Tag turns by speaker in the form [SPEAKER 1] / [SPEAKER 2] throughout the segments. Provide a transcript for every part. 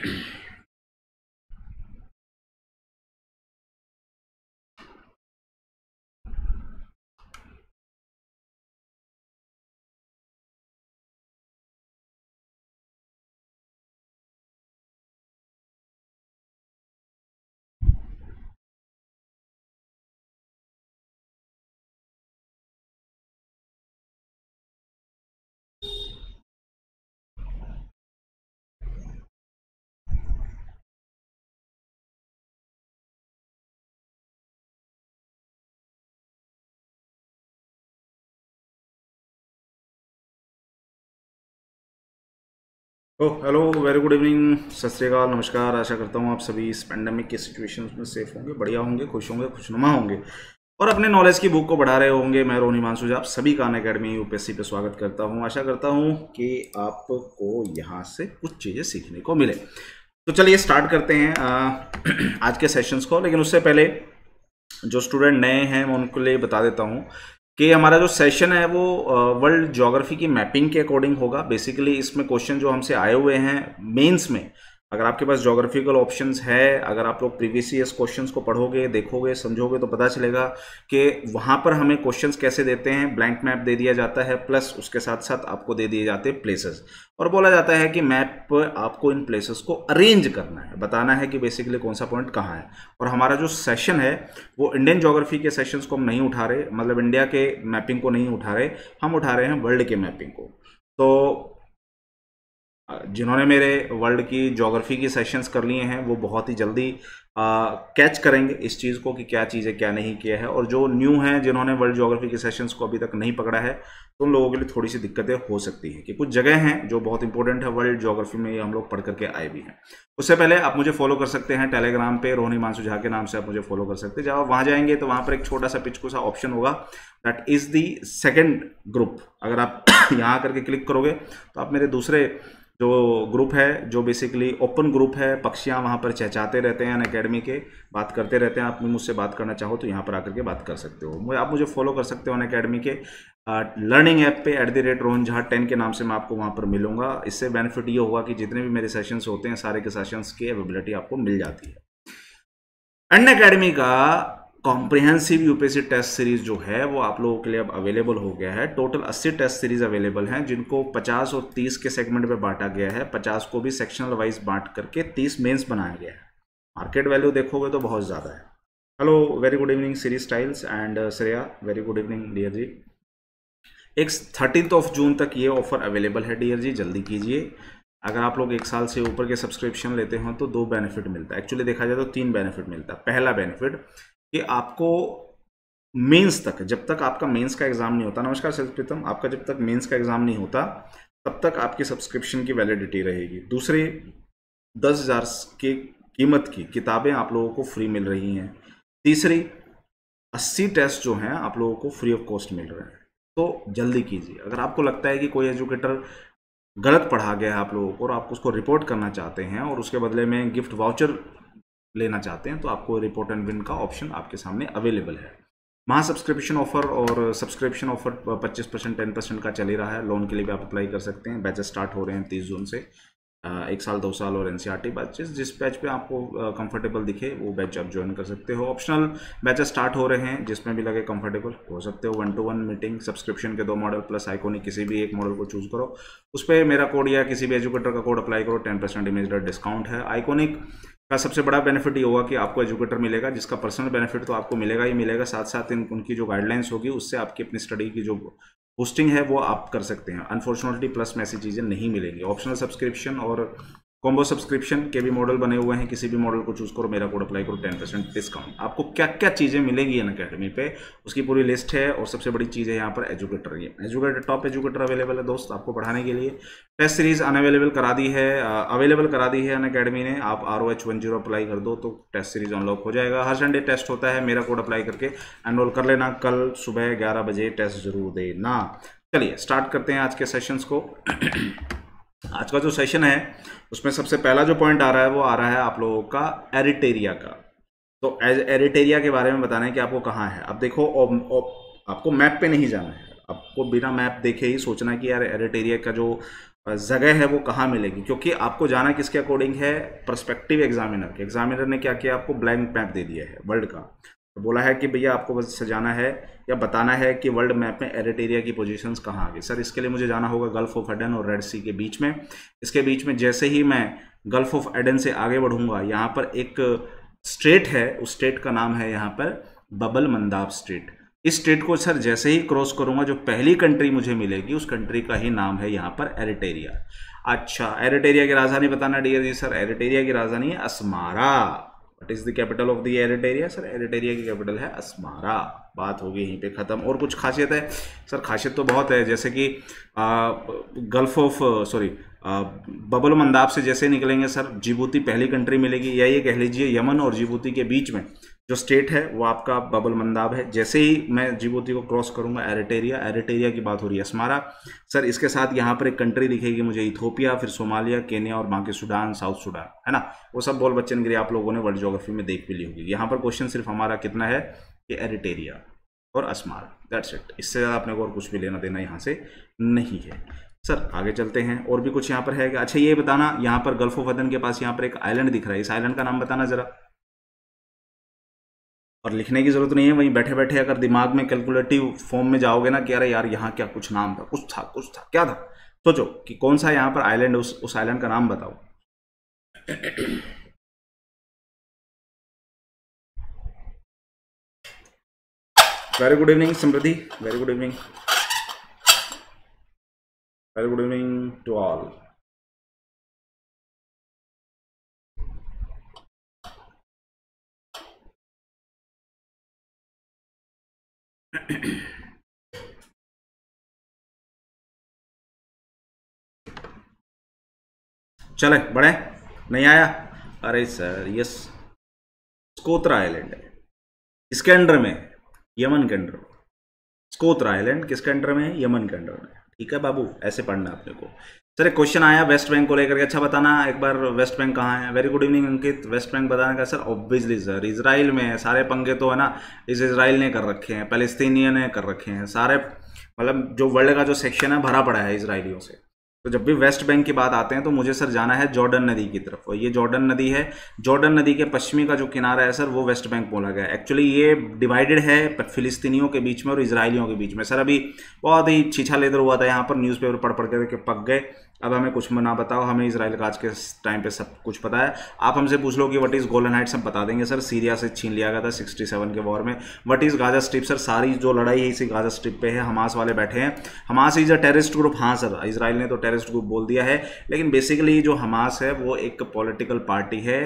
[SPEAKER 1] Hello very good evening Sat Sri Akal नमस्कार। आशा करता हूँ आप सभी इस पेंडेमिक के सिचुएशन में सेफ़ होंगे, बढ़िया होंगे, खुश होंगे, खुशनुमा होंगे। और अपने नॉलेज की बुक को बढ़ा रहे होंगे, मैं रोनी मानसूज, आप सभी कान अकेडमी यूपीएससी पे स्वागत करता हूँ। आशा करता हूँ कि आपको यहाँ से कुछ चीज़ें सीखने को मिले। तो चलिए स्टार्ट करते हैं आज के सेशंस को। लेकिन उससे पहले जो स्टूडेंट नए हैं, मैं उनके लिए बता देता हूँ कि हमारा जो सेशन है वो वर्ल्ड ज्योग्राफी की मैपिंग के अकॉर्डिंग होगा. बेसिकली इसमें क्वेश्चन जो हमसे आए हुए हैं मेंस में अगर आपके पास जोग्राफिकल ऑप्शंस है, अगर आप लोग प्रीवियस ईयर्स क्वेश्चंस को पढ़ोगे, देखोगे, समझोगे तो पता चलेगा कि वहाँ पर हमें क्वेश्चंस कैसे देते हैं ब्लैंक मैप दे दिया जाता है प्लस उसके साथ साथ आपको दे दिए जाते हैं प्लेसेस और बोला जाता है कि मैप आपको इन प्लेसेस को अरेंज करना है, बताना है कि बेसिकली कौन सा पॉइंट कहाँ है. और हमारा जो सेशन है, वो इंडियन जोग्राफी के सेशंस को हम नहीं उठा रहे मतलब इंडिया के मैपिंग को नहीं उठा रहे, हम उठा रहे हैं वर्ल्ड के मैपिंग को. तो जिन्होंने मेरे वर्ल्ड की जोग्राफी की सेशंस कर लिए हैं वो बहुत ही जल्दी आ, कैच करेंगे इस चीज़ को कि क्या चीज़ है क्या नहीं किया है। और जो न्यू हैं जिन्होंने वर्ल्ड जोग्राफी के सेशंस को अभी तक नहीं पकड़ा है तो उन लोगों के लिए थोड़ी सी दिक्कतें हो सकती हैं कि कुछ जगह हैं जो बहुत इंपॉर्टेंट है वर्ल्ड जोग्राफी में ये हम लोग पढ़ करके आए भी हैं। उससे पहले आप मुझे फॉलो कर सकते हैं टेलीग्राम पर रोहनी मानसू झा के नाम से आप मुझे फॉलो कर सकते हैं। जब आप वहाँ जाएँगे तो वहाँ पर एक छोटा सा पिचकू सा ऑप्शन होगा that is the second group अगर आप यहाँ करके क्लिक करोगे तो आप मेरे दूसरे जो ग्रुप है, जो बेसिकली ओपन ग्रुप है, पक्षियाँ वहाँ पर चहचाते रहते हैं अन अकेडमी के, बात करते रहते हैं। आप मुझसे बात करना चाहो तो यहाँ पर आकर के बात कर सकते हो। आप मुझे फॉलो कर सकते हो अन अकेडमी के लर्निंग ऐप पे at the rate Rohan Jha ten के नाम से मैं आपको वहाँ पर मिलूँगा। इससे बेनिफिट ये होगा कि जितने भी मेरे सेशंस होते हैं, सारे के सेशंस की अवेबिलिटी आपको मिल जाती है। अन अकेडमी का कॉम्प्रिहेंसिव यूपीएससी टेस्ट सीरीज़ जो है, वो आप लोगों के लिए अब अवेलेबल हो गया है। टोटल 80 टेस्ट सीरीज़ अवेलेबल हैं, जिनको 50 और 30 के सेगमेंट में बांटा गया है। 50 को भी सेक्शनल वाइज बांट करके 30 मेंस बनाया गया है। मार्केट वैल्यू देखोगे तो बहुत ज़्यादा है। Hello very good evening series styles and Shreya very good evening dear ji एक थर्टीन ऑफ़ जून तक ये ऑफ़र अवेलेबल है डियर जी जल्दी कीजिए। अगर आप लोग एक साल से ऊपर के सब्सक्रिप्शन लेते हो तो दो बेनिफिट मिलता है। एक्चुअली देखा जाए तो तीन बेनिफिट मिलता है। पहला बेनिफिट कि आपको मेंस तक, जब तक आपका मेंस का एग्ज़ाम नहीं होता, नमस्कार सर प्रीतम आपका जब तक मेंस का एग्ज़ाम नहीं होता, तब तक आपकी सब्सक्रिप्शन की वैलिडिटी रहेगी। दूसरे, दस हज़ार की कीमत की किताबें आप लोगों को फ्री मिल रही हैं। तीसरी, अस्सी टेस्ट जो हैं, आप लोगों को फ्री ऑफ़ कॉस्ट मिल रहे हैं। तो जल्दी कीजिए। अगर आपको लगता है कि कोई एजुकेटर गलत पढ़ा गया है आप लोगों को और आप उसको रिपोर्ट करना चाहते हैं और उसके बदले में गिफ्ट वाउचर लेना चाहते हैं तो आपको रिपोर्ट एंड विन का ऑप्शन आपके सामने अवेलेबल है। वहाँ सब्सक्रिप्शन ऑफ़र और subscription offer 25 percent ten percent का चल ही रहा है। लोन के लिए भी आप अप्लाई कर सकते हैं। बैचेस स्टार्ट हो रहे हैं तीस जून से। एक साल, दो साल और एनसीईआरटी बैचेस जिस बैच पे आपको कंफर्टेबल दिखे, वो बैच आप ज्वाइन कर सकते हो। ऑप्शनल बैचेस स्टार्ट हो रहे हैं, जिसमें भी लगे कंफर्टेबल हो सकते हो one to one meeting subscription के दो मॉडल प्लस आइकोनिक किसी भी एक मॉडल को चूज़ करो। उस पर मेरा कोड या किसी भी एजुकेटर का कोड अप्लाई करो। टेन परसेंट इमेज डिस्काउंट है। आइकोनिक का सबसे बड़ा बेनिफिट ये होगा कि आपको एजुकेटर मिलेगा, जिसका पर्सनल बेनिफिट तो आपको मिलेगा ही मिलेगा। साथ साथ इन, उनकी जो गाइडलाइंस होगी, उससे आपकी अपनी स्टडी की जो पोस्टिंग है, वो आप कर सकते हैं। अनफॉर्चुनेटली प्लस में ऐसी चीज़ें नहीं मिलेंगी। ऑप्शनल सब्सक्रिप्शन और कॉम्बो सब्सक्रिप्शन के भी मॉडल बने हुए हैं, किसी भी मॉडल को चूज़ करो, मेरा कोड अप्लाई करो टेन परसेंट डिस्काउंट आपको क्या क्या चीज़ें मिलेंगी इन अकेडमी पे? उसकी पूरी लिस्ट है और सबसे बड़ी चीज़ है यहाँ पर एजुकेटर ये. एजुकेटर टॉप एजुकेटर अवेलेबल है दोस्त आपको पढ़ाने के लिए. टेस्ट सीरीज़ अनअवेलेबल करा दी है अवेलेबल करा दी है अन अकेडमी ने. आप R O H one zero apply कर दो तो टेस्ट सीरीज़ अनलॉक हो जाएगा. हर संडे टेस्ट होता है, मेरा कोड अप्लाई करके एनरोल कर लेना. कल सुबह ग्यारह बजे टेस्ट ज़रूर देना. चलिए स्टार्ट करते हैं आज के सेशंस को. आज का जो सेशन है उसमें सबसे पहला जो पॉइंट आ रहा है वो आ रहा है आप लोगों का एरिटेरिया का। तो एरिटेरिया के बारे में बताना है कि आपको कहाँ है। अब देखो ओ, ओ, आपको मैप पे नहीं जाना है। आपको बिना मैप देखे ही सोचना कि यार एरिटेरिया का जो जगह है वो कहाँ मिलेगी। क्योंकि आपको जाना किसके अकॉर्डिंग है? परस्पेक्टिव एग्जामिनर के। एग्जामिनर ने क्या किया? आपको ब्लैंक मैप दे दिया है वर्ल्ड का। बोला है कि भैया आपको बस सजाना है या बताना है कि वर्ल्ड मैप में एरिटेरिया की पोजीशंस कहाँ आ गई सर, इसके लिए मुझे जाना होगा गल्फ ऑफ़ एडन और रेड सी के बीच में। इसके बीच में जैसे ही मैं गल्फ ऑफ़ एडन से आगे बढ़ूँगा, यहाँ पर एक स्टेट है, उस स्टेट का नाम है यहाँ पर बबल मंदाब स्टेट इस स्टेट को सर, जैसे ही क्रॉस करूँगा, जो पहली कंट्री मुझे मिलेगी, उस कंट्री का ही नाम है यहाँ पर एरिटेरिया अच्छा एरिटेरिया की राजधानी बताना डियर जी, सर। एरिटेरिया की राजधानी है Asmara what is the capital of the Eritrea sir Eritrea की कैपिटल है असमारा बात होगी यहीं पे ख़त्म। और कुछ खासियत है? सर खासियत तो बहुत है। जैसे कि Gulf of sorry Bab el Mandeb से जैसे निकलेंगे सर जिबूती पहली कंट्री मिलेगी। या ये कह लीजिए यमन और जिबूती के बीच में। जो स्टेट है, वो आपका बबल मंदाब है। जैसे ही मैं जिबूती को क्रॉस करूँगा एरिटेरिया एरिटेरिया की बात हो रही है स्मारा सर इसके साथ यहाँ पर एक कंट्री दिखेगी मुझे इथोपिया फिर सोमालिया केन्या और बाकी सूडान साउथ सूडान है ना? वो सब बोल बच्चन गिरी आप लोगों ने वर्ल्ड जोग्राफी में देख भी ली होगी। यहाँ पर क्वेश्चन सिर्फ़ हमारा कितना है? कि एरिटेरिया और अस्मारा दैट्स इट इससे ज़्यादा अपने को और कुछ भी लेना देना यहाँ से नहीं है। सर आगे चलते हैं। और भी कुछ यहाँ पर है? अच्छा ये बताना, यहाँ पर गल्फ ऑफ़ अदन के पास यहाँ पर एक आइलैंड दिख रहा है। इस आइलैंड का नाम बताना जरा। और लिखने की ज़रूरत नहीं है, वहीं बैठे बैठे अगर दिमाग में कैलकुलेटिव फॉर्म में जाओगे ना कि अरे यार यहाँ क्या कुछ नाम था, कुछ था कुछ था, क्या था? सोचो कि कौन सा यहाँ पर आइलैंड उस उस आइलैंड का नाम बताओ। Very good evening Samriddhi very good evening very good evening to all चले, बड़े। नहीं आया? अरे सर यस स्कोत्रा आइलैंड है। इसके अंडर में, यमन के अंडर स्कोत्रा आइलैंड किसके अंडर में यमन के अंडर में। ठीक है बाबू, ऐसे पढ़ना अपने को। सर, एक क्वेश्चन आया वेस्ट बैंक को लेकर के। अच्छा बताना, एक बार वेस्ट बैंक कहाँ है? Very good evening Ankit West Bank बताने का सर ऑब्वियसली सर इसराइल में है। सारे पंगे तो है ना, इस इसराइल ने कर रखे हैं पैलेस्तीनियन ने कर रखे हैं। सारे मतलब जो वर्ल्ड का जो सेक्शन है, भरा पड़ा है इसराइलियों से। तो जब भी वेस्ट बैंक की बात आते हैं तो मुझे सर जाना है जॉर्डन नदी की तरफ़। और ये जॉर्डन नदी है। जॉर्डन नदी के पश्चिमी का जो किनारा है सर, वो वेस्ट बैंक बोला गया एक्चुअली ये डिवाइडेड है फिलिस्तीनियों के बीच में और इसराइलियों के बीच में। सर अभी बहुत ही छीछा लेदर हुआ था यहाँ पर, न्यूज़पेपर पढ़ पढ़ के पक गए। अब हमें कुछ ना बताओ, हमें इसराइल का आज के टाइम पे सब कुछ पता है। आप हमसे पूछ लो कि वट इज़ गोल्डन हाइट्स हम बता देंगे सर सीरिया से छीन लिया गया था 67 के वॉर में। What is Gaza Strip sir सारी जो लड़ाई है इसी गाजा स्ट्रिप पे है। हमास वाले बैठे हैं। Hamas is a terrorist group हाँ सर इसराइल ने तो टेररिस्ट ग्रुप बोल दिया है। लेकिन बेसिकली जो हमास है, वो एक पॉलिटिकल पार्टी है।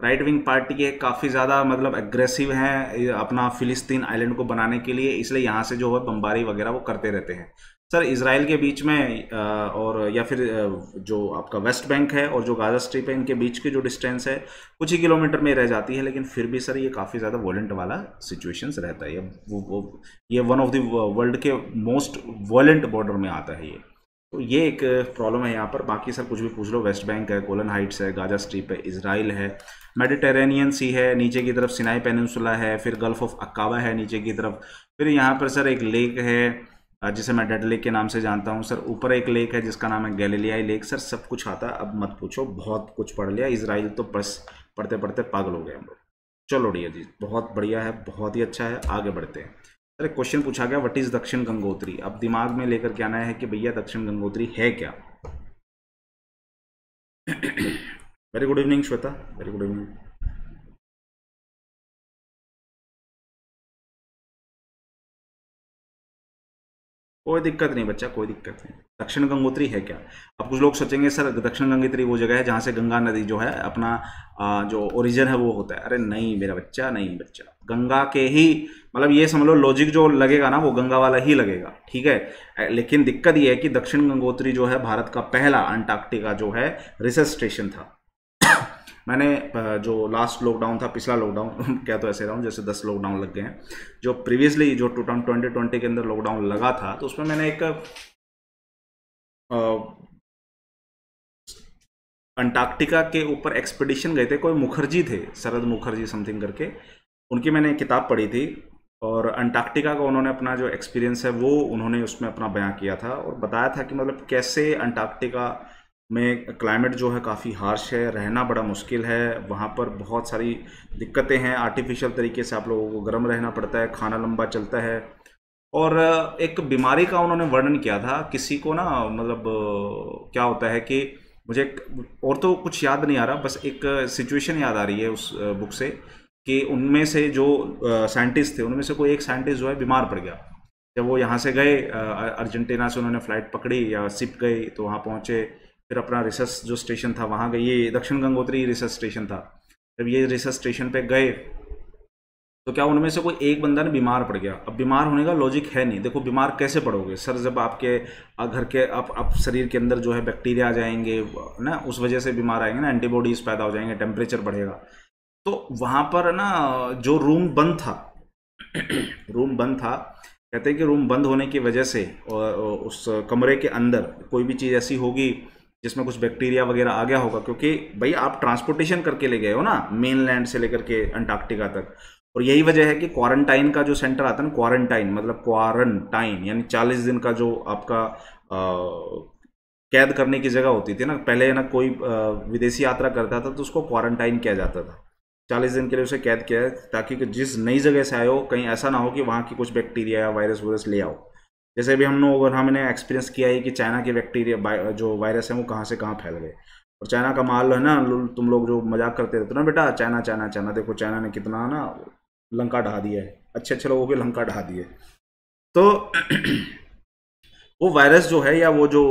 [SPEAKER 1] राइट विंग पार्टी के काफ़ी ज़्यादा मतलब एग्रेसिव हैं अपना फिलिस्तीन आइलैंड को बनाने के लिए। इसलिए यहाँ से जो है बम्बारी वगैरह वो करते रहते हैं। सर इसराइल के बीच में और या फिर जो आपका वेस्ट बैंक है और जो गाजा स्ट्रिप है इनके बीच की जो डिस्टेंस है कुछ ही किलोमीटर में रह जाती है लेकिन फिर भी सर ये काफ़ी ज़्यादा वॉलेंट वाला सिचुएशन रहता है। ये वो, वो ये वन ऑफ़ द वर्ल्ड के मोस्ट वॉलेंट बॉर्डर में आता है ये। तो ये एक प्रॉब्लम है यहाँ पर। बाकी सर कुछ भी पूछ लो वेस्ट बैंक है कोलन हाइट्स है गाजा स्ट्रीप है इसराइल है मेडिटेरेनियन सी है नीचे की तरफ़ सिनाई पेनिनसुला है फिर गल्फ ऑफ़ अक्कावा है नीचे की तरफ़। फिर यहाँ पर सर एक लेक है जिसे मैं डेड लेक के नाम से जानता हूँ, सर, ऊपर एक लेक है जिसका नाम है गैलीलियाई लेक। सर, सब कुछ आता अब मत पूछो, बहुत कुछ पढ़ लिया। इसराइल तो बस पढ़ते पढ़ते पागल हो गए हम लोग। चलो डियर जी, बहुत बढ़िया है, बहुत ही अच्छा है, आगे बढ़ते हैं। सर एक क्वेश्चन पूछा गया व्हाट इज़ दक्षिण गंगोत्री? अब दिमाग में लेकर के आना है कि भैया दक्षिण गंगोत्री है क्या? Very good evening Shweta. Very good evening कोई दिक्कत नहीं बच्चा, कोई दिक्कत नहीं। दक्षिण गंगोत्री है क्या? अब कुछ लोग सोचेंगे, सर, दक्षिण गंगोत्री वो जगह है जहाँ से गंगा नदी जो है, अपना जो ओरिजिन है वो होता है। अरे नहीं मेरा बच्चा, नहीं बच्चा। गंगा के ही मतलब ये समझ लो लॉजिक जो लगेगा ना, वो गंगा वाला ही लगेगा, ठीक है? लेकिन दिक्कत ये है कि दक्षिण गंगोत्री जो है, भारत का पहला अंटार्कटिका जो है रिसर्च स्टेशन था। मैंने जो लास्ट लॉकडाउन था, पिछला लॉकडाउन क्या तो ऐसे रहा हूँ, जैसे दस लॉकडाउन लग गए हैं, जो प्रीवियसली जो टू ट्वेंटी ट्वेंटी के अंदर लॉकडाउन लगा था तो उसमें मैंने एक अंटार्कटिका के ऊपर एक्सपीडिशन गए थे, कोई मुखर्जी थे, शरद मुखर्जी समथिंग करके, उनकी मैंने किताब पढ़ी थी, और अंटार्कटिका का उन्होंने अपना जो एक्सपीरियंस है, वो उन्होंने उसमें अपना बयां किया था, और बताया था कि मतलब कैसे अंटार्कटिका में क्लाइमेट जो है काफ़ी हार्श है, रहना बड़ा मुश्किल है। वहाँ पर बहुत सारी दिक्कतें हैं। आर्टिफिशियल तरीके से आप लोगों को गर्म रहना पड़ता है, खाना लंबा चलता है। और एक बीमारी का उन्होंने वर्णन किया था। किसी को ना मतलब क्या होता है कि मुझे और तो कुछ याद नहीं आ रहा, बस एक सिचुएशन याद आ रही है उस बुक से कि उनमें से जो साइंटिस्ट थे, उनमें से कोई एक साइंटिस्ट जो है बीमार पड़ गया। जब वो यहाँ से गए अर्जेंटीना से उन्होंने फ़्लाइट पकड़ी या सिप गई तो वहाँ पहुँचे। फिर अपना रिसर्च जो स्टेशन था, वहाँ गए ये दक्षिण गंगोत्री रिसर्च स्टेशन था। जब ये रिसर्च स्टेशन पे गए तो क्या उनमें से कोई एक बंदा ना बीमार पड़ गया? अब बीमार होने का लॉजिक है नहीं। देखो, बीमार कैसे पड़ोगे? सर, जब आपके घर के आप आप शरीर के अंदर जो है बैक्टीरिया आ जाएँगे, ना, उस वजह से बीमार आएँगे ना एंटीबॉडीज पैदा हो जाएँगे टेम्परेचर बढ़ेगा। तो वहाँ पर ना, जो रूम बंद था रूम बंद था, कहते हैं कि रूम बंद होने की वजह से उस कमरे के अंदर कोई भी चीज़ ऐसी होगी जिसमें कुछ बैक्टीरिया वगैरह आ गया होगा क्योंकि भाई आप ट्रांसपोर्टेशन करके ले गए हो ना मेन लैंड से लेकर के अंटार्कटिका तक। और यही वजह है कि क्वारंटाइन का जो सेंटर आता है ना क्वारंटाइन मतलब क्वारंटाइन यानी चालीस दिन का जो आपका आ, कैद करने की जगह होती थी ना पहले ना कोई आ, विदेशी यात्रा करता था तो उसको क्वारंटाइन किया जाता था। चालीस दिन के लिए उसे कैद किया ताकि जिस नई जगह से आए हो कहीं ऐसा ना हो कि वहाँ की कुछ बैक्टीरिया या वायरस वायरस ले आओ। जैसे अभी हम लोग हमने एक्सपीरियंस किया है कि चाइना के बैक्टीरिया जो वायरस है, वो कहाँ से कहाँ फैल गए। और चाइना का माल है ना तुम लोग जो मज़ाक करते रहते हो ना बेटा, चाइना चाइना चाइना, देखो चाइना ने कितना ना लंका ढा दिया है। अच्छे अच्छे लोगों के लंका ढा दिए। तो वो वायरस जो है या वो जो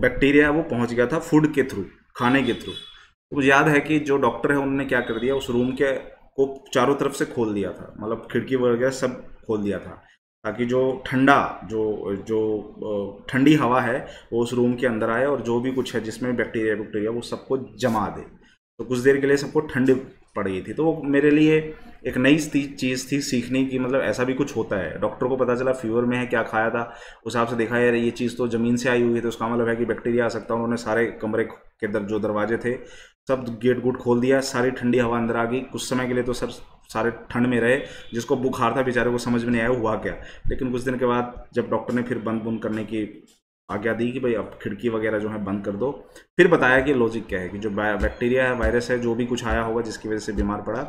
[SPEAKER 1] बैक्टीरिया है, वो पहुँच गया था फ़ूड के थ्रू खाने के थ्रू तो मुझे याद है कि जो डॉक्टर है उन्होंने क्या कर दिया, उस रूम के को चारों तरफ़ से खोल दिया था। मतलब खिड़की वगैरह सब खोल दिया था। ताकि जो ठंडा, जो जो ठंडी हवा है, वो उस रूम के अंदर आए और जो भी कुछ है जिसमें बैक्टीरिया बैक्टीरिया, वो सबको जमा दे। तो कुछ देर के लिए सबको ठंड पड़ गई थी। तो वो मेरे लिए एक नई चीज़ थी सीखने की मतलब ऐसा भी कुछ होता है। डॉक्टर को पता चला फीवर में है, क्या खाया था, उस हिसाब से देखा यार ये चीज़ तो ज़मीन से आई हुई है। तो उसका मतलब है कि बैक्टीरिया आ सकता है। उन्होंने सारे कमरे के दर, जो दरवाजे थे सब गेट गुट खोल दिया, सारी ठंडी हवा अंदर आ गई। कुछ समय के लिए तो सर सारे ठंड में रहे, जिसको बुखार था बेचारे को समझ में नहीं आया, हुआ क्या? लेकिन कुछ दिन के बाद जब डॉक्टर ने फिर बंद बुंद करने की आज्ञा दी कि भाई अब खिड़की वगैरह जो है बंद कर दो। फिर बताया कि लॉजिक क्या है कि जो बैक्टीरिया है वायरस है, जो भी कुछ आया होगा जिसकी वजह से बीमार पड़ा,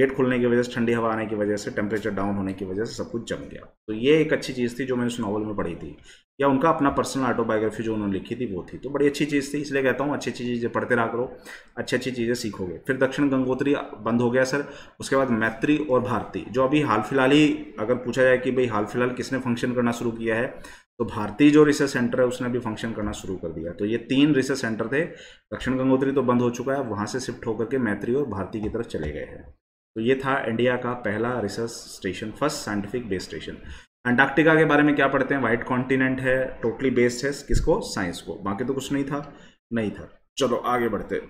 [SPEAKER 1] गेट खुलने की वजह से, ठंडी हवा आने की वजह से टेम्परेचर डाउन होने की वजह से सब कुछ जम गया। तो ये एक अच्छी चीज़ थी जो मैंने उस नॉवल में पढ़ी थी। या उनका अपना पर्सनल ऑटोबायोग्राफी जो उन्होंने लिखी थी, वो थी। तो बड़ी अच्छी चीज़ थी, इसलिए कहता हूँ अच्छी अच्छी चीज़ें पढ़ते रहा करो अच्छी अच्छी चीज़ें सीखोगे। फिर दक्षिण गंगोत्री बंद हो गया सर, उसके बाद मैत्री और भारती। जो अभी हाल फ़िलहाल ही अगर पूछा जाए कि भाई हाल फ़िलहाल किसने फ़ंक्शन करना शुरू किया है तो भारतीय जो रिसर्च सेंटर है, उसने भी फ़ंक्शन करना शुरू कर दिया। तो ये तीन रिसर्च सेंटर थे, दक्षिण गंगोत्री तो बंद हो चुका है, वहाँ से शिफ्ट होकर के मैत्री और भारती की तरफ़ चले गए हैं। तो ये था इंडिया का पहला research station first scientific base station Antarctica के बारे में क्या पढ़ते हैं? व्हाइट कॉन्टिनेंट है टोटली बेस्ड है, किसको? साइंस को। बाकी तो कुछ नहीं था नहीं था। चलो, आगे बढ़ते।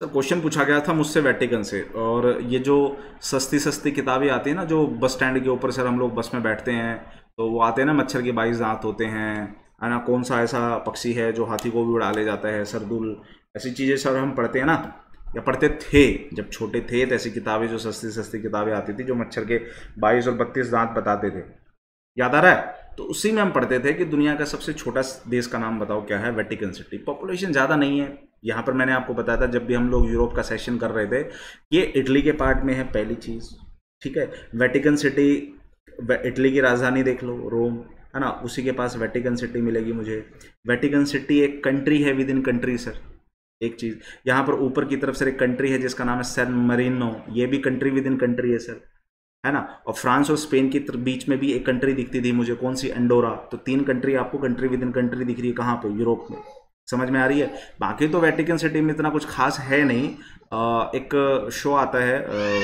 [SPEAKER 1] तो क्वेश्चन पूछा गया था मुझसे वेटिकन से, और ये जो सस्ती सस्ती किताबें आती है ना, जो बस स्टैंड के ऊपर सर हम लोग बस में बैठते हैं तो वो आते हैं ना, मच्छर के बाईस दांत होते हैं, है ना? कौन सा ऐसा पक्षी है जो हाथी को भी उड़ा ले जाता है सरदुल ऐसी चीज़ें सर हम पढ़ते हैं ना या पढ़ते थे, जब छोटे थे तो ऐसी किताबें, जो सस्ती सस्ती किताबें आती थी, जो मच्छर के बाईस और बत्तीस दांत बताते थे। याद आ रहा है? तो उसी में हम पढ़ते थे कि दुनिया का सबसे छोटा देश का नाम बताओ, क्या है? वेटिकन सिटी पॉपुलेशन ज़्यादा नहीं है। यहाँ पर मैंने आपको बताया था, जब भी हम लोग यूरोप का सेशन कर रहे थे, ये इटली के पार्ट में है पहली चीज़। ठीक है? वेटिकन सिटी इटली की राजधानी देख लो, रोम। है ना? उसी के पास वेटिकन सिटी मिलेगी मुझे। वेटिकन सिटी एक कंट्री है विद इन कंट्री सर एक चीज़। यहाँ पर ऊपर की तरफ़ सर एक कंट्री है जिसका नाम है सैन मरीनो ये भी कंट्री विद इन कंट्री है सर। है ना? और फ्रांस और स्पेन के बीच में भी एक कंट्री दिखती थी मुझे। कौन सी? एंडोरा तो तीन कंट्री आपको कंट्री विद इन कंट्री दिख रही है कहाँ पे? यूरोप में। समझ में आ रही है? बाकी तो वेटिकन सिटी में इतना कुछ खास है नहीं। आ, एक शो आता है आ,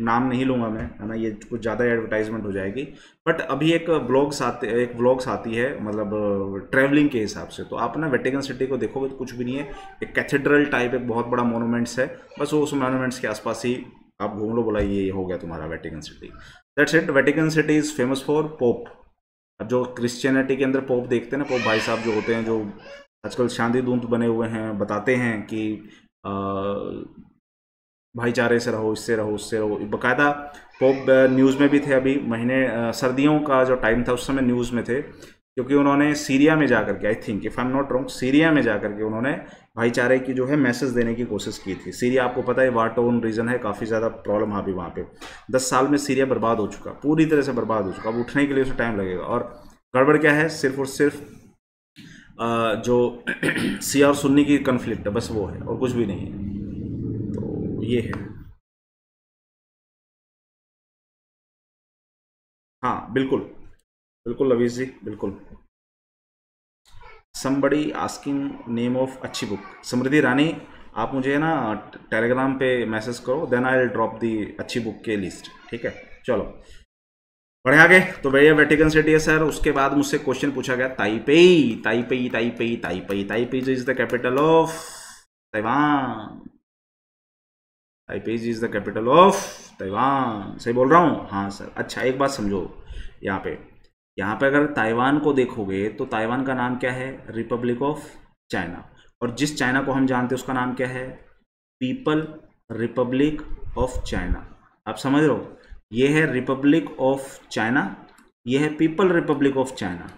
[SPEAKER 1] नाम नहीं लूँगा मैं है ना? ये कुछ ज़्यादा एडवर्टाइजमेंट हो जाएगी। बट अभी एक ब्लॉग्स आते एक ब्लॉग्स आती है मतलब ट्रैवलिंग के हिसाब से। तो आप ना वेटिकन सिटी को देखोगे तो कुछ भी नहीं है। एक कैथेड्रल टाइप एक बहुत बड़ा मोनूमेंट्स है। बस वो उस मोनूमेंट्स के आसपास ही आप घूम लो बोला ये हो गया तुम्हारा Vatican City that's it Vatican City is famous for Pope अब जो क्रिश्चियनिटी के अंदर पोप देखते हैं ना पोप भाई साहब जो होते हैं जो आजकल शांति दूत बने हुए हैं, बताते हैं कि भाईचारे से रहो, इससे रहो, उससे रहो। बाकायदा पोप न्यूज़ में भी थे अभी महीने सर्दियों का जो टाइम था उस समय न्यूज़ में थे, क्योंकि उन्होंने सीरिया में जाकर के I think if I am not wrong Syria में जाकर के उन्होंने भाईचारे की जो है मैसेज देने की कोशिश की थी। सीरिया आपको पता है वार टोन रीजन है, काफ़ी ज़्यादा प्रॉब्लम है अभी वहाँ पे। दस साल में सीरिया बर्बाद हो चुका, पूरी तरह से बर्बाद हो चुका, अब उठने के लिए उसे टाइम लगेगा। और गड़बड़ क्या है? सिर्फ़ और सिर्फ़ जो सिया और सुन्नी की कन्फ्लिक्ट बस वो है, और कुछ भी नहीं है। तो ये है। हाँ बिल्कुल। बिल्कुल लवीज जी, बिल्कुल। समबड़ी आस्किंग नेम ऑफ़ अच्छी बुक समृद्धि रानी, आप मुझे ना टेलीग्राम पे मैसेज करो then I will drop the अच्छी बुक के लिस्ट ठीक है? चलो। बढ़े आगे तो भैया वेटिकन सिटी है सर, उसके बाद मुझसे क्वेश्चन पूछा गया Taipei Taipei Taipei Taipei Taipei is the capital of Taiwan Taipei is the capital of Taiwan सही बोल रहा हूँ? हाँ सर। अच्छा एक बात समझो यहाँ पे। यहाँ पे अगर ताइवान को देखोगे तो ताइवान का नाम क्या है? रिपब्लिक ऑफ़ चाइना और जिस चाइना को हम जानते हैं, उसका नाम क्या है? पीपल रिपब्लिक ऑफ़ चाइना आप समझ रहे हो? ये है रिपब्लिक ऑफ़ चाइना, ये है पीपल रिपब्लिक ऑफ़ चाइना।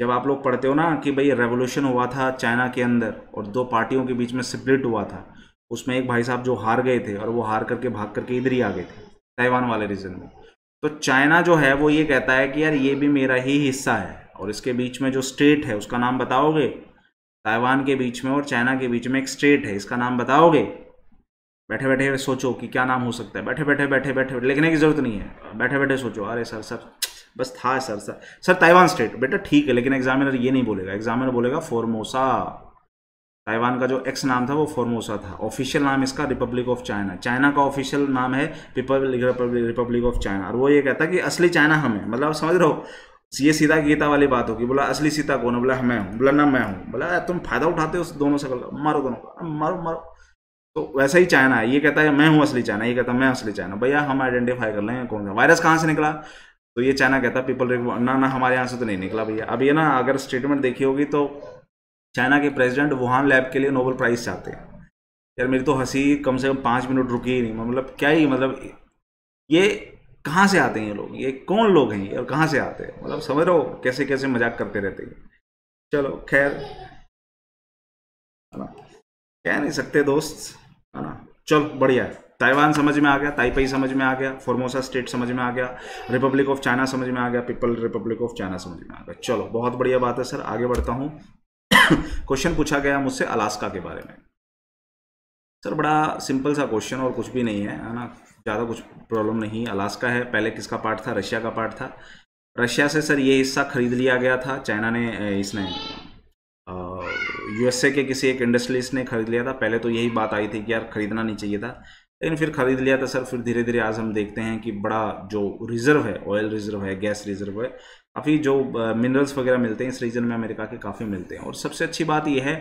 [SPEAKER 1] जब आप लोग पढ़ते हो ना कि भाई रेवोल्यूशन हुआ था चाइना के अंदर और दो पार्टियों के बीच में स्प्लिट हुआ था, उसमें एक भाई साहब जो हार गए थे और वो हार करके भाग करके इधर ही आ गए थे, ताइवान वाले रीजन में। तो चाइना जो है वो ये कहता है कि यार ये भी मेरा ही हिस्सा है और इसके बीच में जो स्टेट है उसका नाम बताओगे? ताइवान के बीच में और चाइना के बीच में एक स्टेट है, इसका नाम बताओगे? बैठे बैठे सोचो कि क्या नाम हो सकता है। बैठे बैठे बैठे बैठे लिखने की ज़रूरत नहीं है। बैठे बैठे सोचो, अरे सर सर, बस था sir sir. Sir, Taiwan state, बेटा ठीक है, लेकिन एग्जामिनर ये नहीं बोलेगा। एग्जामिनर बोलेगा फॉर्मोसा। ताइवान का जो एक्स नाम था, वो फॉर्मोसा था। ऑफिशियल नाम इसका रिपब्लिक ऑफ़ चाइना चाइना का ऑफिशियल नाम है रिपब्लिक ऑफ़ चाइना और वो ये कहता कि असली चाइना हमें। मतलब समझ रहे हो? ये सीधा गीता वाली बात होगी। बोला, असली सीता कौन है? बोला, मैं हूँ। बोला, ना मैं हूँ। बोला, तुम फ़ायदा उठाते हो दोनों से? मारो दोनों मारो मारो। तो वैसा ही चाइना है। ये कहता है, मैं हूँ असली चाइना। ये कहता है, मैं असली चाइना। भैया, हम आइडेंटिफाई कर लेंगे कौन सा वायरस कहाँ से निकला? तो ये चाइना कहता है पीपल ना ना, हमारे यहाँ से तो नहीं निकला भैया। अब ये ना, अगर स्टेटमेंट देखी होगी तो चाइना के प्रेसिडेंट वुहान लैब के लिए नोबल प्राइज चाहते हैं। यार, मेरी तो हँसी कम से कम पाँच मिनट रुकी ही नहीं। मतलब क्या ही मतलब ये कहाँ से आते हैं ये लोग? ये कौन लोग हैं ये और कहाँ से आते हैं? मतलब समझ रहे हो कैसे कैसे मज़ाक करते रहते हैं। चलो, खैर। है ना? कह नहीं सकते दोस्त। चलो, बढ़िया ताइवान समझ में आ गया, ताइपई समझ में आ गया, फॉर्मोसा स्टेट समझ में आ गया, रिपब्लिक ऑफ़ चाइना समझ में आ गया, पीपल रिपब्लिक ऑफ़ चाइना समझ में आ गया। चलो, बहुत बढ़िया बात है, सर। आगे बढ़ता हूँ। क्वेश्चन पूछा गया मुझसे अलास्का के बारे में। सर, बड़ा सिंपल सा क्वेश्चन और कुछ भी नहीं है है ना? ज़्यादा कुछ प्रॉब्लम नहीं। अलास्का है, पहले किसका पार्ट था? रशिया का पार्ट था। रशिया से, सर, ये हिस्सा खरीद लिया गया था। चाइना ने इसने यूएसए के किसी एक इंडस्ट्रियलिस्ट ने खरीद लिया था। पहले तो यही बात आई थी कि यार खरीदना नहीं चाहिए था। लेकिन फिर खरीद लिया था सर, फिर धीरे धीरे आज हम देखते हैं कि बड़ा जो रिज़र्व है ऑयल रिज़र्व है गैस रिज़र्व है, काफ़ी जो मिनरल्स वगैरह मिलते हैं इस रीजन में अमेरिका के काफ़ी मिलते हैं। और सबसे अच्छी बात यह है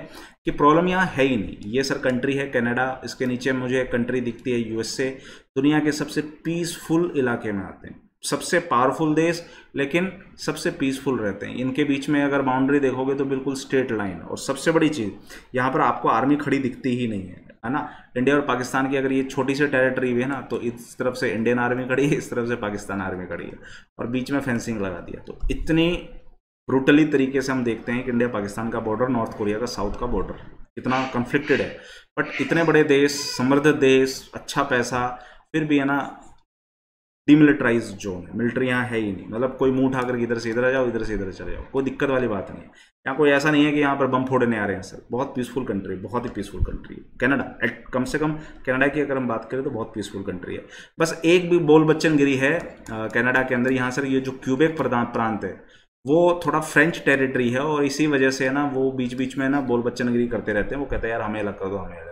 [SPEAKER 1] कि प्रॉब्लम यहाँ है ही नहीं। ये सर कंट्री है कनाडा इसके नीचे मुझे कंट्री दिखती है यूएसए दुनिया के सबसे पीसफुल इलाके में आते हैं। सबसे पावरफुल देश, लेकिन सबसे पीसफुल रहते हैं। इनके बीच में अगर बाउंड्री देखोगे तो बिल्कुल स्ट्रेट लाइन और सबसे बड़ी चीज़, यहाँ पर आपको आर्मी खड़ी दिखती ही नहीं है है ना? इंडिया और पाकिस्तान की अगर ये छोटी सी टेरिटरी भी है ना तो इस तरफ़ से इंडियन आर्मी खड़ी है, इस तरफ़ से पाकिस्तान आर्मी खड़ी है। और बीच में फेंसिंग लगा दिया। तो इतनी ब्रूटली तरीके से हम देखते हैं कि इंडिया पाकिस्तान का बॉर्डर नॉर्थ कोरिया का साउथ का बॉर्डर इतना कन्फ्लिक्टेड है। बट इतने बड़े देश, समृद्ध देश अच्छा पैसा, फिर भी है ना डिमिलिटराइज जोन है। मिलिट्री यहाँ है ही नहीं। मतलब कोई मुँह उठाकर इधर से इधर आ जाओ, इधर से इधर चले जाओ। कोई दिक्कत वाली बात नहीं है। यहाँ कोई ऐसा नहीं है कि यहाँ पर बम फोड़ने आ रहे हैं सर। बहुत पीसफुल कंट्री है, बहुत ही पीसफुल कंट्री है। कनाडा एट कम से कम कनाडा की अगर हम बात करें तो बहुत पीसफुल कंट्री है। बस एक भी बोल बच्चन गिरी है कनाडा के अंदर। यहाँ सर ये जो क्यूबेक प्रांत है, वो थोड़ा फ्रेंच टेरिटरी है और इसी वजह से है ना वो बीच बीच में ना बोल बच्चन गिरी करते रहते हैं। वो कहते हैं, यार हमें अलग कर दो, हमें अलग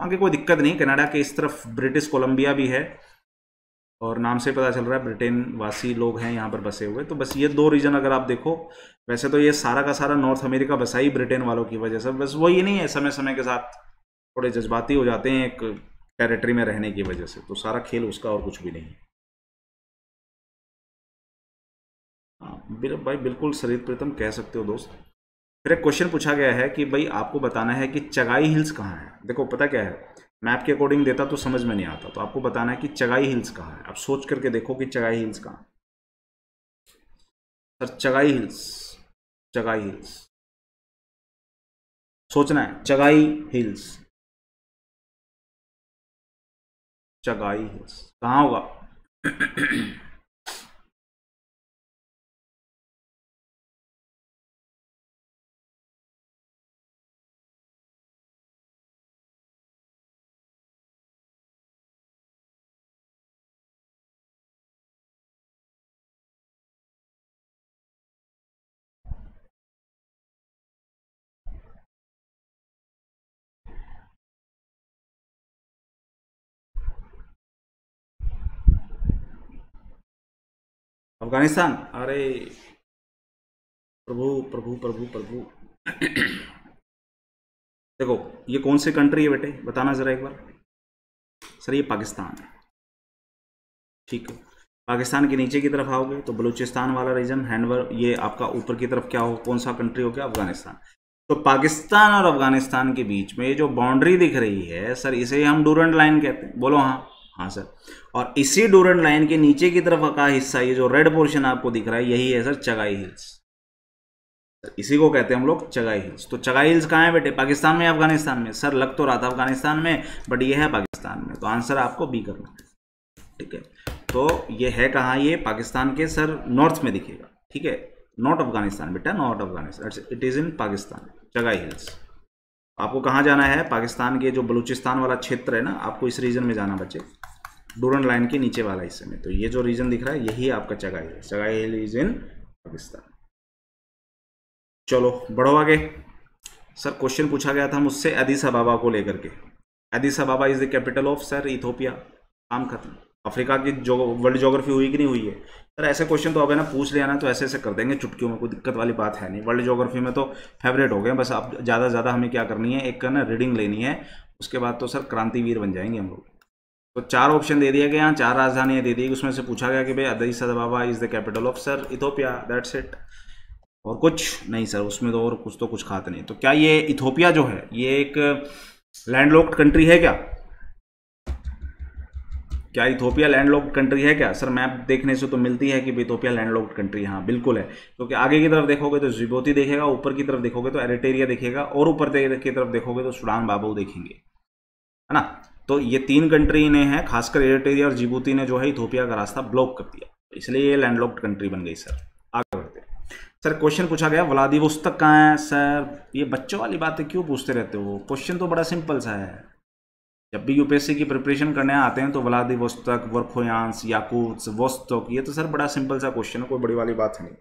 [SPEAKER 1] आगे कोई दिक्कत नहीं कनाडा के इस तरफ़ ब्रिटिश कोलंबिया भी है। और नाम से पता चल रहा है ब्रिटेन वासी लोग हैं यहाँ पर बसे हुए। तो बस ये दो रीजन अगर आप देखो, वैसे तो ये सारा का सारा नॉर्थ अमेरिका बसा ही ब्रिटेन वालों की वजह से। बस वो ये नहीं है समय समय के साथ थोड़े जज्बाती हो जाते हैं एक टेरिटरी में रहने की वजह से। तो सारा खेल उसका और कुछ भी नहीं हाँ। भाई बिल्कुल शरीर प्रीतम कह सकते हो दोस्त। फिर एक क्वेश्चन पूछा गया है कि भाई आपको बताना है कि चगाई हिल्स कहाँ है? देखो, पता क्या है? मैप के अकॉर्डिंग देता तो समझ में नहीं आता। तो आपको बताना है कि चगाई हिल्स कहाँ है। आप सोच करके देखो कि चगाई हिल्स कहाँ sir, Chagai hills Chagai hills. सोचना है, चगाई हिल्स। चगाई हिल्स। कहाँ होगा? अफ़गानिस्तान। अरे, प्रभु प्रभु प्रभु प्रभु। देखो, ये कौन सी कंट्री है बेटे? बताना ज़रा एक बार। सर, ये पाकिस्तान है। ठीक है। पाकिस्तान के नीचे की तरफ़ आओगे तो बलूचिस्तान वाला रीजन हैंडवर ये आपका ऊपर की तरफ़ क्या हो, कौन सा कंट्री हो गया? अफ़गानिस्तान। तो पाकिस्तान और अफ़गानिस्तान के बीच में ये जो बाउंड्री दिख रही है, सर, इसे हम डूरेंट लाइन कहते हैं। बोलो हाँ। हाँ सर। और इसी डोरेंट लाइन के नीचे की तरफ़ का हिस्सा, ये जो रेड पोर्शन आपको दिख रहा है, यही है सर चगाई हिल्स। इसी को कहते हैं हम लोग चगाई हिल्स। तो चगाई हिल्स कहाँ है बेटे? पाकिस्तान में अफ़गानिस्तान में? सर, लग तो रहा था अफ़गानिस्तान में बट ये है पाकिस्तान में। तो आंसर आपको बी करना है। ठीक है? तो ये है कहाँ ये? पाकिस्तान के सर नॉर्थ में दिखेगा। ठीक है? नॉट अफ़गानिस्तान बेटा not Afghanistan. It is in Pakistan. Chagai hills. आपको कहाँ जाना है? पाकिस्तान के जो बलूचिस्तान वाला क्षेत्र है ना, आपको इस रीजन में जाना बच्चे। डूरन लाइन के नीचे वाला हिस्से में। तो ये जो रीजन दिख रहा है, यही आपका चगाई है। Chagai hill is in Pakistan. चलो, बढ़ो आगे। सर क्वेश्चन पूछा गया था मुझसे एदिस बाबा को लेकर के। Addis Ababa is the capital of sir Ethiopia काम खत्म। अफ्रीका की जो वर्ल्ड जोग्राफी हुई कि नहीं हुई है? सर, ऐसे क्वेश्चन तो अब है ना, पूछ लिया ना तो ऐसे ऐसे कर देंगे, चुटकियों में, कोई दिक्कत वाली बात है नहीं। वर्ल्ड जोग्राफी में तो फेवरेट हो गए बस अब ज़्यादा से ज़्यादा हमें क्या करनी है, एक ना रीडिंग लेनी है, उसके बाद तो सर क्रांतिवीर बन जाएँगे हम लोग। तो चार ऑप्शन दे दिया गया, चार राजधानियाँ दे दी गई, उसमें से पूछा गया कि भाई Addis Ababa is the capital of sir Ethiopia that's it और कुछ नहीं सर, उसमें तो और कुछ तो कुछ खाते नहीं। तो क्या ये इथोपिया जो है, ये एक लैंडलॉक्ड कंट्री है क्या? क्या इथोपिया लैंडलॉक्ड कंट्री है क्या? सर, मैप देखने से तो मिलती है कि इथोपिया लैंडलॉक्ड कंट्री हाँ बिल्कुल है। क्योंकि तो आगे की तरफ़ देखोगे तो जिबोती देखेगा, ऊपर की तरफ़ देखोगे तो एरिटेरिया देखेगा, और ऊपर की तरफ़ देखोगे तो सुडान बाबू देखेंगे। है ना? तो ये तीन कंट्री ने है, खासकर एरिटेरिया और जिबूती ने जो है इथोपिया का रास्ता ब्लॉक कर दिया। इसलिए ये लैंडलॉक्ड कंट्री बन गई, सर। आगे बढ़ते सर, क्वेश्चन पूछा गया, व्लादिवोस्तक कहाँ है? सर, ये बच्चों वाली बातें क्यों पूछते रहते हो? क्वेश्चन तो बड़ा सिंपल सा है। जब भी यूपीएससी की प्रिपरेशन करने आते हैं तो व्लादिवोस्तक, वर्खोयांस, याकूत, वोस्तक, ये तो सर बड़ा सिंपल सा क्वेश्चन है, कोई बड़ी वाली बात है नहीं।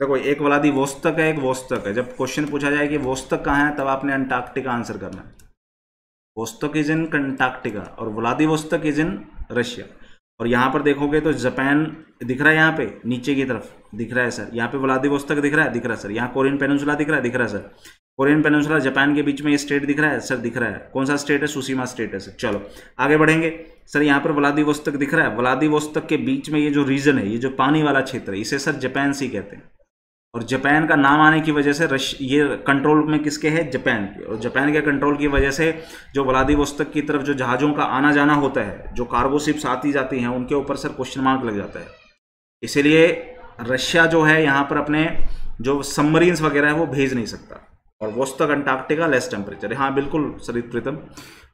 [SPEAKER 1] देखो, एक व्लादिवोस्तक है, एक वोस्तक है। जब क्वेश्चन पूछा जाए कि वोस्तक कहाँ है, तब आपने अंटार्कटिका आंसर करना है। वोस्तक इज़ इन कंटाक्टिका और व्लादिवोस्तक इज़ इन रशिया और यहाँ पर देखोगे तो जापान दिख रहा है यहाँ पे, नीचे की तरफ़ दिख रहा है, सर। यहाँ पे व्लादिवोस्तक दिख रहा है, दिख रहा है, सर। यहाँ कोरियन पेनिनसुला दिख रहा है, दिख रहा है, सर। कोरियन पेनिनसुला जापान के बीच में ये स्टेट दिख रहा है? सर दिख रहा है। कौन सा स्टेट है? सुसीमा स्टेट है सर चलो, आगे बढ़ेंगे। सर यहाँ पर व्लादिवोस्तक दिख रहा है। व्लादिवोस्तक के बीच में ये जो रीजन है, ये जो पानी वाला क्षेत्र है, इसे सर जापान सी कहते हैं। और जापान का नाम आने की वजह से रश, ये कंट्रोल में किसके है? जापान के। और जापान के कंट्रोल की वजह से जो व्लादिवोस्तक की तरफ़ जो जहाज़ों का आना जाना होता है, जो कार्गो शिप्स आती जाती हैं, उनके ऊपर सर क्वेश्चन मार्क लग जाता है। इसीलिए रशिया जो है, यहाँ पर अपने जो सबमरीन्स वगैरह है, वो भेज नहीं सकता। और वोस्तक अंटार्कटिका लेस टेम्परेचर। हाँ बिल्कुल सरित प्रीतम।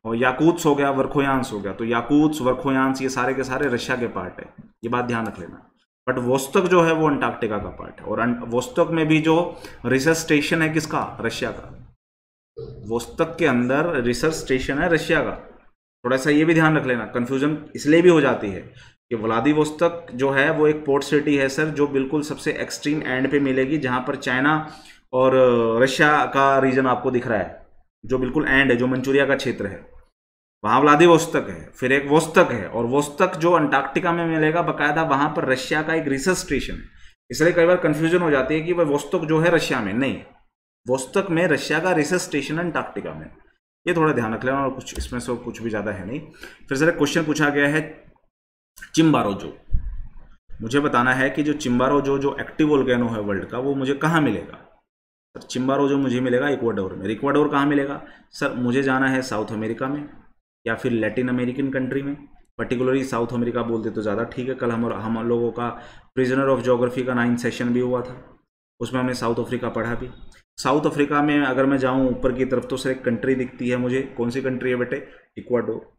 [SPEAKER 1] और याकूत्स हो गया, वर्खोयांस हो गया। तो याकूत्स, वर्खोयांस, ये सारे के सारे रशिया के पार्ट है। ये बात ध्यान रख लेना। बट वोस्तक जो है, वो अंटार्कटिका का पार्ट है। और वोस्तक में भी जो रिसर्च स्टेशन है, किसका? रशिया का। वोस्तक के अंदर रिसर्च स्टेशन है, रशिया का। थोड़ा सा ये भी ध्यान रख लेना। कन्फ्यूज़न इसलिए भी हो जाती है कि व्लादिवोस्तक जो है, वो एक पोर्ट सिटी है सर जो बिल्कुल सबसे एक्सट्रीम एंड पे मिलेगी, जहाँ पर चाइना और रशिया का रीजन आपको दिख रहा है, जो बिल्कुल एंड है, जो मंचूरिया का क्षेत्र है। वहाँ व्लादिवोस्तक है, फिर एक वोस्तक है, और वोस्तक जो अंटार्कटिका में मिलेगा, बकायदा वहाँ पर रशिया का एक रिसर्च स्टेशन है। इसलिए कई बार कंफ्यूजन हो जाती है कि वह वोस्तक जो है रशिया में? नहीं, वोस्तक में रशिया का रिसर्च स्टेशन अंटार्कटिका में। ये थोड़ा ध्यान रख लेना, और कुछ इसमें से कुछ भी ज़्यादा है नहीं। फिर सर क्वेश्चन पूछा गया है चिम्बारोजो मुझे बताना है कि जो चिम्बारोजो जो जो एक्टिव ओल्गेनो है वर्ल्ड का, वो मुझे कहाँ मिलेगा? सर चिम्बारोजो मुझे मिलेगा, इक्वाडोर में। इक्वाडोर कहाँ मिलेगा? सर, मुझे जाना है साउथ अमेरिका में, या फिर लैटिन अमेरिकन कंट्री में। पर्टिकुलरली साउथ अमेरिका बोलते तो ज़्यादा ठीक है, कल हम हम लोगों का प्रिजनर ऑफ़ जोग्राफी का नाइन्थ सेशन भी हुआ था। उसमें हमने साउथ अफ्रीका पढ़ा भी। साउथ अफ्रीका में अगर मैं जाऊँ ऊपर की तरफ़ तो सर, एक कंट्री दिखती है मुझे। कौन सी कंट्री है बेटे? इक्वाडोर।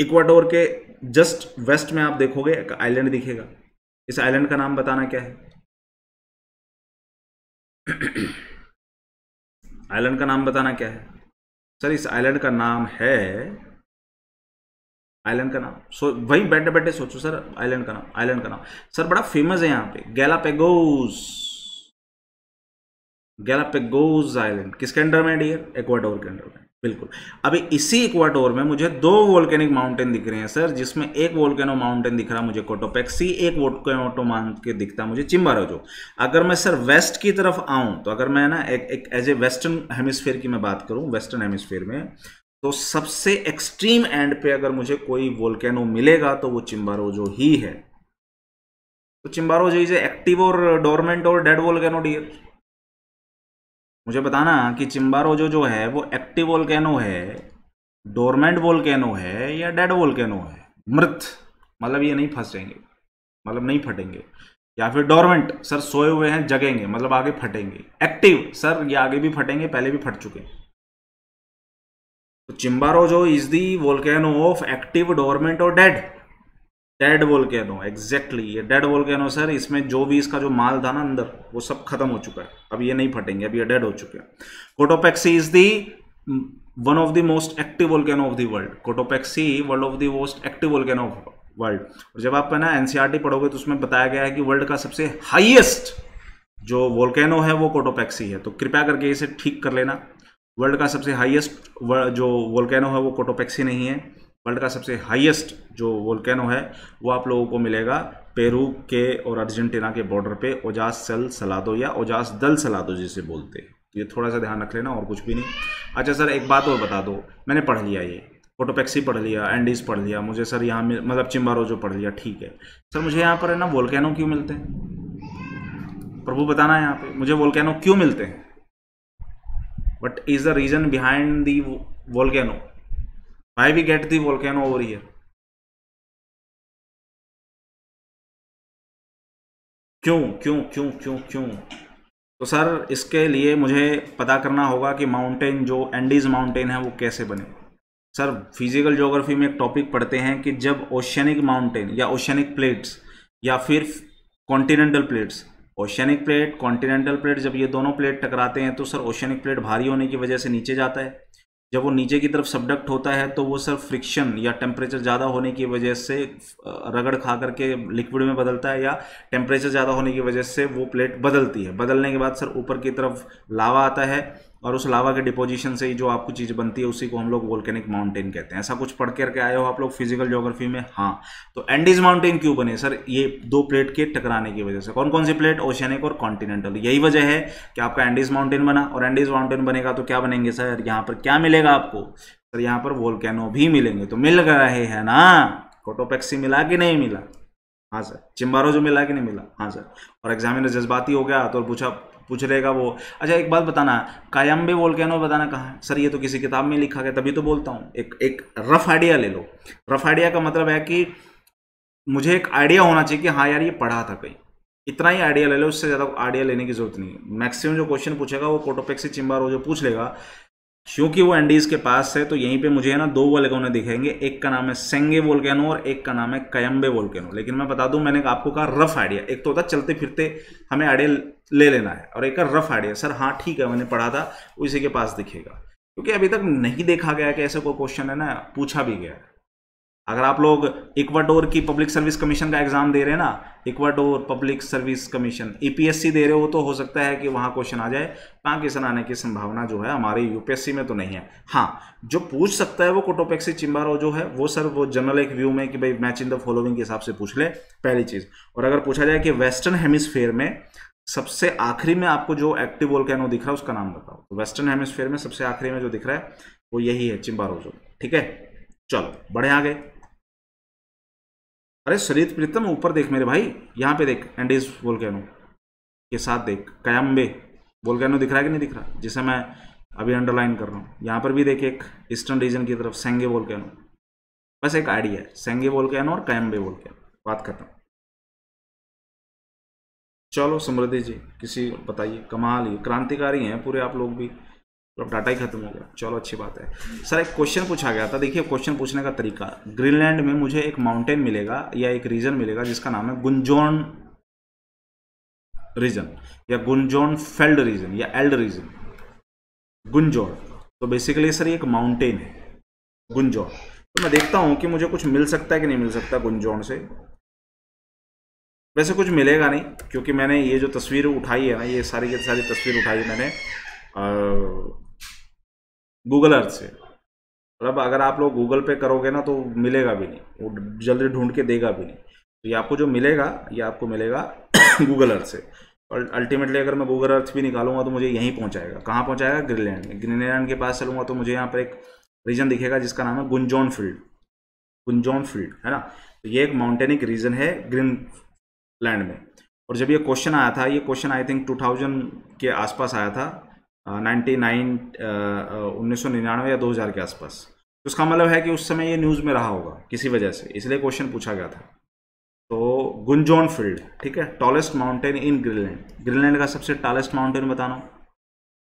[SPEAKER 1] इक्वाडोर के जस्ट वेस्ट में आप देखोगे, एक आइलैंड दिखेगा। इस आइलैंड का नाम बताना क्या है? आइलैंड का नाम बताना क्या है? सर इस आइलैंड का नाम है आइलैंड का नाम, सो, वही बैठे बैठे सोचो सर आइलैंड का नाम आइलैंड का नाम। सर बड़ा फ़ेमस है यहाँ पे गैलापेगोस गैलापेगोस आइलैंड किसके अंडर में डियर एक्वाडोर के अंडर में। बिल्कुल। अभी इसी इक्वाटोर में मुझे दो वोल्केनिक माउंटेन दिख रहे हैं, सर, जिसमें एक वोल्केनो माउंटेन दिख रहा मुझे कोटोपेक्सी एक वोल्केनो माउंट के दिखता मुझे चिम्बारोजो अगर मैं, सर, वेस्ट की तरफ़ आऊँ तो अगर मैं ना एक एक एज ए वेस्टर्न हेमिस्फेयर की मैं बात करूँ वेस्टर्न हेमिस्फेयर में तो सबसे एक्सट्रीम एंड पे अगर मुझे कोई वोल्केनो मिलेगा तो वो चिम्बारोजो ही है। तो चिम्बारोजो इज़ एक्टिव और डोरमेंट और डेड वोल्केनो डियर मुझे बताना कि चिम्बारोजो जो है, वो एक्टिव वोल्केनो है डोरमेंट वोल्केनो है या डेड वोल्केनो है? मृत। मतलब ये नहीं फंसेंगे। मतलब नहीं फटेंगे। या फिर डोरमेंट सर सोए हुए हैं, जगेंगे मतलब आगे फटेंगे। एक्टिव सर ये आगे भी फटेंगे, पहले भी फट चुके तो Chimborazo is the volcano of active dormant और डेड डेड वोल्केनो एग्जैक्टली ये डेड वोल्केनो सर, इसमें जो भी इसका जो माल था ना अंदर, वो सब खत्म हो चुका है। अब ये नहीं फटेंगे, अब ये डेड हो चुके हैं। Cotopaxi is the one of the most active volcano of the world Cotopaxi world of the most active volcano of world और जब आप ना एनसीआरटी पढ़ोगे तो उसमें बताया गया है कि वर्ल्ड का सबसे हाईएस्ट जो वोल्केनो है, वो कोटोपैक्सी है। तो कृपया करके इसे ठीक कर लेना। वर्ल्ड का सबसे हाईएस्ट जो वोल्केनो है, वो कोटोपैक्सी नहीं है। वर्ल्ड का सबसे हाईएस्ट जो वोल्केनो है, वो आप लोगों को मिलेगा पेरू के और अर्जेंटीना के बॉर्डर पे, ओजास सल सलादो या ओजास दल सलादो जिसे बोलते हैं। ये थोड़ा सा ध्यान रख लेना और कुछ भी नहीं। अच्छा सर, एक बात और बता दो, मैंने पढ़ लिया ये, फोटोपेक्सी पढ़ लिया, एंडीज पढ़ लिया, मुझे सर यहाँ मतलब चिम्बारो जो पढ़ लिया, ठीक है। सर, मुझे यहाँ पर है ना, वोल्केनो क्यों मिलते हैं? प्रभु बताना है यहाँ पे, मुझे वोल्केनो क्यों मिलते हैं? But is the reason behind the volcano? Why we get the volcano over here? क्यों क्यों क्यों क्यों क्यों? तो सर, इसके लिए मुझे पता करना होगा कि माउंटेन जो एंडीज माउंटेन है, वो कैसे बने। सर फ़िज़िकल ज्योग्राफी में एक टॉपिक पढ़ते हैं कि जब ओशियनिक माउंटेन या ओशियनिक प्लेट्स या फिर continental plates oceanic plate continental plate जब ये दोनों प्लेट टकराते हैं तो सर ओशियनिक प्लेट भारी होने की वजह से नीचे जाता है। जब वो नीचे की तरफ़ सबडक्ट होता है तो वो सर फ्रिक्शन या टेम्परेचर ज़्यादा होने की वजह से रगड़ खा करके लिक्विड में बदलता है या टेम्परेचर ज़्यादा होने की वजह से वो प्लेट बदलती है। बदलने के बाद सर ऊपर की तरफ़ लावा आता है और उस लावा के डिपोजिशन से ही जो आपको चीज़ बनती है, उसी को हम लोग वोल्केनिक माउंटेन कहते हैं। ऐसा कुछ पढ़ करके आए हो आप लोग फ़िज़िकल ज्योग्राफी में? हाँ। तो एंडीज माउंटेन क्यों बने? सर, ये दो प्लेट के टकराने की वजह से। कौन कौन सी प्लेट ओशियनिक और कॉन्टिनेंटल यही वजह है कि आपका एंडीज माउंटेन बना और एंडीज माउंटेन बनेगा तो क्या बनेंगे सर? यहाँ पर क्या मिलेगा आपको? सर, यहाँ पर वोल्केनो भी मिलेंगे। तो मिल रहे हैं ना? कोटोपेक्सी मिला कि नहीं मिला? हाँ सर। चिम्बारो जो मिला कि नहीं मिला? हाँ सर। और एग्जामिनर जज्बाती हो गया तो पूछा पूछ लेगा वो। अच्छा एक बात बताना कायम्बे वोल्केनो बताना कहाँ सर, ये तो किसी किताब में लिखा गया, तभी तो बोलता हूँ। एक एक रफ आइडिया ले लो। रफ आइडिया का मतलब है कि मुझे एक आइडिया होना चाहिए कि हाँ यार, ये पढ़ा था कहीं इतना ही आइडिया ले लो, उससे ज़्यादा आइडिया लेने की ज़रूरत नहीं है। मैक्सिमम जो क्वेश्चन पूछेगा, वो कोटोपेक्सी चिम्बार जो पूछ लेगा, क्योंकि वो एंडीज के पास है तो यहीं पे मुझे है ना दो वोल्केनो दिखेंगे। एक का नाम है सेंगे वोल्केनो और एक का नाम है कयम्बे वोल्केनो लेकिन मैं बता दूँ, मैंने आपको कहा रफ आइडिया। एक तो होता चलते फिरते हमें आइडिया ले लेना है। और एक रफ आइडिया सर हाँ ठीक है, मैंने पढ़ा था उसी के पास दिखेगा। क्योंकि अभी तक नहीं देखा गया कि ऐसा कोई क्वेश्चन है ना, पूछा भी गया। है अगर आप लोग इक्वाडोर की पब्लिक सर्विस कमीशन का एग्ज़ाम दे रहे हैं ना Ecuador public service commission EPSC दे रहे हो तो हो सकता है कि वहाँ क्वेश्चन आ जाए। पाकिस्तान आने की संभावना जो है, हमारे यूपीएससी में तो नहीं है। हाँ जो पूछ सकता है वो कोटोपेक्सी चिम्बारो जो है, वो सर, वो जनरल एक व्यू में कि भाई मैच इन द फॉलोइंग के हिसाब से पूछ ले, पहली चीज़। और अगर पूछा जाए कि वेस्टर्न हेमिसफेयर में सबसे आखिरी में आपको जो एक्टिव वोल्केनो दिख रहा है, उसका नाम बताओ। तो वेस्टर्न हेमिसफेयर में सबसे आखिरी में जो दिख रहा है, वो यही है चिम्बारो जो ठीक है? चलो, बढ़े आगे। अरे, शरीर प्रीतम, ऊपर देख मेरे भाई। यहाँ पे देख एंडीज वोल्केनो के साथ देख कयाम्बे वोल्केनो दिख रहा है कि नहीं दिख रहा? जिसे मैं अभी अंडरलाइन कर रहा हूँ। यहाँ पर भी देखिए एक ईस्टर्न रीजन की तरफ़ सेंगे बोल के बस एक आइडिया है सेंगे बोल के और कैम्बे बोल के बात खत्म। चलो, समृद्धि जी, किसी, बताइए, कमाल ही, क्रांतिकारी हैं पूरे आप लोग भी। अब डाटा ही खत्म हो गया। चलो, अच्छी बात है। सर, एक क्वेश्चन पूछा गया था। देखिए क्वेश्चन पूछने का तरीका। ग्रीनलैंड में मुझे एक माउंटेन मिलेगा या एक रीजन मिलेगा जिसका नाम है गुंजोन रीजन या गुंजोन फेल्ड रीजन या एल्ड रीजन गुंजोन तो बेसिकली सर, ये एक माउंटेन है। गुंजोन तो मैं देखता हूँ कि मुझे कुछ मिल सकता है कि नहीं मिल सकता गुंजोन से। वैसे कुछ मिलेगा नहीं, क्योंकि मैंने ये जो तस्वीर उठाई है ना, ये सारी की सारी तस्वीर उठाई है मैंने गूगल अर्थ से। मतलब अगर आप लोग गूगल पे करोगे ना तो मिलेगा भी नहीं। वो जल्दी ढूंढ के देगा भी नहीं। तो ये आपको जो मिलेगा, ये आपको मिलेगा गूगल अर्थ से। और अल्टीमेटली अगर मैं गूगल अर्थ भी निकालूँगा तो मुझे यहीं पहुंचाएगा। कहाँ पहुंचाएगा? ग्रीनलैंड में। ग्रीनलैंड के पास चलूँगा तो मुझे यहाँ पर एक रीजन दिखेगा, जिसका नाम है गुंजोन फ़ील्ड गुंजोन फ़ील्ड है ना? तो ये एक माउंटेनिक रीजन है ग्रीन लैंड में। और जब ये क्वेश्चन आया था, ये क्वेश्चन आई थिंक 2000 के आसपास आया था नाइन्टी नाइन उन्नीस सौ निन्यानवे या दो हज़ार के आसपास। तो उसका मतलब है कि उस समय ये न्यूज़ में रहा होगा, किसी वजह से, इसलिए क्वेश्चन पूछा गया था। तो गुंजोन फ़ील्ड, ठीक है tallest mountain in Greenland Greenland का सबसे टॉलेस्ट माउंटेन बताना।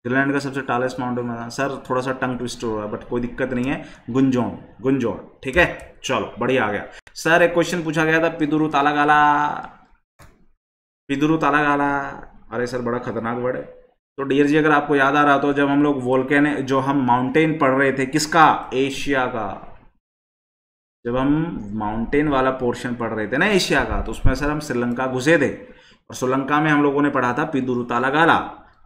[SPEAKER 1] ग्रीनलैंड का सबसे टॉलेस्ट माउंटेन बताना। सर थोड़ा सा टंग ट्विस्ट हो रहा है बट कोई दिक्कत नहीं है। गुंजोन गुंजोन, ठीक है? चलो, बढ़िया आ गया। सर एक क्वेश्चन पूछा गया था पिदुरु ताला गाला पिदुरु ताला गाला अरे सर बड़ा खतरनाक वर्ड है। तो डियर जी अगर आपको याद आ रहा तो जब हम लोग वोल्केन, जो हम माउंटेन पढ़ रहे थे, किसका? एशिया का। जब हम माउंटेन वाला पोर्शन पढ़ रहे थे ना एशिया का तो उसमें सर हम श्रीलंका घुसे थे। और श्रीलंका में हम लोगों ने पढ़ा था पिदुरु तालागाला।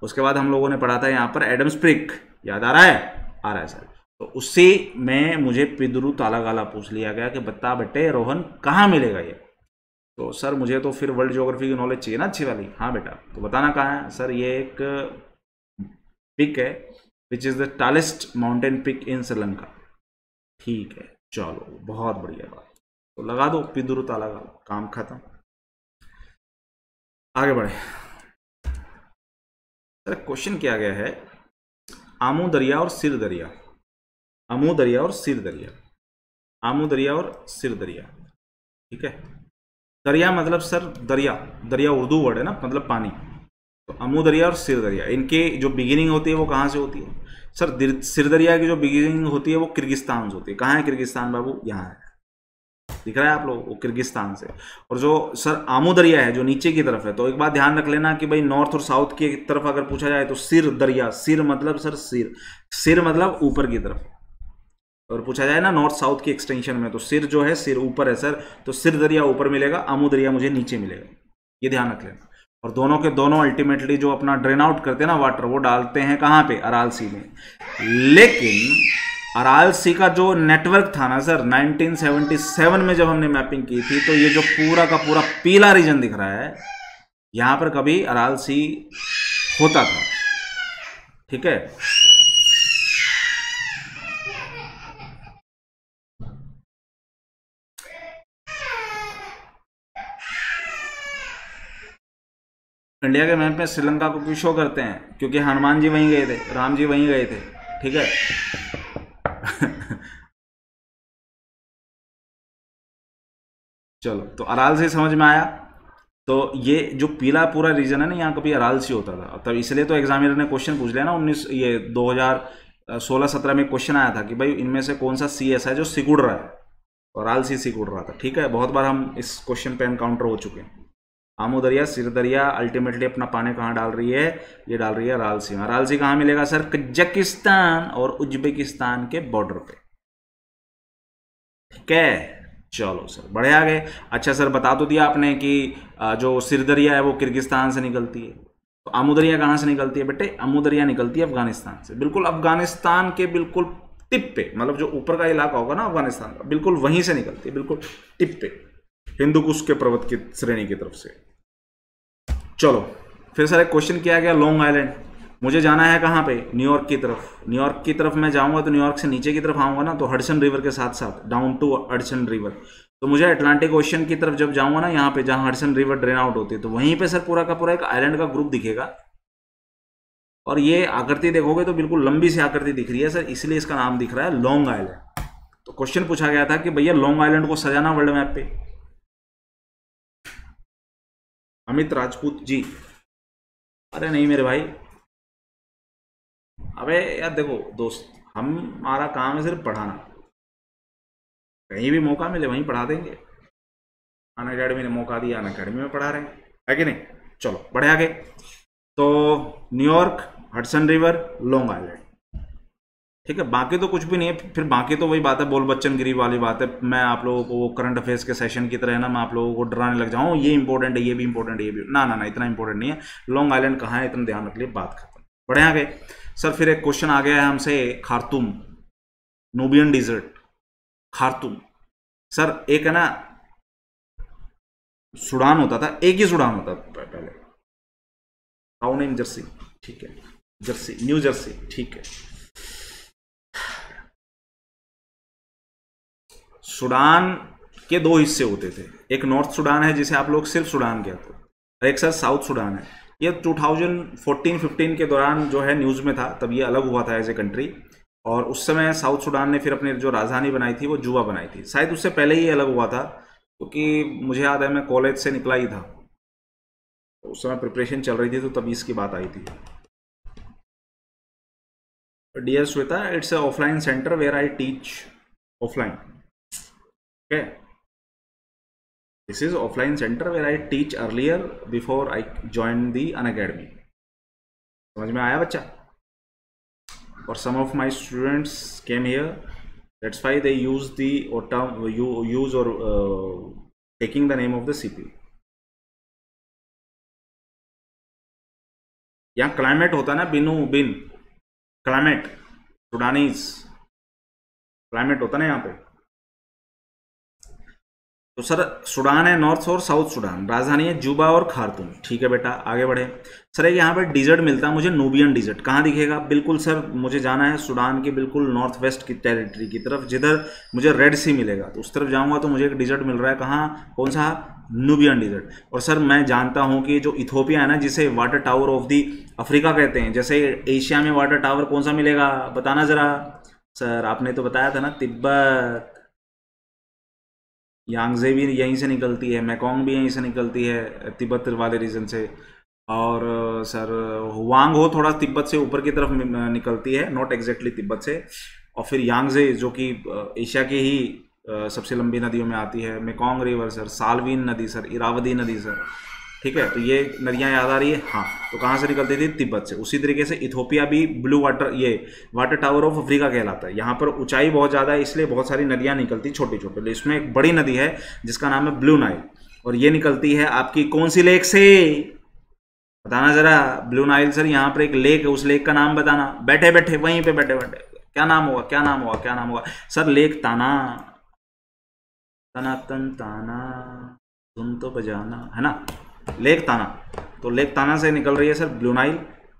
[SPEAKER 1] उसके बाद हम लोगों ने पढ़ा था यहाँ पर एडम्स प्रिक। याद आ रहा है? आ रहा है सर। तो उससे में, मुझे पिदुरु ताला तालागाला पूछ लिया गया कि बता बेटे रोहन कहाँ मिलेगा ये? तो सर, मुझे तो फिर वर्ल्ड ज्योग्राफी की नॉलेज चाहिए ना अच्छी वाली। हाँ बेटा तो बताना कहाँ है? सर, ये एक पिक है which is the tallest mountain peak in Sri Lanka ठीक है, चलो, बहुत बढ़िया बात। तो लगा दो पिदुरु ताला का काम खत्म। आगे बढ़े। सर क्वेश्चन किया गया है, आमू दरिया और सिर दरिया। आमू दरिया और सिर दरिया। आमू दरिया और सिर दरिया। ठीक है? दरिया मतलब सर दरिया दरिया उर्दू वर्ड है ना मतलब पानी। तो अमू दरिया और सिर दरिया, इनके जो बिगिनिंग होती है वो कहाँ से होती है? सर सिर दरिया की जो बिगिनिंग होती है वो किर्गिस्तान से होती है। कहाँ है किर्गिस्तान बाबू? यहाँ है। दिख रहा है आप लोग वो किर्गिस्तान से। और जो सर आमू दरिया है, जो नीचे की तरफ़ है तो एक बात ध्यान रख लेना कि भाई नॉर्थ और साउथ की तरफ़ अगर पूछा जाए तो सिर दरिया, सिर मतलब सर सिर सिर मतलब ऊपर की तरफ़। और पूछा जाए ना नॉर्थ साउथ की एक्सटेंशन में तो सिर जो है, सिर ऊपर है सर तो सिर दरिया ऊपर मिलेगा, आमू दरिया मुझे नीचे मिलेगा। ये ध्यान रख लेना। और दोनों के, दोनों अल्टीमेटली जो अपना ड्रेन आउट करते हैं ना वाटर वो डालते हैं कहाँ पे? अराल सी में। लेकिन अराल सी का जो नेटवर्क था ना सर 1977 में जब हमने मैपिंग की थी तो ये जो पूरा का पूरा पीला रीजन दिख रहा है, यहाँ पर कभी अराल सी होता था। ठीक है? इंडिया के मैप में श्रीलंका को क्यों शो करते हैं, क्योंकि हनुमान जी वहीं गए थे, राम जी वहीं गए थे, ठीक है? चलो तो अराल से समझ में आया। तो ये जो पीला पूरा रीजन है ना, यहाँ कभी अराल से होता था। तब इसलिए तो एग्जामिनर ने क्वेश्चन पूछ लिया ना, उन्नीस, ये 2016-17 में क्वेश्चन आया था कि भाई, इनमें से कौन सा सी ऐसा है जो सिकुड़ रहा है? और अराल सी सिकुड़ रहा था, ठीक है? बहुत बार हम इस क्वेश्चन पे एनकाउंटर हो चुके हैं। आमो दरिया सिर दरिया अल्टीमेटली अपना पानी कहाँ डाल रही है? ये डाल रही है रालसी में। रालसी कहाँ मिलेगा सर? कजाकिस्तान और उज्बेकिस्तान के बॉर्डर पे। ठीक है? चलो सर, बढ़े आ गए अच्छा सर, बता तो दिया आपने कि जो सिर दरिया है वो किर्गिस्तान से निकलती है। तो आमुदरिया कहाँ से निकलती है बेटे? आमुदरिया निकलती है अफ़गानिस्तान से। बिल्कुल अफ़गानिस्तान के बिल्कुल टिप पे मतलब जो ऊपर का इलाका होगा ना अफ़गानिस्तान का, बिल्कुल वहीं से निकलती है, बिल्कुल टिप पे। हिंदू कुश के पर्वत की श्रेणी की तरफ़ से। चलो, फिर सर एक क्वेश्चन किया गया लॉन्ग आइलैंड मुझे जाना है कहाँ पे? न्यूयॉर्क की तरफ़। न्यूयॉर्क की तरफ़ मैं जाऊँगा तो न्यूयॉर्क से नीचे की तरफ़ आऊँगा ना तो हडसन रिवर के साथ साथ डाउन टू हडसन रिवर तो मुझे अटलांटिक ओशन की तरफ़ जब जाऊँगा ना, यहाँ पे जहाँ हडसन रिवर ड्रेन आउट होती है तो वहीं पे सर पूरा का पूरा एक आइलैंड का ग्रुप दिखेगा। और ये आकृति देखोगे तो बिल्कुल लंबी सी आकृति दिख रही है सर, इसलिए इसका नाम दिख रहा है लॉन्ग आइलैंड तो क्वेश्चन पूछा गया था कि भैया लॉन्ग आइलैंड को सजाना वर्ल्ड मैप पे। अमित राजपूत, जी। अरे नहीं मेरे भाई। अबे यार देखो, दोस्त, हम हमारा काम है सिर्फ़ पढ़ाना। कहीं भी मौका मिले वहीं पढ़ा देंगे। अन अकेडमी ने मौका दिया अन अकेडमी में पढ़ा रहे हैं। है कि नहीं? चलो, बढ़े आगे। तो New York, Hudson river, Long Island. ठीक है, बाकी तो कुछ भी नहीं है, फिर बाकी तो वही बात है, बोल बच्चन गिरी वाली बात है, मैं आप लोगों को करंट अफेयर्स के सेशन की तरह ना, मैं आप लोगों को डराने लग जाऊँ, ये इंपॉर्टेंट है, ये भी इंपॉर्टेंट ये भी, ना ना ना, इतना इंपॉर्टेंट नहीं है। लॉन्ग आइलैंड कहाँ है, इतना ध्यान रख लिया बात खत्म। बढ़े आगे। सर, फिर एक क्वेश्चन आ गया है हमसे, खारतुम नोबियन डिजर्ट खारतुम। सर, एक है ना, सुडान होता था, एक ही सुडान होता था पहले। टाउन इन जर्सी ठीक है जर्सी न्यू जर्सी ठीक है। सुडान के दो हिस्से होते थे। एक नॉर्थ सूडान है, जिसे आप लोग सिर्फ़ सूडान कहते हो। और एक सर साउथ सूडान है। ये 2014-15 के दौरान जो है न्यूज़ में था, तब ये अलग हुआ था एज ए कंट्री और उस समय साउथ सूडान ने फिर अपनी जो राजधानी बनाई थी, वो जुआ बनाई थी। शायद उससे पहले ही अलग हुआ था, क्योंकि तो मुझे याद है मैं कॉलेज से निकला ही था। तो उस समय प्रिपरेशन चल रही थी तो तभी इसकी बात आई थी। Dear Shweta it's a offline centre where I teach offline okay this is offline center where i teach earlier before i joined the unacademy समझ में आया बच्चा और of my students came here that's why they use the or term you use or uh, taking the name of the cpu यहाँ climate होता है ना बिनु बिन क्लाइमेट सुडानीज क्लाइमेट होता ना यहाँ पे तो सर, सुडान है नॉर्थ और साउथ सुडान, राजधानी है जुबा और खारतूम ठीक है बेटा, आगे बढ़े। सर, एक यहाँ पर डिजर्ट मिलता है, मुझे नूबियन डिजर्ट कहाँ दिखेगा? बिल्कुल सर, मुझे जाना है सुडान के बिल्कुल नॉर्थ वेस्ट की टेरिटरी की तरफ़, जिधर मुझे रेड सी मिलेगा। तो उस तरफ़ जाऊँगा तो मुझे एक डिजर्ट मिल रहा है, कहाँ? कौन सा? नूबियन डिजर्ट और सर, मैं जानता हूँ कि जो इथोपिया है ना, जिसे water tower of the Africa कहते हैं, जैसे एशिया में वाटर टावर कौन सा मिलेगा? बताना ज़रा। सर, आपने तो बताया था ना, तिब्बत। यांगजे भी यहीं से निकलती है, मैकोंग भी यहीं से निकलती है, तिब्बत वाले रीजन से। और, सर, हुआंग हो थोड़ा तिब्बत से ऊपर की तरफ़ निकलती है नॉट एग्जैक्टली तिब्बत से। और फिर यांगजे, जो कि एशिया के ही सबसे लंबी नदियों में आती है, मेकोंग रिवर सर, सालवीन नदी, सर, इरावदी नदी, सर। ठीक है? तो ये नदियाँ याद आ रही है? हाँ। तो कहाँ से निकलती थी? तिब्बत से। उसी तरीके से इथोपिया भी ब्लू वाटर ये वाटर टावर ऑफ़ अफ्रीका कहलाता है। यहाँ पर ऊंचाई बहुत ज़्यादा है, इसलिए बहुत सारी नदियाँ निकलती छोटी छोटी इसमें एक बड़ी नदी है, जिसका नाम है ब्लू नाइल और ये निकलती है आपकी कौन सी लेक से? बताना जरा। ब्लू नाइल सर यहाँ पर एक लेक है, उस लेक का नाम बताना। बैठे बैठे, वहीं पर बैठे बैठे। क्या नाम होगा? क्या नाम होगा? क्या नाम होगा? सर लेक ताना तना तन ताना। तुम तो बजाना। है ना? लेक ताना। तो लेक ताना से निकल रही है सर ब्लू नाइल।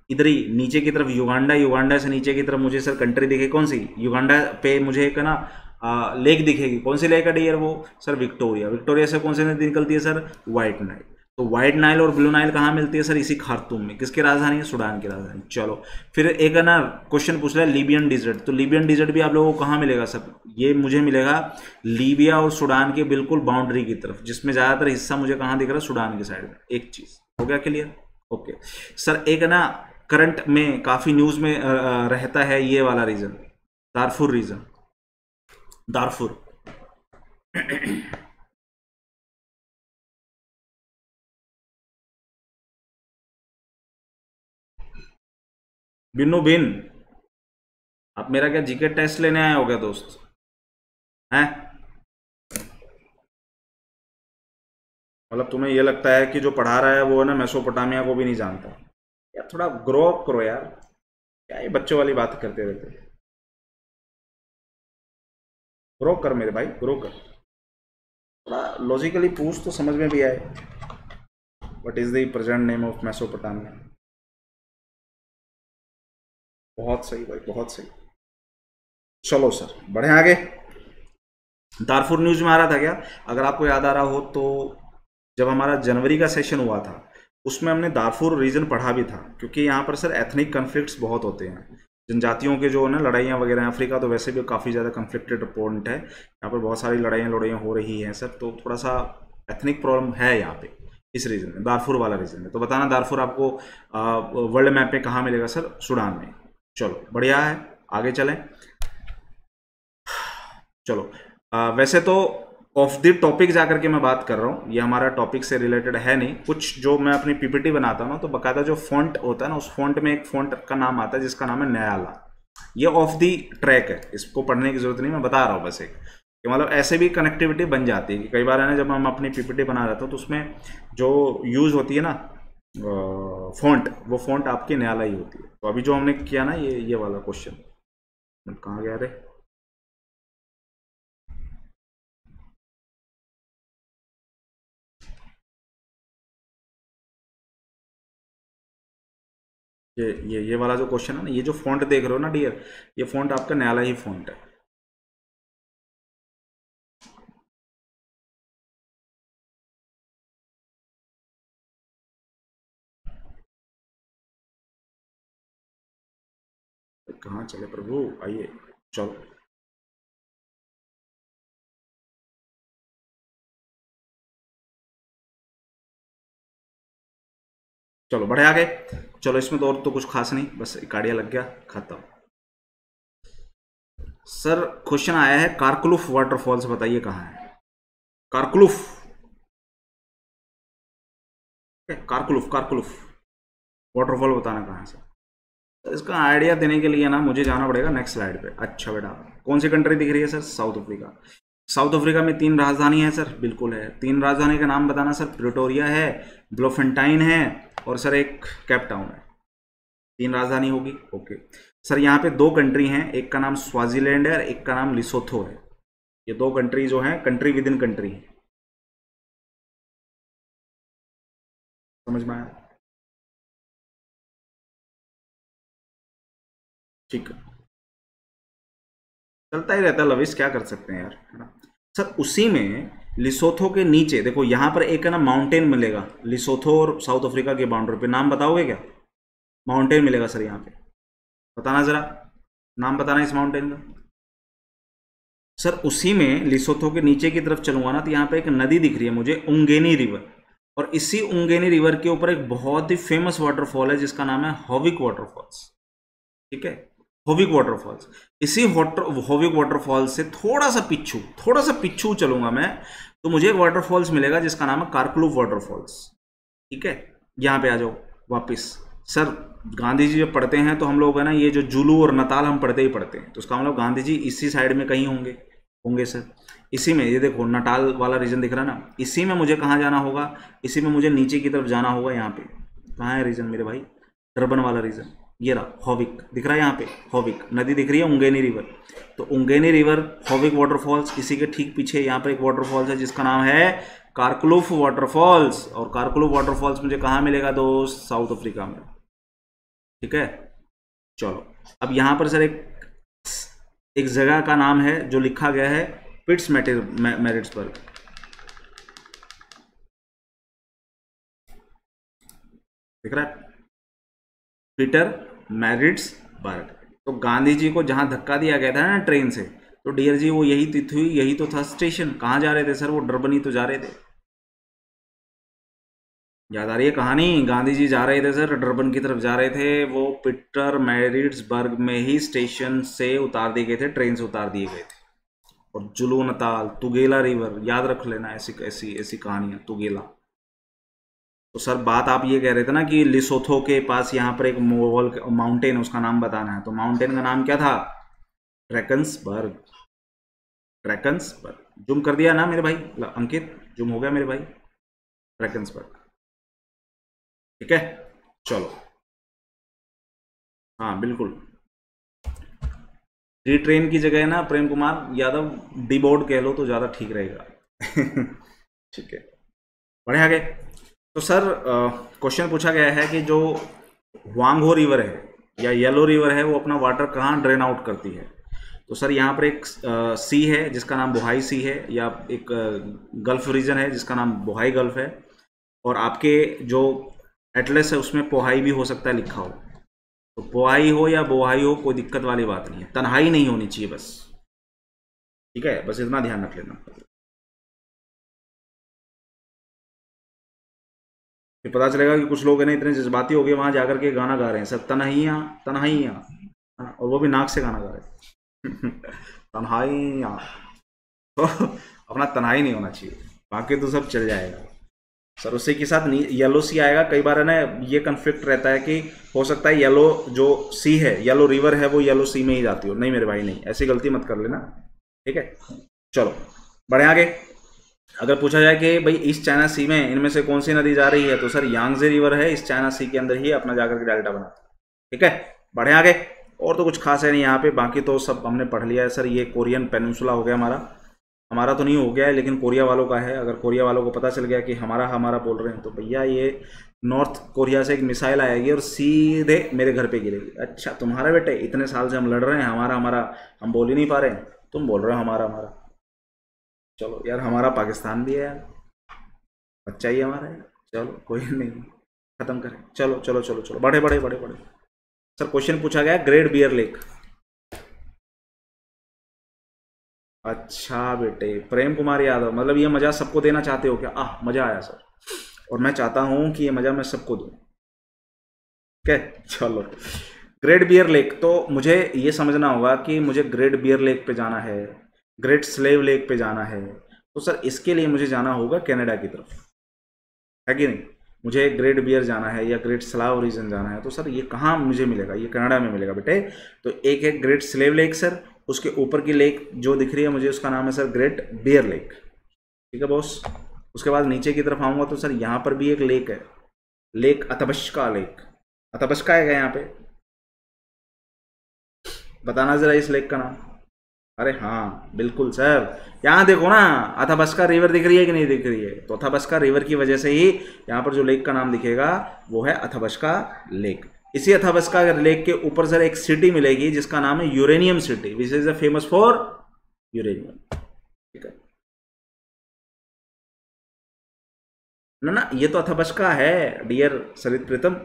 [SPEAKER 1] इधर ही नीचे की तरफ़ युगांडा युगांडा से नीचे की तरफ़ मुझे सर कंट्री दिखे। कौन सी? युगांडा पे मुझे एक ना लेक दिखेगी। कौन सी लेक है डियर वो? Sir Victoria. विक्टोरिया से कौन सी नदी निकलती है सर? White Nile. तो व्हाइट नाइल और ब्लू नाइल कहाँ मिलती है सर? इसी खारतूम में। किसकी राजधानी है? सुडान की राजधानी। चलो, फिर एक है ना क्वेश्चन पूछ रहा है लीबियन डिजर्ट तो लीबियन डिजर्ट भी आप लोगों को कहाँ मिलेगा सर? ये मुझे मिलेगा लीबिया और सुडान के बिल्कुल बाउंड्री की तरफ़, जिसमें ज़्यादातर हिस्सा मुझे कहाँ दिख रहा है? सुडान की साइड में। एक चीज़। हो गया क्लियर ओके सर, एक ना करंट में काफ़ी न्यूज़ में रहता है ये वाला region Darfur region Darfur Binnu बिन आप मेरा क्या जीके टेस्ट लेने आए हो गया दोस्त? हैं? मतलब तुम्हें ये लगता है कि जो पढ़ा रहा है वो है ना मेसोपोटामिया को भी नहीं जानता। यार थोड़ा ग्रो अप करो यार। क्या ये बच्चों वाली बात करते रहते ग्रो कर मेरे भाई ग्रो कर। थोड़ा लॉजिकली पूछ तो समझ में भी आए। What is the present name of Mesopotamia बहुत सही भाई, बहुत सही। चलो सर, बढ़े आगे। दारफुर न्यूज़ में आ रहा था क्या? अगर आपको याद आ रहा हो तो जब हमारा जनवरी का सेशन हुआ था, उसमें हमने दारफुर रीजन पढ़ा भी था, क्योंकि यहाँ पर सर एथनिक कन्फ्लिक्ट्स बहुत होते हैं। जनजातियों के जो है ना, लड़ाइयाँ वगैरह हैं, अफ्रीका तो वैसे भी काफ़ी ज़्यादा कन्फ्लिक्टेड पॉइंट है। यहाँ पर बहुत सारी लड़ाइयाँ लड़ाइयाँ हो रही हैं सर तो थोड़ा सा एथनिक प्रॉब्लम है यहाँ पे, इस रीजन में, दारफुर वाला रीजन में। तो बताना दारफुर आपको वर्ल्ड मैप में कहाँ मिलेगा सर? सूडान में। चलो बढ़िया है आगे चलें। चलो आ, वैसे तो ऑफ़ द टॉपिक जाकर के मैं बात कर रहा हूँ ये हमारा टॉपिक से रिलेटेड है नहीं। कुछ जो मैं अपनी पीपीटी बनाता हूँ ना तो बकायदा जो फॉन्ट होता है ना उस फॉन्ट में एक फॉन्ट का नाम आता है जिसका नाम है न्यायाला ये ऑफ़ दी ट्रैक है इसको पढ़ने की ज़रूरत नहीं मैं बता रहा हूँ बस एक। कि मतलब ऐसे भी कनेक्टिविटी बन जाती है कि कई बार है ना जब हम अपनी पीपीटी बना रहे हैं तो उसमें जो यूज़ होती है ना फॉन्ट वो फॉन्ट आपकी न्यायाला ही होती है। तो अभी जो हमने किया ना ये ये वाला क्वेश्चन कहाँ गया रे ये ये ये वाला जो क्वेश्चन है ना, ये जो फॉन्ट देख रहे हो ना डियर ये फॉन्ट आपका नयाला ही फॉन्ट है। कहाँ चले प्रभु, आइए, चलो। चलो, बढ़े आगे। चलो, इसमें तो और तो कुछ खास नहीं, बस इकाड़िया लग गया, खाता सर क्वेश्चन आया है कारकुलुफ वाटरफॉल्स बताइए कहाँ है? कारकुलुफ कारकुलुफ कारकुलुफ वाटरफॉल बताना कहाँ है, सर? इसका आइडिया देने के लिए ना मुझे जाना पड़ेगा नेक्स्ट स्लाइड पे। अच्छा बेटा, कौन सी कंट्री दिख रही है sir South Africa South Africa में तीन राजधानी है सर बिल्कुल है। तीन राजधानी का नाम बताना सर प्रिटोरिया है ब्लोफेंटाइन है और सर एक कैप टाउन है। तीन राजधानी होगी ओके सर यहाँ पे दो कंट्री हैं, एक का नाम स्वाजीलैंड है और एक का नाम लिसोथो है। ये दो कंट्री जो हैं कंट्री विद इन कंट्री है। समझ में आया? ठीक है। चलता ही रहता है लविश क्या कर सकते हैं यार, है ना? सर, उसी में लिसोथो के नीचे, देखो, यहाँ पर एक, है ना माउंटेन मिलेगा, लिसोथो और साउथ अफ्रीका के बाउंड्री पे। नाम बताओगे क्या? माउंटेन मिलेगा सर यहाँ पे। बताना जरा, नाम बताना इस माउंटेन का। सर, उसी में लिसोथो के नीचे की तरफ़ चलूँगा ना तो यहाँ पे एक नदी दिख रही है मुझे, उंगेनी रिवर और इसी उंगेनी रिवर के ऊपर एक बहुत ही फ़ेमस वाटरफॉल है, जिसका नाम है हॉविक वाटरफॉल्स ठीक है? Howick waterfalls. इसी होविक वाटरफॉल्स से थोड़ा सा पिछू थोड़ा सा पिछू चलूँगा मैं तो मुझे एक वाटरफॉल्स मिलेगा जिसका नाम है कारकुलू वाटरफॉल्स। ठीक है? यहाँ पे आ जाओ, वापिस। सर, गांधी जी जब पढ़ते हैं तो हम लोग है ना ये जो जुलू और नताल हम पढ़ते ही पढ़ते हैं तो उसका मतलब गांधी जी इसी साइड में कहीं होंगे। होंगे, सर। इसी में, ये देखो नटाल वाला रीजन दिख रहा है ना, इसी में मुझे कहाँ जाना होगा? इसी में मुझे नीचे की तरफ़ जाना होगा यहाँ पे। कहाँ है रीजन मेरे भाई? टर्बन वाला रीजन। ये रहा, हॉविक, दिख रहा है यहाँ पे, हॉविक, नदी दिख रही है उंगेनी रिवर। तो उंगेनी रिवर, हॉविक वाटरफॉल्स इसी के ठीक पीछे यहाँ पर एक वाटरफॉल्स है जिसका नाम है कारकुलुफ वाटरफॉल्स और कारकुलुफ वाटरफॉल्स मुझे कहाँ मिलेगा दोस्त? साउथ अफ्रीका में। ठीक है? चलो, अब यहाँ पर सर एक एक जगह का नाम है जो लिखा गया है पिट्स मेरिट्सबर्ग दिख रहा है? पीटर मैरिट्सबर्ग तो गांधी जी को जहाँ धक्का दिया गया था ना ट्रेन से तो डियर जी, वो यही तिथि यही तो था स्टेशन। कहाँ जा रहे थे सर? वो डरबनी तो जा रहे थे। याद आ रही है कहानी? गांधी जी जा रहे थे सर, डरबन की तरफ़ जा रहे थे। वो पीटर मैरिट्सबर्ग में ही स्टेशन से उतार दिए गए थे, ट्रेन से उतार दिए गए थे। और जुलू नताल तुगेला रिवर, याद रख लेना ऐसी ऐसी ऐसी कहानियाँ, तुगेला। तो सर, बात आप ये कह रहे थे ना कि लिसोथो के पास यहाँ पर एक मोवल माउंटेन उसका नाम बताना है। तो माउंटेन का नाम क्या था? ट्रैकन्सबर्ग। ट्रैकन्सबर्ग। जुम कर दिया ना मेरे भाई अंकित? जुम हो गया मेरे भाई। ट्रैकन्सबर्ग। ठीक है? चलो। हाँ बिल्कुल। ट्रेन की जगह है ना, प्रेम कुमार। यादव, डी बोर्ड कह लो तो ज़्यादा ठीक रहेगा। ठीक है। बढ़े आगे। तो सर क्वेश्चन पूछा गया है कि जो वांगो रिवर है या येलो रिवर है, वो अपना वाटर कहाँ ड्रेन आउट करती है? तो सर, यहाँ पर एक सी है जिसका नाम बुहाई सी है, या एक गल्फ रीजन है जिसका नाम बुहाई गल्फ है, और आपके जो एटलस है उसमें पोहाई भी हो सकता है लिखा हो। तो पोहाई हो या बोहाई हो, कोई दिक्कत वाली बात नहीं है। तनहाई नहीं होनी चाहिए बस। ठीक है? बस इतना ध्यान रख लेना। फिर पता चलेगा कि कुछ लोग है इतने जज्बाती हो गए, वहाँ जाकर के गाना गा रहे हैं। सब तनहिया तनहिया और वो भी नाक से गाना गा रहे हैं। तनहाइया। तो अपना तनहाई नहीं होना चाहिए। बाकी तो सब चल जाएगा। सर, उसी के साथ येलो सी आएगा। कई बार है ना, ये कन्फ्लिक्ट रहता है कि हो सकता है येलो जो सी है येलो रिवर है, वो येलो सी में ही जाती हो। नहीं मेरे भाई, नहीं। ऐसी गलती मत कर लेना। ठीक है? चलो, बढ़े आगे। अगर पूछा जाए कि भाई इस चाइना सी में इनमें से कौन सी नदी जा रही है तो सर यांगजे रिवर है, इस चाइना सी के अंदर ही अपना जाकर के डेल्टा बना। ठीक है? बढ़े आगे। और तो कुछ खास है नहीं यहाँ पे, बाकी तो सब हमने पढ़ लिया है सर, ये कोरियन पेनिनसुला हो गया हमारा। हमारा तो नहीं हो गया है, लेकिन कोरिया वालों का है। अगर कोरिया वालों को पता चल गया कि हमारा हमारा बोल रहे हैं तो भैया ये नॉर्थ कोरिया से एक मिसाइल आएगी और सीधे मेरे घर पे गिरेगी। अच्छा तुम्हारा बेटे, इतने साल से हम लड़ रहे हैं, हमारा हमारा, हम बोल ही नहीं पा रहे हैं। तुम बोल रहे हो हमारा हमारा। चलो यार, हमारा पाकिस्तान भी है यार। बच्चा ही हमारा है चलो, कोई नहीं, खत्म करें। चलो चलो चलो चलो। बड़े बड़े बड़े बड़े। सर क्वेश्चन पूछा गया ग्रेट बियर लेक अच्छा बेटे, प्रेम कुमार यादव मतलब ये मज़ा सबको देना चाहते हो क्या? आह, मज़ा आया, सर। और मैं चाहता हूँ कि ये मज़ा मैं सबको दूँ। क्या चलो। ग्रेट बियर लेक तो मुझे ये समझना होगा कि मुझे ग्रेट बियर लेक पे जाना है। ग्रेट स्लेव लेक पे जाना है। तो सर, इसके लिए मुझे जाना होगा कनाडा की तरफ़। है कि नहीं? मुझे ग्रेट बियर जाना है या ग्रेट स्लाव रीजन जाना है। तो सर, ये कहाँ मुझे मिलेगा? ये कनाडा में मिलेगा बेटे। तो एक है ग्रेट स्लेव लेक सर, उसके ऊपर की लेक जो दिख रही है मुझे, उसका नाम है सर ग्रेट बियर लेक। ठीक है बॉस? उसके बाद नीचे की तरफ़ आऊँगा तो सर, यहाँ पर भी एक लेक है। Lake अतबश्का lake. अतबश्का है यहाँ पे? बताना जरा इस लेक का नाम। अरे हाँ बिल्कुल सर। यहाँ देखो ना अथाबस्का रिवर दिख रही है कि नहीं दिख रही है? तो अथाबस्का रिवर की वजह से ही यहाँ पर जो लेक का नाम दिखेगा, वो है अथाबस्का लेक इसी अथाबस्का लेक के ऊपर सर एक सिटी मिलेगी, जिसका नाम है Uranium City which is a famous for uranium ठीक है? ना ना, ये तो अथाबस्का है डियर सरित प्रीतम।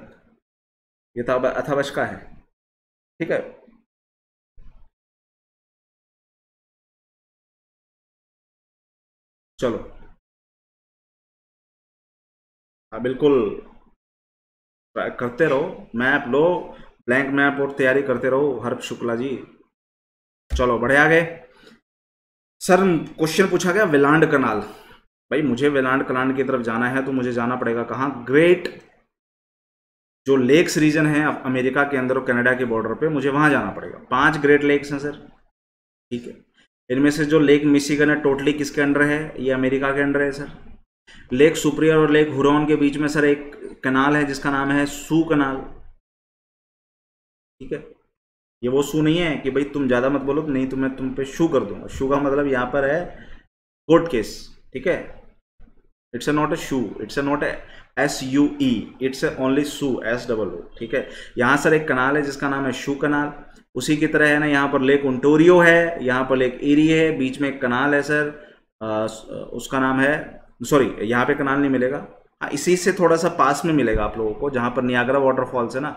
[SPEAKER 1] ये तो अथाबस्का है। ठीक है? चलो। हाँ बिल्कुल। करते रहो, मैप लो, ब्लैंक मैप और तैयारी करते रहो, हर्ष शुक्ला जी। चलो, बढ़े आगे। सर, क्वेश्चन पूछा गया, वेलांड कनाल। भाई, मुझे वेलांड कनाल की तरफ़ जाना है तो मुझे जाना पड़ेगा कहाँ? ग्रेट। जो लेक्स रीजन है, अमेरिका के अंदर और कनाडा के बॉर्डर पे, मुझे वहाँ जाना पड़ेगा। पाँच ग्रेट लेक्स हैं, सर। ठीक है। इनमें से जो लेक मिशिगन है, टोटली किसके अंडर है? ये अमेरिका के अंडर है, सर। लेक सुप्रियर और लेक हुरॉन के बीच में, सर, एक कनाल है, जिसका नाम है सू कनाल। ठीक है? ये वो सू नहीं है कि भाई तुम ज़्यादा मत बोलो, नहीं तो मैं तुम पे शू कर दूँगा। शू का मतलब यहाँ पर है कोर्ट केस। ठीक है? It's a not a shoe it's a not S U E it's only Soo S double O ठीक है? यहाँ, सर, एक कनाल है, जिसका नाम है शू कनाल। उसी की तरह है ना यहाँ पर लेक ओंटोरियो है यहाँ पर लेक एरी है बीच में एक कनाल है सर आ, उसका नाम है सॉरी यहाँ पे कनाल नहीं मिलेगा। हाँ इसी से थोड़ा सा पास में मिलेगा आप लोगों को जहाँ पर नियागरा वाटरफॉल्स है ना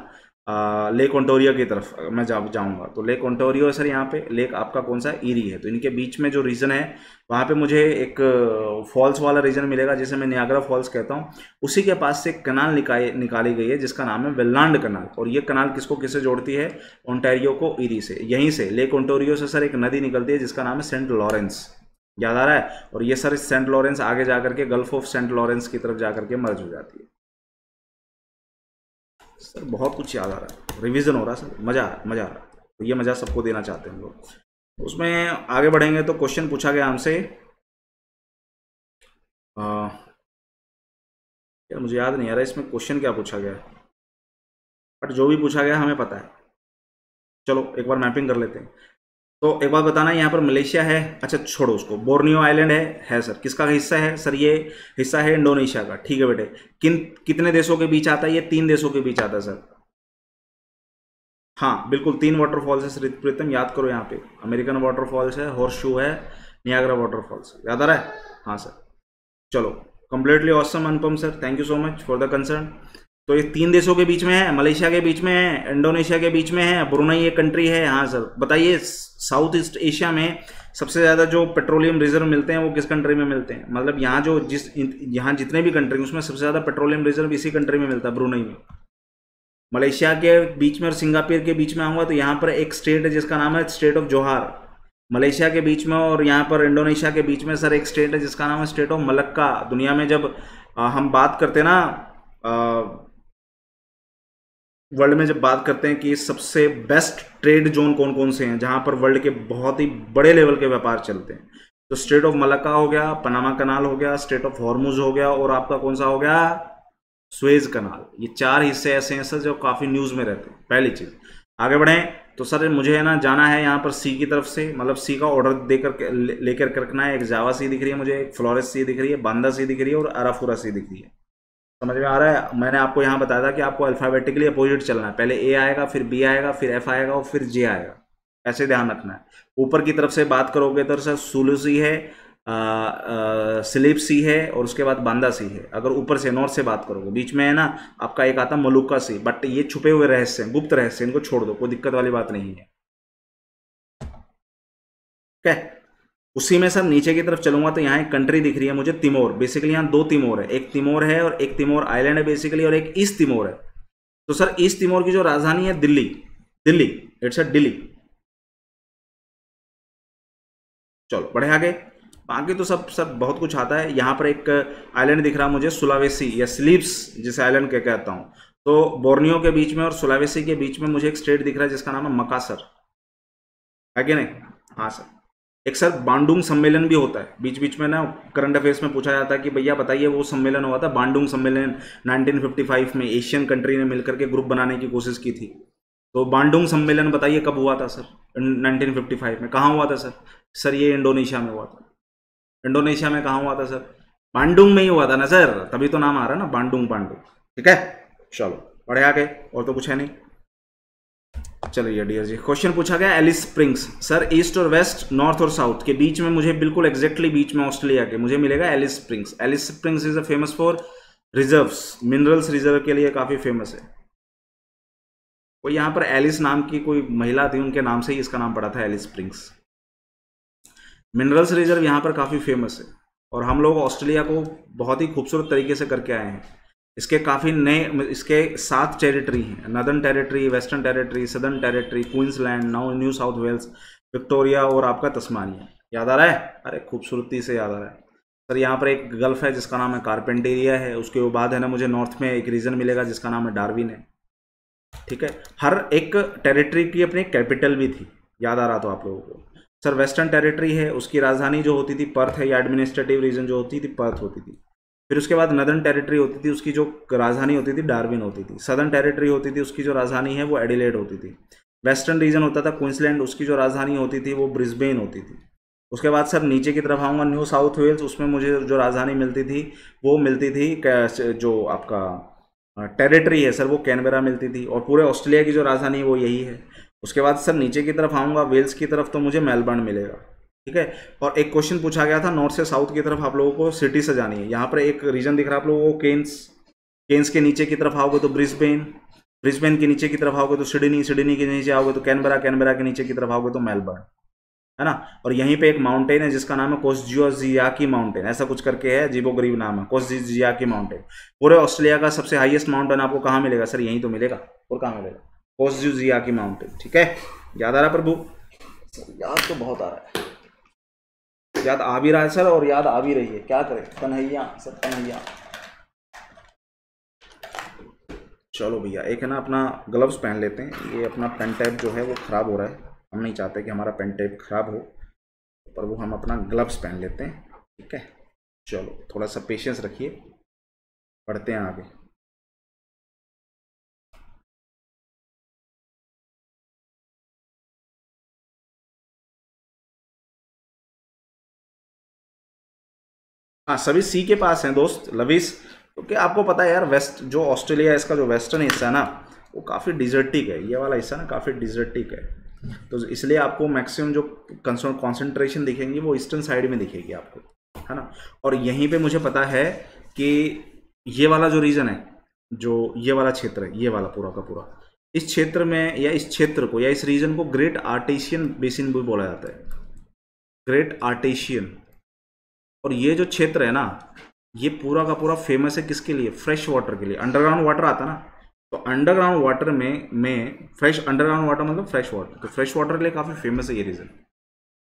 [SPEAKER 1] लेक ओंटोरियो की तरफ़, मैं जा, जाऊँगा। तो लेक ओंटोरियो सर यहाँ पे। लेक आपका कौन सा? ईरी है। तो इनके बीच में जो रीजन है, वहाँ पे मुझे एक फॉल्स वाला रीजन मिलेगा, जिसे मैं नियागरा फॉल्स कहता हूँ। उसी के पास से कनाल निकाली निकाली गई है, जिसका नाम है वेल्लांड कनाल और ये कनाल किसको किससे जोड़ती है? ओंटेरियो को ईरी से। यहीं से। लेक ओंटोरियो से सर एक नदी निकलती है, जिसका नाम है सेंट लॉरेंस याद आ रहा है? और ये सर सेंट लॉरेंस आगे जाकर के गल्फ ऑफ़ सेंट लॉरेंस की तरफ़ जाकर के मर्ज हो जाती है। सर, बहुत कुछ याद आ रहा है। रिविज़न हो रहा है सर। मज़ा मज़ा आ रहा है। तो ये मज़ा सबको देना चाहते हैं हम लोग। उसमें आगे बढ़ेंगे तो क्वेश्चन पूछा गया हमसे। यार, मुझे याद नहीं आ रहा इसमें क्वेश्चन क्या पूछा गया। बट जो भी पूछा गया हमें पता है। चलो, एक बार मैपिंग कर लेते हैं। तो एक बात बताना, यहाँ पर मलेशिया है। अच्छा छोड़ो उसको। बोर्नियो आइलैंड है है सर। किसका हिस्सा है? सर, ये हिस्सा है इंडोनेशिया का। ठीक है बेटे। किन, कितने देशों के बीच आता है? ये तीन देशों के बीच आता है, सर। हाँ बिल्कुल, तीन वाटरफॉल्स है, सर। प्रीतम, याद करो यहाँ पे। अमेरिकन वाटरफॉल्स है हॉर्स शू है नियाग्रा वाटरफॉल्स याद आ रहा है? हाँ सर। चलो completely awesome Anupam, sir. Thank you so much for the concern तो ये तीन देशों के बीच में है, मलेशिया के बीच में है, इंडोनेशिया के बीच में है, ब्रुनई एक कंट्री है हाँ सर। बताइए साउथ ईस्ट एशिया में सबसे ज़्यादा जो पेट्रोलियम रिज़र्व मिलते हैं, वो किस कंट्री में मिलते हैं? मतलब यहाँ जो जिस यहाँ जितने भी कंट्री उसमें सबसे ज़्यादा पेट्रोलियम रिज़र्व इसी कंट्री में मिलता है, ब्रुनई में। मलेशिया के बीच में और सिंगापुर के बीच में आऊँगा तो यहाँ पर एक स्टेट है, जिसका नाम है स्टेट ऑफ़ जोहार मलेशिया के बीच में और यहाँ पर इंडोनेशिया के बीच में सर एक स्टेट है, जिसका नाम है स्टेट ऑफ़ मलक्का। दुनिया में जब हम बात करते ना वर्ल्ड में जब बात करते हैं कि सबसे बेस्ट ट्रेड जोन कौन कौन से हैं, जहाँ पर वर्ल्ड के बहुत ही बड़े लेवल के व्यापार चलते हैं। तो स्टेट ऑफ़ मलक्का हो गया, पनामा कनाल हो गया, स्टेट ऑफ़ हॉर्मुज हो गया, और आपका कौन सा हो गया? Suez canal. ये चार हिस्से ऐसे हैं सर जो काफ़ी न्यूज़ में रहते हैं, पहली चीज़। आगे बढ़ें तो सर मुझे है ना जाना है यहाँ पर सी की तरफ़ से मतलब सी का ऑर्डर देकर लेकर रखना है, एक जावा सी दिख रही है मुझे, एक फ्लोरेस सी दिख रही है, बांदा सी दिख रही है और अराफुरा सी दिख रही है। समझ में आ रहा है? मैंने आपको यहाँ बताया था कि आपको अल्फ़ाबेटिकली अपोजिट चलना है। पहले ए आएगा, फिर बी आएगा, फिर एफ़ आएगा और फिर जे आएगा। ऐसे ध्यान रखना है। ऊपर की तरफ़ से बात करोगे तो सर सुलूसी है स्लिप सी है और उसके बाद बांदा सी है। अगर ऊपर से नॉर्थ से बात करोगे, बीच में है ना, आपका एक आता मलुका सी बट ये छुपे हुए रहस्य हैं, गुप्त रहस्य इनको छोड़ दो, कोई दिक्कत वाली बात नहीं है। क्या उसी में सर नीचे की तरफ़ चलूँगा तो यहाँ एक कंट्री दिख रही है मुझे तिमोर। बेसिकली यहाँ दो तिमोर है। एक तिमोर है और एक तिमोर आइलैंड है बेसिकली और एक ईस्ट तिमोर है। तो सर, ईस्ट तिमोर की जो राजधानी है दिल्ली। दिल्ली। इट्स अ दिल्ली चलो, बढ़े आगे। बाकी तो सब सब बहुत कुछ आता है। यहाँ पर एक आइलैंड दिख रहा मुझे सुलावेसी या स्लीप्स जिसे आइलैंड के कहता हूँ। तो बोर्नियो के बीच में और सुलावेसी के बीच में मुझे एक स्टेट दिख रहा है जिसका नाम है मकासर है कि नहीं? हाँ सर एक सर बांडुंग सम्मेलन भी होता है। बीच बीच में ना करंट अफेयर्स में पूछा जाता है कि भैया बताइए वो सम्मेलन हुआ था, बांडुंग सम्मेलन 1955 में एशियन कंट्री ने मिलकर के ग्रुप बनाने की कोशिश की थी। तो बांडुंग सम्मेलन बताइए कब हुआ था, सर? 1955 में। कहाँ हुआ था, सर? सर, ये इंडोनेशिया में हुआ था। इंडोनेशिया में कहाँ हुआ था, सर? बांडुंग में ही हुआ था ना, सर? तभी तो नाम आ रहा है ना, बांडुंग बांडुंग ठीक है? चलो, बढ़े आगे, और तो कुछ है नहीं। चलिए डियर जी। क्वेश्चन पूछा गया एलिस स्प्रिंग्स सर ईस्ट और वेस्ट नॉर्थ और साउथ के बीच में मुझे बिल्कुल एग्जैक्टली बीच में ऑस्ट्रेलिया के, मुझे मिलेगा Alice Springs Alice Springs is a famous for reserves minerals reserve के लिए काफ़ी फ़ेमस है। कोई यहाँ पर एलिस नाम की कोई महिला थी, उनके नाम से ही इसका नाम पड़ा था एलिस स्प्रिंग्स मिनरल्स रिज़र्व यहाँ पर काफ़ी फ़ेमस है। और हम लोग ऑस्ट्रेलिया को बहुत ही खूबसूरत तरीके से करके आए हैं। इसके काफ़ी नए, इसके सात टेरिटरी हैं Northern Territory Western Territory Southern Territory Queensland now New South Wales Victoria और आपका तस्मानिया। याद आ रहा है? अरे, खूबसूरती से याद आ रहा है। सर, यहाँ पर एक गल्फ है जिसका नाम है कारपेंटेरिया है, उसके बाद है ना मुझे नॉर्थ में एक रीजन मिलेगा जिसका नाम है डार्विन है। ठीक है? हर एक टेरिटरी की अपनी कैपिटल भी थी। याद आ रहा तो आप लोगों को। सर वेस्टर्न टेरिटरी है, उसकी राजधानी जो होती थी पर्थ है, या एडमिनिस्ट्रेटिव रीजन जो होती थी पर्थ होती थी। फिर उसके बाद नदर्न टेरिटरी होती थी, उसकी जो राजधानी होती थी डार्विन होती थी। सदर्न टेरिटरी होती थी, उसकी जो राजधानी है, वो एडिलेड होती थी। वेस्टर्न रीजन होता था क्विंसलैंड उसकी जो राजधानी होती थी, वो ब्रिस्बेन होती थी। उसके बाद सर नीचे की तरफ़ आऊँगा न्यू साउथ वेल्स उसमें मुझे जो राजधानी मिलती थी, वो मिलती थी जो आपका टेरिटरी है सर वो कैनबेरा मिलती थी। और पूरे ऑस्ट्रेलिया की जो राजधानी है, वो यही है। उसके बाद सर नीचे की तरफ़ आऊँगा वेल्स की तरफ़ तो मुझे मेलबर्न मिलेगा। ठीक है? और एक क्वेश्चन पूछा गया था नॉर्थ से साउथ की तरफ़ आप लोगों को सिटी से जानी है। यहाँ पर एक रीजन दिख रहा है आप लोगों को केन्स केन्स के नीचे की तरफ़ आओगे तो ब्रिस्बेन ब्रिस्बेन के नीचे की तरफ़ आओगे तो सिडनी सिडनी के नीचे आओगे तो कैनबरा कैनबरा के नीचे की तरफ़ आओगे तो मेलबर्न है ना? और यहीं पे एक माउंटेन है जिसका नाम है कोसजियाकी माउंटेन ऐसा कुछ करके है जीबो गरीब नाम है कोसजिया की माउंटेन पूरे ऑस्ट्रेलिया का सबसे हाईएस्ट माउंटेन आपको कहाँ मिलेगा? सर, यहीं तो मिलेगा। और कहाँ मिलेगा? कोसजियाकी माउंटेन ठीक है? याद आ रहा प्रभु? याद तो बहुत आ रहा है। याद आ भी रहा है, सर, और याद आ भी रही है। क्या करें? कन्हैया, सर, कन्हैया। चलो भैया, एक है ना अपना ग्लव्स पहन लेते हैं। ये अपना पेन टैप जो है, वो ख़राब हो रहा है। हम नहीं चाहते कि हमारा पेन टैप ख़राब हो, पर वो हम अपना ग्लव्स पहन लेते हैं। ठीक है? चलो, थोड़ा सा पेशेंस रखिए। पढ़ते हैं आगे। हाँ सभी सी के पास हैं दोस्त, लविस। क्योंकि तो आपको पता है यार, वेस्ट, जो ऑस्ट्रेलिया है, इसका जो वेस्टर्न हिस्सा है ना, वो काफ़ी डिजर्टिक है। ये वाला हिस्सा ना काफ़ी डिजर्टिक है। तो इसलिए आपको मैक्सिमम जो कॉन्सेंट्रेशन दिखेंगी, वो ईस्टर्न साइड में दिखेगी आपको, है ना? और यहीं पे मुझे पता है कि ये वाला जो रीजन है, जो ये वाला क्षेत्र है, ये वाला पूरा का पूरा, इस क्षेत्र में या इस क्षेत्र को या इस रीजन को ग्रेट आर्टेशियन बेसिन भी बोला जाता है। ग्रेट आर्टेशियन और ये जो क्षेत्र है ना, ये पूरा का पूरा फ़ेमस है किसके लिए? फ्रेश वाटर के लिए। अंडरग्राउंड वाटर आता ना तो अंडरग्राउंड वाटर में में फ्रेश अंडरग्राउंड वाटर मतलब फ्रेश वाटर तो फ्रेश वाटर के लिए काफ़ी फ़ेमस है ये रीजन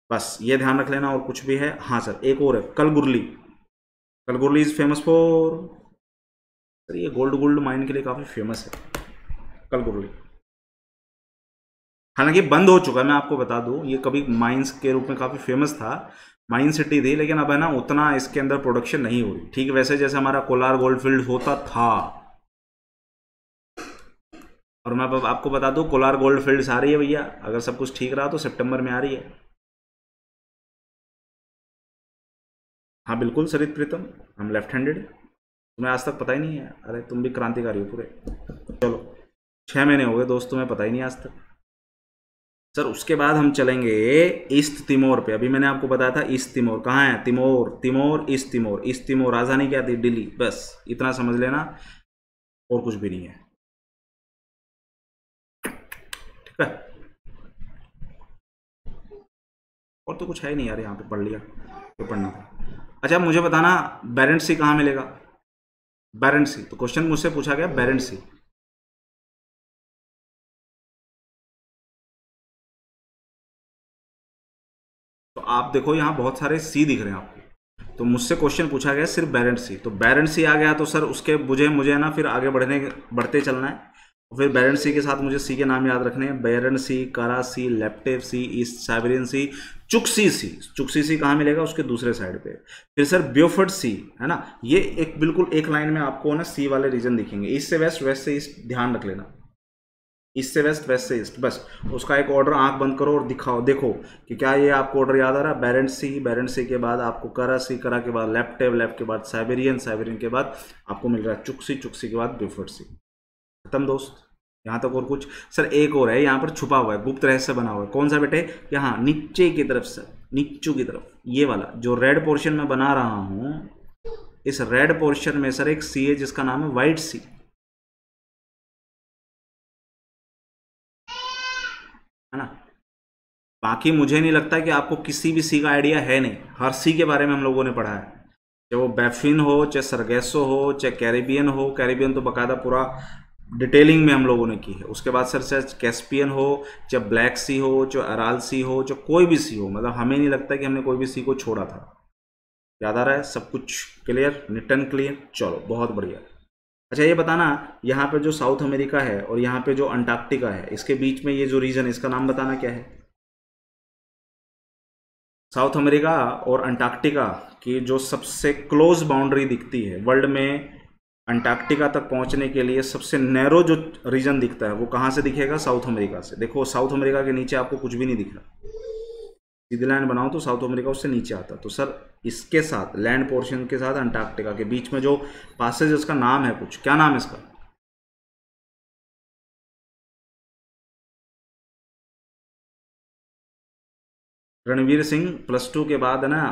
[SPEAKER 1] बस, ये ध्यान रख लेना और कुछ भी है। हाँ सर, एक और है, Kalgoorlie. Kalgoorlie is famous for sir ये गोल्ड गोल्ड माइन के लिए काफ़ी फ़ेमस है। कलगुरली। हालाँकि बंद हो चुका है, मैं आपको बता दूँ, ये कभी माइंस के रूप में काफ़ी फ़ेमस था माइन सिटी थी लेकिन अब है ना, उतना इसके अंदर प्रोडक्शन नहीं हो रही ठीक, वैसे जैसे हमारा कोलार गोल्ड फ़ील्ड होता था। और मैं अब आपको बता दूँ, कोलार गोल्ड फ़ील्ड आ रही है भैया। अगर सब कुछ ठीक रहा तो सितंबर में आ रही है। हाँ बिल्कुल, सरित प्रीतम, हम लेफ़्ट हैंडेड तुम्हें आज तक पता ही नहीं है। अरे, तुम भी क्रांतिकारी हो पूरे। चलो छः महीने हो गए दोस्त, तुम्हें पता ही नहीं आज तक। सर, उसके बाद हम चलेंगे ईस्ट तिमोर पे। अभी मैंने आपको बताया था ईस्ट तिमोर। कहाँ है? Timor Timor, East Timor. East Timor राजधानी क्या थी? दिल्ली। बस, इतना समझ लेना। और कुछ भी नहीं है। ठीक है? और तो कुछ है ही नहीं यार, यहाँ पे पढ़ लिया तो पढ़ना था। अच्छा मुझे बताना बैरेंट सी कहाँ मिलेगा? बैरेंट सी तो क्वेश्चन मुझसे पूछा गया बैरेंट सी आप देखो यहाँ बहुत सारे सी दिख रहे हैं आपको। तो मुझसे क्वेश्चन पूछा गया सिर्फ़ बैरेंट सी तो बैरेंट सी आ गया तो सर उसके मुझे मुझे ना फिर आगे बढ़ने, बढ़ते चलना है। फिर बैरेंट सी के साथ मुझे सी के नाम याद रखने हैं। बैरन सी कारा सी लेप्टेव सी ईस्ट साइबेरियन सी चुक्सी सी चुक्सी सी कहाँ मिलेगा? उसके दूसरे साइड पे। फिर सर ब्योफर्ड सी है ना? ये एक, बिल्कुल एक लाइन में आपको ना सी वाले रीजन दिखेंगे। ईस्ट से वेस्ट वेस्ट से ईस्ट ध्यान रख लेना। ईस्ट से वेस्ट वेस्ट से ईस्ट बस। उसका एक ऑर्डर आँख बंद करो और दिखाओ, देखो कि क्या ये आपको ऑर्डर याद आ रहा? है बैरेंट सी बैरेंट सी के बाद आपको करा सी करा के बाद लेफ्टेव लेफ़्ट के बाद साइबेरियन साइबेरियन के बाद आपको मिल रहा है चुकसी चुकसी के बाद ब्यूफर्ड सी खत्म दोस्त। यहाँ तक और कुछ? सर, एक और है, यहाँ पर छुपा हुआ है, गुप्त रहस्य बना हुआ है। कौन सा बेटे? यहाँ, नीचे की तरफ़, सर। नीचू की तरफ़। ये वाला, जो रेड पोर्शन में बना रहा हूँ, इस रेड पोर्शन में, सर, एक सी है जिसका नाम है वाइट सी है ना बाकी मुझे नहीं लगता कि आपको किसी भी सी का आइडिया है नहीं। हर सी के बारे में हम लोगों ने पढ़ा है। चाहे वो बैफिन हो, चाहे सरगेसो हो, चाहे कैरेबियन हो, कैरेबियन तो बकायदा पूरा डिटेलिंग में हम लोगों ने की है। उसके बाद सर, चाहे कैस्पियन हो, चाहे ब्लैक सी हो, चाहे अराल सी हो, चाहे कोई भी सी हो मतलब हमें नहीं लगता कि हमने कोई भी सी को छोड़ा था। याद आ रहा है? सब कुछ क्लियर? Knit and clear? चलो, बहुत बढ़िया। अच्छा ये बताना, यहाँ पे जो साउथ अमेरिका है और यहाँ पे जो अंटार्कटिका है, इसके बीच में ये जो रीजन है, इसका नाम बताना क्या है? साउथ अमेरिका और अंटार्कटिका की जो सबसे क्लोज बाउंड्री दिखती है, वर्ल्ड में अंटार्कटिका तक पहुँचने के लिए सबसे नैरो जो रीजन दिखता है, वो कहाँ से दिखेगा? साउथ अमेरिका से। देखो, साउथ अमेरिका के नीचे आपको कुछ भी नहीं दिख रहा। सीधी लाइन बनाओ तो साउथ अमेरिका उससे नीचे आता तो सर, इसके साथ लैंड पोर्शन के साथ अंटार्कटिका के बीच में जो पासेज उसका नाम है कुछ। क्या नाम है इसका? रणवीर सिंह प्लस टू के बाद है ना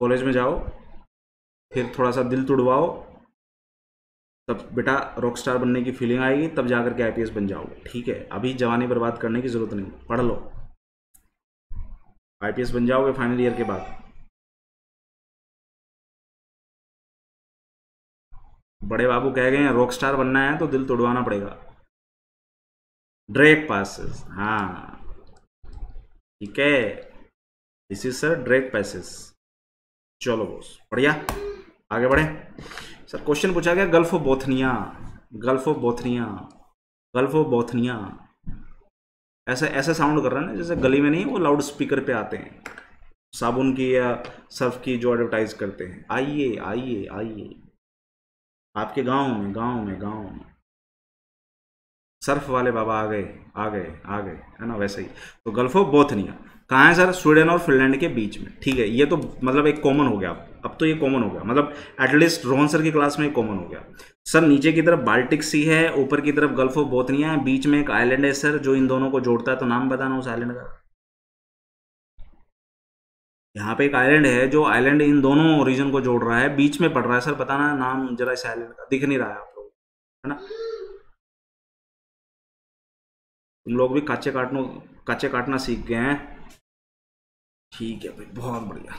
[SPEAKER 1] कॉलेज में जाओ, फिर थोड़ा सा दिल तुड़वाओ, तब बेटा रॉक स्टार बनने की फीलिंग आएगी, तब जाकर के आईपीएस बन जाओगे, ठीक है? अभी जवानी बर्बाद करने की ज़रूरत नहीं, पढ़ लो। आईपीएस बन जाओगे फाइनल ईयर के बाद। बड़े बाबू कह गए हैं रॉक स्टार बनना है तो दिल तोड़वाना पड़ेगा। ड्रेक पासिस हाँ। ठीक है? This is sir Drake passage चलो बोस बढ़िया। आगे बढ़े। सर क्वेश्चन पूछा गया Gulf of Bothnia Gulf of Bothnia Gulf of Bothnia ऐसे ऐसे साउंड कर रहा है ना, जैसे गली में नहीं, वो लाउड स्पीकर पे आते हैं। साबुन की या सर्फ की जो एडवर्टाइज करते हैं। आइए आइए आइए। आपके गाँव में गाँव में गाँव में। सर्फ वाले बाबा आ गए आ गए आ गए, है ना, वैसे ही। तो गल्फ ऑफ़ बोथनिया कहाँ है सर? स्वीडन और फिनलैंड के बीच में, ठीक है? ये तो मतलब एक कॉमन हो गया। अब तो ये कॉमन हो गया। मतलब एटलीस्ट रोहन सर की क्लास में कॉमन हो गया। सर, नीचे की तरफ़ बाल्टिक सी है, ऊपर की तरफ़ गल्फ ऑफ़ बोथनिया है, बीच में एक आइलैंड है सर, जो इन दोनों को जोड़ता है तो नाम बताना उस आइलैंड का। यहाँ पे एक आइलैंड है, जो आइलैंड इन दोनों रीजन को जोड़ रहा है, बीच में पड़ रहा है सर, बताना नाम जरा इस आइलैंड का, दिख नहीं रहा है आप लोग है ना? तुम लोग भी काचे काटनो काचे काटना सीख गए हैं। ठीक है भाई, बहुत बढ़िया।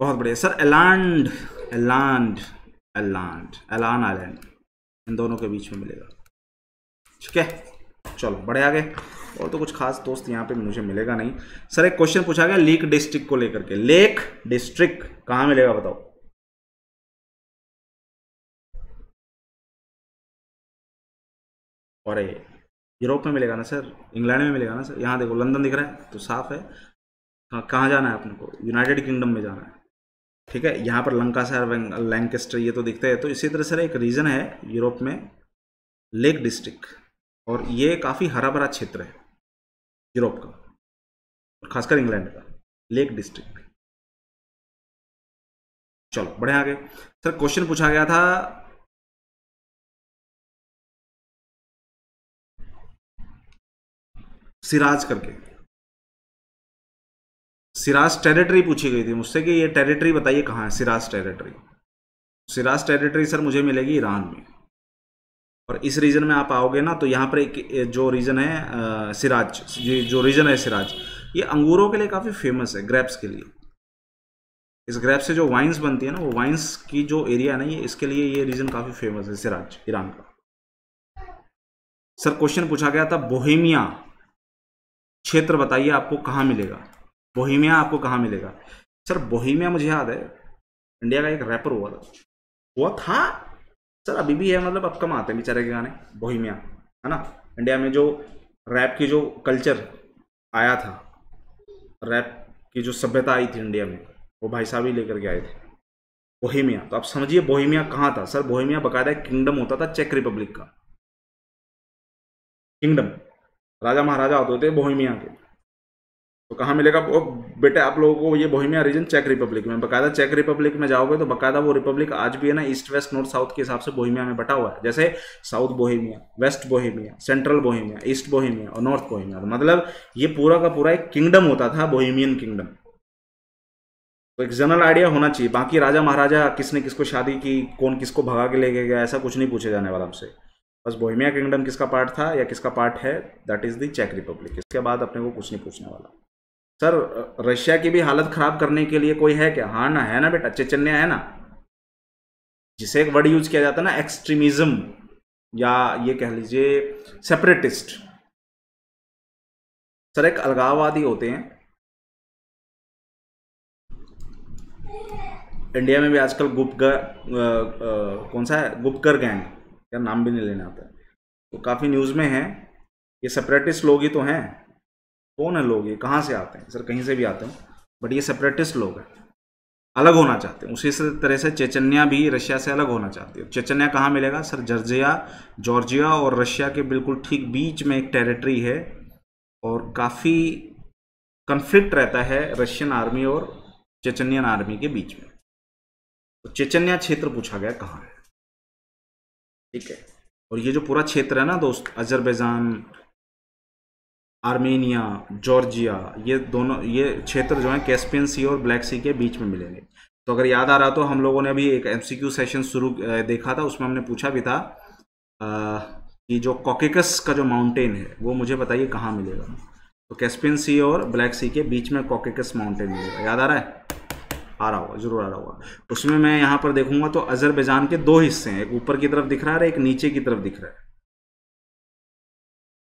[SPEAKER 1] बहुत बढ़िया। सर एलांड एलांड एलांड एलान आइलैंड इन दोनों के बीच में मिलेगा। ठीक है, चलो बड़े आगे। और तो कुछ खास दोस्त यहाँ पे मुझे मिलेगा नहीं। सर, एक क्वेश्चन पूछा गया लेक डिस्ट्रिक्ट को लेकर के। लेक डिस्ट्रिक्ट कहाँ मिलेगा बताओ? और यूरोप में मिलेगा ना सर? इंग्लैंड में मिलेगा ना सर? यहाँ देखो, लंदन दिख रहा है तो साफ़ है। कहाँ जाना है अपने को? यूनाइटेड किंगडम में जाना है। ठीक है? यहाँ पर लंका सर लैंकेस्टर ये तो दिखते हैं। तो इसी तरह सर, एक रीजन है यूरोप में लेक डिस्ट्रिक्ट और ये काफ़ी हरा भरा क्षेत्र है यूरोप का, और खासकर इंग्लैंड का लेक डिस्ट्रिक्ट चलो, बढ़े आगे। सर क्वेश्चन पूछा गया था सिराज करके। सिराज टेरिटरी पूछी गई थी मुझसे कि ये टेरिटरी बताइए कहाँ है? Shiraz territory Shiraz territory sir मुझे मिलेगी ईरान में। और इस रीजन में आप आओगे ना तो यहाँ पर एक जो रीजन है सिराज जो रीजन है सिराज, ये अंगूरों के लिए काफ़ी फ़ेमस है ग्रेप्स के लिए। इस ग्रेप से जो वाइन्स बनती है ना, वो वाइन्स की जो एरिया है ना, ये इसके लिए ये रीजन काफ़ी फ़ेमस है सिराज, ईरान का। सर क्वेश्चन पूछा गया था, बोहेमिया क्षेत्र बताइए, आपको कहाँ मिलेगा? बोहिमिया आपको कहाँ मिलेगा? सर, बोहिमिया मुझे याद है, इंडिया का एक रैपर हुआ था। हुआ था? सर, अभी भी है मतलब अब कम आते हैं बेचारे के गाने, बोहिमिया, है ना? इंडिया में जो रैप की जो कल्चर आया था रैप की जो सभ्यता आई थी इंडिया में, वो भाई साहब ही लेकर के आए थे। बोहिमिया तो आप समझिए बोहिमिया कहाँ था? सर, बोहिमिया बकायदा किंगडम होता था चेक रिपब्लिक का। किंगडम राजा महाराजा होते थे बोहिमिया के। तो कहाँ मिलेगा? वो बेटे, आप लोगों को ये बोहिमिया रीजन चेक रिपब्लिक में। बकायदा चेक रिपब्लिक में जाओगे तो बकायदा वो रिपब्लिक आज भी है ना ईस्ट वेस्ट नॉर्थ साउथ के हिसाब से बोहिमिया में बटा हुआ है। जैसे south Bohemia west Bohemia central Bohemia east Bohemia और नॉर्थ बोहिमिया। तो मतलब ये पूरा का पूरा एक किंगडम होता था बोहिमियन किंगडम तो एक जनरल आइडिया होना चाहिए। बाकी राजा महाराजा किसने किसको शादी की, कौन किसको भगा के लेके गया, ऐसा कुछ नहीं पूछे जाने वाला हमसे। बस बोहिमिया किंगडम किसका पार्ट था या किसका पार्ट है? दैट इज़ द चेक रिपब्लिक इसके बाद अपने को कुछ नहीं पूछने वाला। सर रशिया की भी हालत खराब करने के लिए कोई है क्या? हाँ ना, है ना बेटा, चेचन्या है ना? जिसे एक वर्ड यूज़ किया जाता है ना एक्सट्रीमिज्म या ये कह लीजिए सेपरेटिस्ट सर एक अलगाववादी होते हैं। इंडिया में भी आजकल गुप्तगर कौन सा है? गुप्तकर गैंग या नाम भी नहीं लेना आता तो काफ़ी न्यूज़ में है। ये सेपरेटिस्ट लोग ही तो हैं। कौन है लोग ये? कहाँ से आते हैं? सर, कहीं से भी आते हैं। बट ये सेपरेटिस्ट लोग हैं। अलग होना चाहते हैं। उसी तरह से चेचन्या भी रशिया से अलग होना चाहती है। चेचन्या कहाँ मिलेगा? सर, जर्जिया, जॉर्जिया और रशिया के बिल्कुल ठीक बीच में एक टेरिटरी है और काफ़ी कन्फ्लिक्ट रहता है रशियन आर्मी और चेचनियन आर्मी के बीच में। तो चेचन्या क्षेत्र पूछा गया कहाँ है? ठीक है। और ये जो पूरा क्षेत्र है ना दोस्त अजरबैजान आर्मेनिया जॉर्जिया ये दोनों ये क्षेत्र जो है कैस्पियन सी और ब्लैक सी के बीच में मिलेंगे। तो अगर याद आ रहा तो हम लोगों ने अभी एक एमसीक्यू सेशन शुरू देखा था उसमें हमने पूछा भी था आ, कि जो कॉकेकस का जो माउंटेन है वो मुझे बताइए कहाँ मिलेगा? तो कैस्पियन सी और ब्लैक सी के बीच में कॉकेकस माउंटेन मिलेगा। याद आ रहा है? आ रहा होगा, ज़रूर आ रहा होगा। उसमें मैं यहाँ पर देखूँगा तो अजरबैजान के दो हिस्से हैं, एक ऊपर की तरफ़ दिख रहा है एक नीचे की तरफ़ दिख रहा है।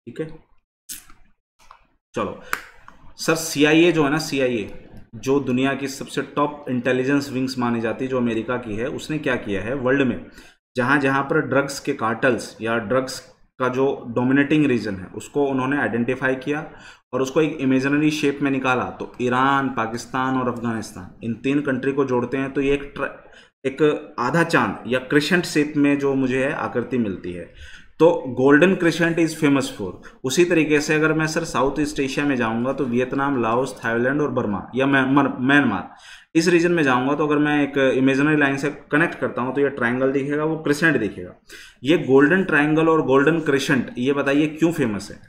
[SPEAKER 1] ठीक है? चलो। सर सीआईए जो है ना सीआईए जो दुनिया की सबसे टॉप इंटेलिजेंस विंग्स मानी जाती है, जो अमेरिका की है, उसने क्या किया है? वर्ल्ड में जहाँ जहाँ पर ड्रग्स के कार्टल्स या ड्रग्स का जो डोमिनेटिंग रीजन है उसको उन्होंने आइडेंटिफाई किया और उसको एक इमेजनरी शेप में निकाला। तो ईरान पाकिस्तान और अफ़गानिस्तान इन तीन कंट्री को जोड़ते हैं तो ये एक ट्र, एक आधा चाँद या क्रिशेंट शेप में जो मुझे है आकृति मिलती है। तो Golden Crescent is famous for उसी तरीके से अगर मैं सर साउथ ईस्ट एशिया में जाऊँगा तो वियतनाम लाओस थाईलैंड और बर्मा या म्यांमार इस रीजन में जाऊँगा तो अगर मैं एक इमेजनरी लाइन से कनेक्ट करता हूँ तो ये ट्राइंगल दिखेगा, वो क्रिसेंट दिखेगा। ये गोल्डन ट्राइंगल और गोल्डन क्रिशेंट ये बताइए क्यों फ़ेमस है?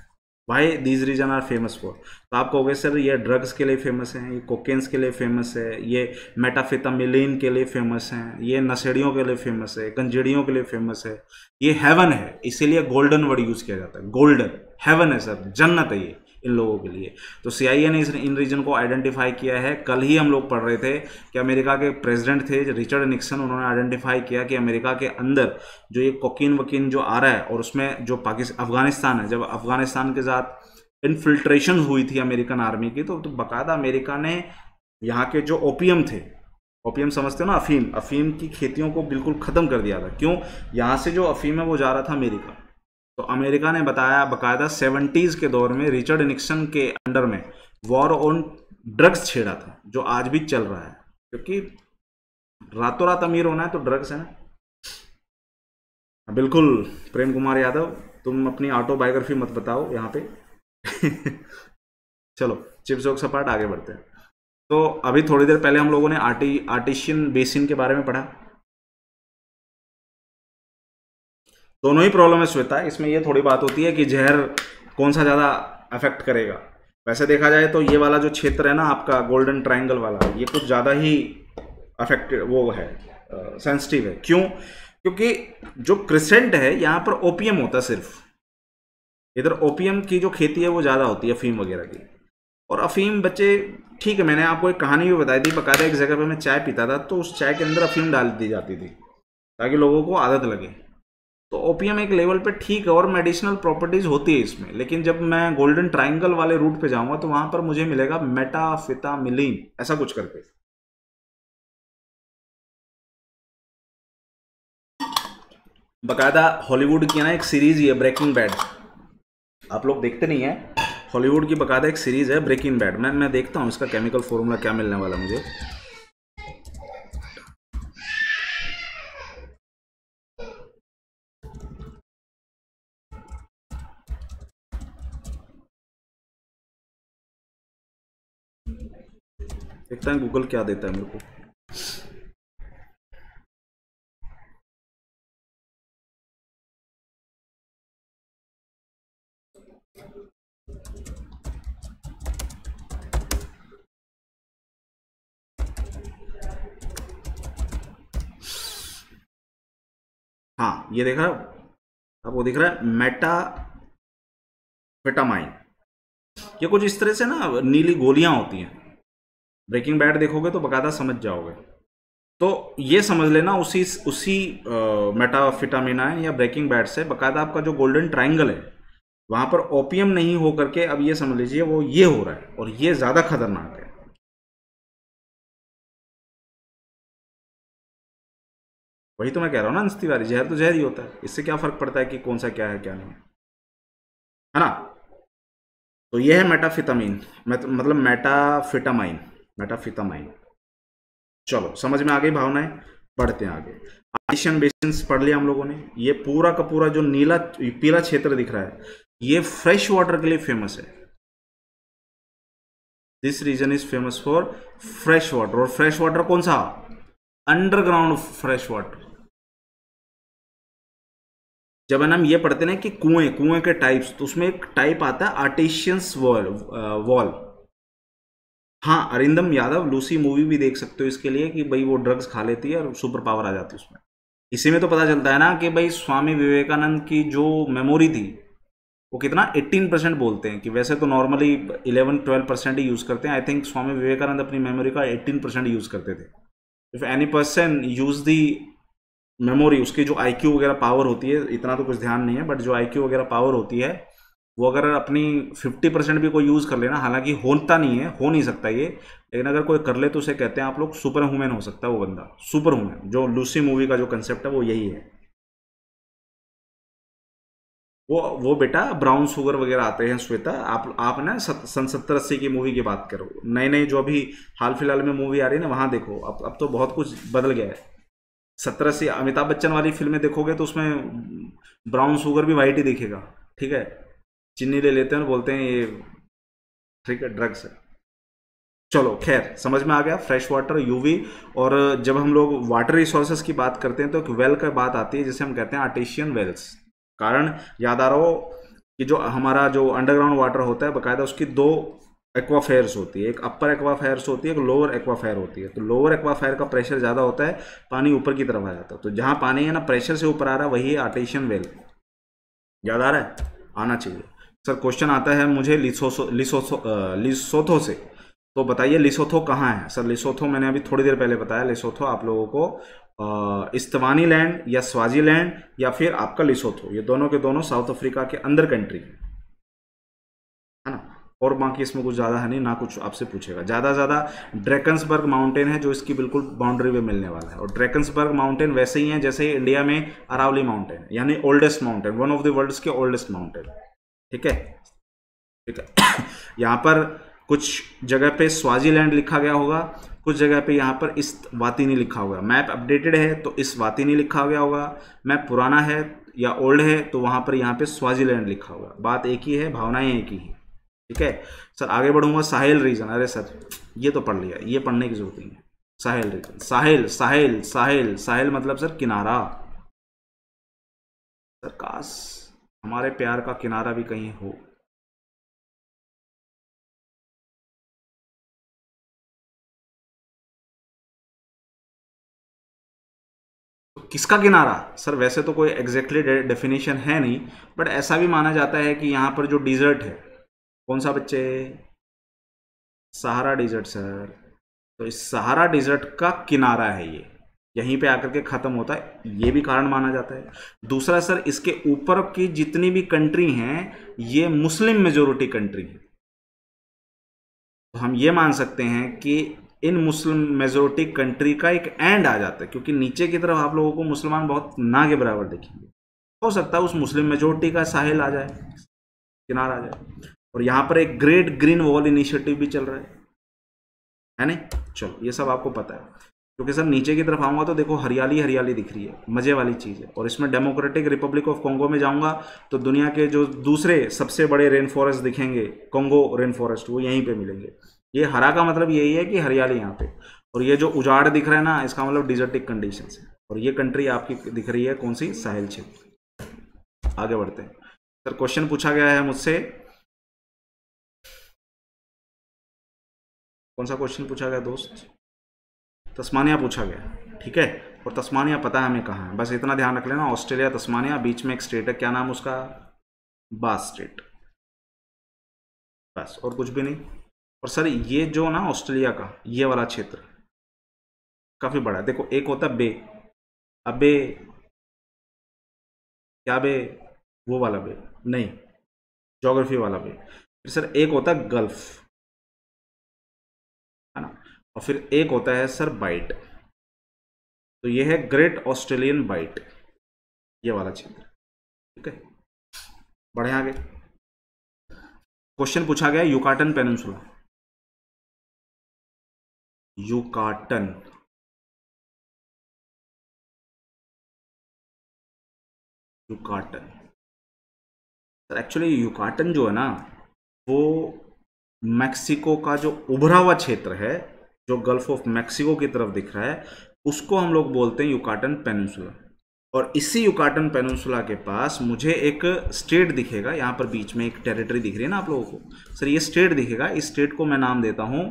[SPEAKER 1] भाई these region are famous for तो आप कहोगे, सर, ये ड्रग्स के लिए फ़ेमस हैं, ये कोकेन्स के लिए फ़ेमस है, ये मेटाफिटामिलिन के लिए फ़ेमस हैं, ये नशेड़ियों के लिए फ़ेमस है, गंजेड़ियों के लिए फ़ेमस है। ये हेवन है, इसीलिए गोल्डन वर्ड यूज़ किया जाता है। गोल्डन हेवन है, सर, जन्नत है ये। इन लोगों के लिए। तो सीआईए ने इस इन रीजन को आइडेंटिफाई किया है। कल ही हम लोग पढ़ रहे थे कि अमेरिका के प्रेसिडेंट थे रिचर्ड निक्सन उन्होंने आइडेंटिफाई किया कि अमेरिका के अंदर जो ये कोकिन वकीन जो आ रहा है और उसमें जो पाकिस्तान अफ़गानिस्तान है जब अफ़गानिस्तान के साथ इनफिल्ट्रेशन हुई थी अमेरिकन आर्मी की तो, तो बाकायदा अमेरिका ने यहाँ के जो ओपीएम थे ओपीएम समझते हो ना अफीम अफीम की खेतियों को बिल्कुल ख़त्म कर दिया था। क्यों? यहाँ से जो अफीम है वो जा रहा था अमेरिका। तो अमेरिका ने बताया बकायदा सेवेंटीज़ के दौर में रिचर्ड निक्सन के अंडर में वॉर ऑन ड्रग्स छेड़ा था, जो आज भी चल रहा है। क्योंकि रातों रात अमीर होना है तो ड्रग्स है ना। बिल्कुल, प्रेम कुमार यादव, तुम अपनी ऑटोबायोग्राफी मत बताओ यहाँ पे। चलो, चिप्स जोक सपाट आगे बढ़ते हैं। तो अभी थोड़ी देर पहले हम लोगों ने आर्टी, आर्टिशियन बेसिन के बारे में पढ़ा। दोनों ही प्रॉब्लम है श्वेता, इसमें ये थोड़ी बात होती है कि जहर कौन सा ज़्यादा अफेक्ट करेगा। वैसे देखा जाए तो ये वाला जो क्षेत्र है ना, आपका गोल्डन ट्राइंगल वाला, ये कुछ ज़्यादा ही अफेक्टेड वो है सेंसिटिव है। क्यों? क्योंकि जो क्रिसेंट है, यहाँ पर ओपीएम होता है सिर्फ़। इधर ओपीएम की जो खेती है, वो ज़्यादा होती है, अफीम वगैरह की। और अफीम बच्चे, ठीक है, मैंने आपको एक कहानी भी बताई थी, बकायदा एक जगह पर मैं चाय पीता था तो उस चाय के अंदर अफीम डाल दी जाती थी, ताकि लोगों को आदत लगे। तो ओपीएम एक लेवल पे ठीक है और मेडिसिनल प्रॉपर्टीज़ होती है इसमें। लेकिन जब मैं गोल्डन ट्राइंगल वाले रूट पे जाऊँगा तो वहाँ पर मुझे मिलेगा मेटाफिटामिलीन ऐसा कुछ करके। बकायदा हॉलीवुड की ना एक सीरीज़ ही है ब्रेकिंग बैड आप लोग देखते नहीं है। हॉलीवुड की बकायदा एक सीरीज़ है ब्रेकिंग बैड मैं मैं देखता हूँ इसका केमिकल फॉर्मूला क्या मिलने वाला मुझे। देखता है गूगल क्या देता है मेरे को। हाँ ये देख आपको दिख रहा है मेटा फेटामाइन ये कुछ इस तरह से ना नीली गोलियाँ होती हैं। ब्रेकिंग बैड देखोगे तो बकायदा समझ जाओगे। तो ये समझ लेना उसी उसी मेटाफिटामिना है या ब्रेकिंग बैड से। बकायदा आपका जो गोल्डन ट्राइंगल है, वहाँ पर ओपियम नहीं हो करके अब ये समझ लीजिए वो ये हो रहा है और ये ज़्यादा खतरनाक है। वही तो मैं कह रहा हूँ ना अंश तिवारी जहर तो जहर ही होता है। इससे क्या फ़र्क पड़ता है कि कौन सा क्या है, क्या नहीं है? ना? तो ये है मेटाफिटामिन मतलब मेटाफिटामाइन मेटाफिटामाइन चलो, समझ में आ गई भावनाएँ? बढ़ते हैं आगे। आर्टिशियन बेसिन पढ़ लिया हम लोगों ने। ये पूरा का पूरा जो नीला, पीला क्षेत्र दिख रहा है, ये फ्रेश वाटर के लिए फ़ेमस है। This region is famous for fresh water और फ्रेश वाटर कौन सा? अंडरग्राउंड फ्रेश वाटर जब हम ये पढ़ते ना कि कुएँ कुएँ के टाइप्स तो उसमें एक टाइप आता है आर्टिशियंस वॉल वॉल हाँ अरिंदम यादव, लूसी मूवी भी देख सकते हो इसके लिए कि भाई वो ड्रग्स खा लेती है और सुपर पावर आ जाती है उसमें। इसी में तो पता चलता है ना कि भाई स्वामी विवेकानंद की जो मेमोरी थी, वो कितना 18 परसेंट बोलते हैं कि वैसे तो नॉर्मली 11 12 परसेंट ही यूज़ करते हैं। आई थिंक स्वामी विवेकानंद अपनी मेमोरी का 18 परसेंट यूज़ करते थे। If any person use the memory उसकी जो आईक्यू वगैरह पावर होती है, इतना तो कुछ ध्यान नहीं है बट जो आईक्यू वगैरह पावर होती है वो अगर अपनी 50 परसेंट भी कोई यूज़ कर लेना हालाँकि होता नहीं है, हो नहीं सकता ये, लेकिन अगर कोई कर ले तो उसे कहते हैं आप लोग सुपर हुमैन हो सकता है वो बंदा सुपर हुमैन जो लूसी मूवी का जो कंसेप्ट है वो यही है। वो वो बेटा ब्राउन शुगर वगैरह आते हैं श्वेता, आप आप ना सन सत्तर अस्सी की मूवी की बात करो नई नई जो अभी हाल फ़िलहाल में मूवी आ रही है ना, वहाँ देखो, अब अब तो बहुत कुछ बदल गया है। सत्तर अस्सी, अमिताभ बच्चन वाली फ़िल्में देखोगे तो उसमें ब्राउन शुगर भी वाइट ही दिखेगा, ठीक है? चीनी ले लेते हैं और बोलते हैं ये ठीक है ड्रग्स है। चलो, खैर, समझ में आ गया फ्रेश वाटर यूवी और जब हम लोग वाटर रिसोर्सेज की बात करते हैं तो एक वेल का बात आती है, जिसे हम कहते हैं आर्टिशियन वेल्स कारण याद आ रहा हो कि जो हमारा जो अंडरग्राउंड वाटर होता है, बकायदा उसकी दो एक्वाफेयर्स होती है। एक अपर एक्वाफेयर्स होती है, एक लोअर एक्वाफेयर होती है। तो लोअर एक्वाफेयर का प्रेशर ज़्यादा होता है, पानी ऊपर की तरफ़ आ जाता है। तो जहाँ पानी है ना प्रेशर से ऊपर आ रहा है, वही आर्टिशियन वेल याद आ रहा है? आना चाहिए। सर क्वेश्चन आता है मुझे लिसोथो से। तो बताइए, लिसोथो कहाँ है? सर, लिसोथो मैंने अभी थोड़ी देर पहले बताया, लिसोथो आप लोगों को इस्तवानी लैंड या स्वाजी लैंड या फिर आपका लिसोथो। ये दोनों के दोनों साउथ अफ्रीका के अंदर कंट्री है। ना? और बाकी इसमें कुछ ज़्यादा है नहीं, ना कुछ आपसे पूछेगा। ज़्यादा ज़्यादा ड्रैकन्सबर्ग माउंटेन है, जो इसकी बिल्कुल बाउंड्री में मिलने वाला है। और ड्रैकन्सबर्ग माउंटेन वैसे ही है, जैसे इंडिया में अरावली माउंटेन यानी oldest mountain one of the world के ओल्डेस्ट माउंटेन ठीक है? ठीक है। यहाँ पर कुछ जगह पे स्वाजीलैंड लिखा गया होगा, कुछ जगह पे यहाँ पर इस वातिनी लिखा होगा। मैप अपडेटेड है तो इस वातिनी लिखा गया होगा। मैप पुराना है या ओल्ड है तो वहाँ पर यहाँ पे स्वाजीलैंड लिखा होगा। बात एक ही है, भावनाएँ एक ही है। ठीक है? सर, आगे बढ़ूँगा। साहिल रीजन अरे सर, ये तो पढ़ लिया। ये पढ़ने की ज़रूरत नहीं है। साहिल रीजन साहिल साहिल साहिल साहिल मतलब सर किनारा। सर काश हमारे प्यार का किनारा भी कहीं हो। किसका किनारा? सर, वैसे तो कोई एग्जैक्टली डेफिनेशन है नहीं बट ऐसा भी माना जाता है कि यहाँ पर जो डिजर्ट है, कौन सा बच्चे? सहारा डिजर्ट सर तो इस सहारा डिजर्ट का किनारा है ये। यहीं पे आकर के ख़त्म होता है। ये भी कारण माना जाता है। दूसरा सर, इसके ऊपर की जितनी भी कंट्री हैं, ये मुस्लिम मेजोरिटी कंट्री है। तो हम ये मान सकते हैं कि इन मुस्लिम मेजोरिटी कंट्री का एक एंड आ जाता है, क्योंकि नीचे की तरफ़ आप लोगों को मुसलमान बहुत ना के बराबर देखेंगे। हो सकता है उस मुस्लिम मेजोरिटी का साहिल आ जाए, किनारा आ जाए। और यहाँ पर एक ग्रेट ग्रीन वॉल इनिशिएटिव भी चल रहा है। है नहीं? चलो, ये सब आपको पता है। क्योंकि सर, नीचे की तरफ़ आऊँगा तो देखो हरियाली हरियाली दिख रही है, मज़े वाली चीज़ है। और इसमें डेमोक्रेटिक रिपब्लिक ऑफ़ कॉन्गो में जाऊँगा तो दुनिया के जो दूसरे सबसे बड़े रेन फॉरेस्ट दिखेंगे कॉन्गो रेन फॉरेस्ट वो यहीं पे मिलेंगे। ये हरा का मतलब यही है कि हरियाली यहाँ पे। और ये जो उजाड़ दिख रहा है ना, इसका मतलब डिजर्टिक कंडीशन है। और ये कंट्री आपकी दिख रही है कौन सी? साहिल क्षेत्र। आगे बढ़ते हैं। सर क्वेश्चन पूछा गया है मुझसे। कौन सा क्वेश्चन पूछा गया, दोस्त? तस्मानिया पूछा गया। ठीक है? और तस्मानिया पता है हमें कहाँ है। बस इतना ध्यान रख लेना, ऑस्ट्रेलिया, तस्मानिया, बीच में एक स्टेट है। क्या नाम उसका? बास स्टेट बस, और कुछ भी नहीं। और सर, ये जो ना ऑस्ट्रेलिया का, ये वाला क्षेत्र, काफ़ी बड़ा है। देखो, एक होता बे, अबे क्या बे? वो वाला बे, नहीं जोग्राफी वाला बे। फिर सर, एक होता गल्फ, है ना? और फिर एक होता है सर बाइट। तो ये है ग्रेट ऑस्ट्रेलियन बाइट, ये वाला क्षेत्र। ठीक है? बढ़े आगे। क्वेश्चन पूछा गया Yucatan peninsula. Yucatan Yucatan sir actually Yucatan जो है ना, वो मैक्सिको का जो उभरा हुआ क्षेत्र है जो गल्फ ऑफ़ मैक्सिको की तरफ़ दिख रहा है, उसको हम लोग बोलते हैं युकाटन पेनिनसुला और इसी युकाटन पेनिनसुला के पास मुझे एक स्टेट दिखेगा, यहाँ पर बीच में एक टेरिटरी दिख रही है ना आप लोगों को? सर, ये स्टेट दिखेगा, इस स्टेट को मैं नाम देता हूँ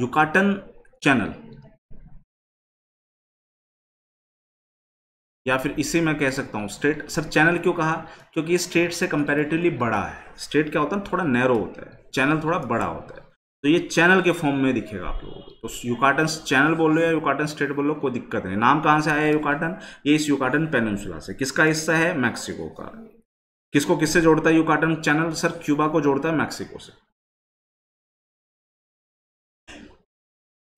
[SPEAKER 1] युकाटन चैनल या फिर इसे मैं कह सकता हूँ स्टेट सर चैनल क्यों कहा? क्योंकि ये स्टेट से कंपेरेटिवली बड़ा है. स्टेट क्या होता है? थोड़ा नैरो होता है. चैनल थोड़ा बड़ा होता है. तो ये चैनल के फॉर्म में दिखेगा आप लोगों को। तो यूकाटन चैनल बोल लो या यूकाटन स्टेट बोल लो, कोई दिक्कत नहीं। नाम कहाँ से आया यूकाटन ये इस यूकाटन पेनिनसुला से। किसका हिस्सा है? मैक्सिको का। किसको किससे जोड़ता है यूकाटन चैनल सर क्यूबा को जोड़ता है मैक्सिको से।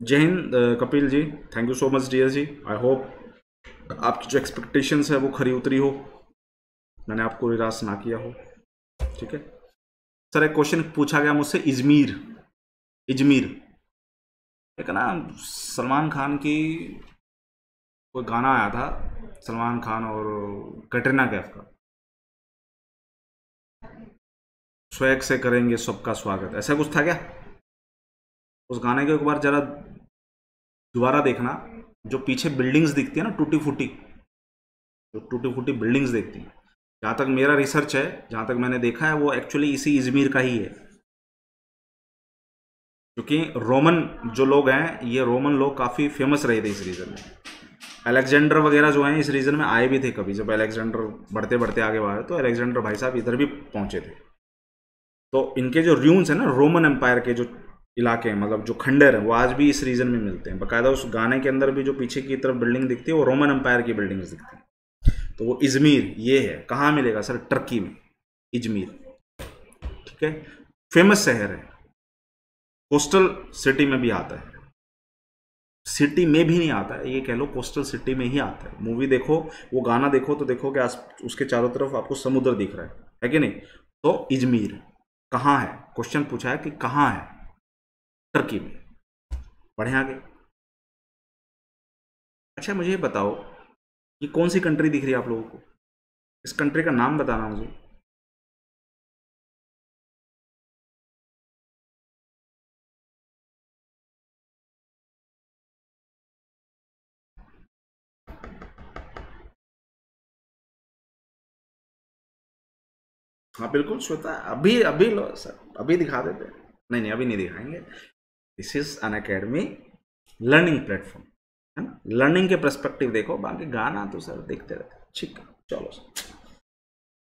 [SPEAKER 1] जय Hind Kapil ji. Thank you so much dear ji. I hope आपकी जो एक्सपेक्टेशंस है वो खरी उतरी हो। मैंने आपको निराश ना किया हो। ठीक है? सर, एक क्वेश्चन पूछा गया मुझसे, इजमीर। इजमीर। एक ना, सलमान खान की कोई गाना आया था, सलमान खान और कटरीना कैफ का। स्वैग से करेंगे सबका स्वागत। ऐसा कुछ था क्या? उस गाने को एक बार जरा दोबारा देखना। जो पीछे बिल्डिंग्स दिखती है ना टूटी फूटी जो टूटी फूटी बिल्डिंग्स देखती हैं। जहाँ तक मेरा रिसर्च है, जहाँ तक मैंने देखा है, वो एक्चुअली इसी इजमीर का ही है। क्योंकि रोमन जो लोग हैं, ये रोमन लोग काफ़ी फ़ेमस रहे थे इस रीजन में। अलेक्जेंडर वगैरह जो हैं, इस रीजन में आए भी थे कभी। जब अलेक्जेंडर बढ़ते बढ़ते आगे बढ़े तो अलेक्जेंडर भाई साहब इधर भी पहुँचे थे। तो इनके जो र्यून्स हैं ना, रोमन एम्पायर के जो इलाके हैं मतलब जो खंडर है, वो आज भी इस रीजन में मिलते हैं। बाकायदा उस गाने के अंदर भी जो पीछे की तरफ़ बिल्डिंग दिखती है, वो रोमन एम्पायर की बिल्डिंग्स दिखती हैं। तो वो इजमीर, ये है। कहाँ मिलेगा सर? टर्की में। इजमीर। ठीक है? फ़ेमस शहर है। कोस्टल सिटी में भी आता है। सिटी में भी नहीं आता है, ये कह लो कोस्टल सिटी में ही आता है। मूवी देखो, वो गाना देखो तो देखो कि उसके चारों तरफ़ आपको समुद्र दिख रहा है। है कि नहीं? तो इजमीर, कहाँ है? क्वेश्चन पूछा है कि कहाँ है? टर्की में। पढ़े आगे। अच्छा मुझे बताओ ये कौन सी कंट्री दिख रही है आप लोगों को? इस कंट्री का नाम बताना मुझे। हाँ बिल्कुल, श्वेता, अभी अभी लो, सर, अभी दिखा देते नहीं नहीं, अभी नहीं दिखाएँगे। This is Unacademy learning platform है ना? लर्निंग के परस्पेक्टिव देखो, बाकी गाना तो सर देखते रहते ठीक है, चलो सर।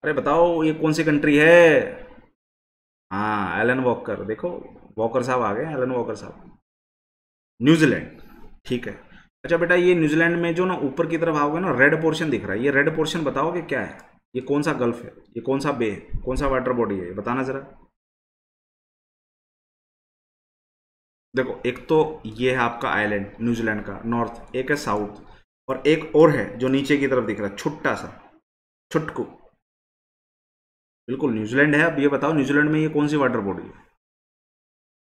[SPEAKER 1] अरे, बताओ, ये कौन सी कंट्री है? हाँ एलन वॉकर देखो वॉकर साहब आ गए एलन वॉकर साहब। न्यूजीलैंड ठीक है। अच्छा बेटा, ये न्यूजीलैंड में जो ना ऊपर की तरफ़ आओगे ना रेड पोर्शन दिख रहा है। ये रेड पोर्शन बताओगे क्या है? ये कौन सा गल्फ है? ये कौन सा बे है? कौन सा वाटर बॉडी है? बताना जरा। देखो, एक तो ये है आपका आइलैंड न्यूजीलैंड का। नॉर्थ एक है साउथ और एक और है जो नीचे की तरफ़ दिख रहा है, छुट्टा सा, छुटकू। बिल्कुल, न्यूजीलैंड है। अब ये बताओ, न्यूजीलैंड में ये कौन सी वाटर बॉडी है?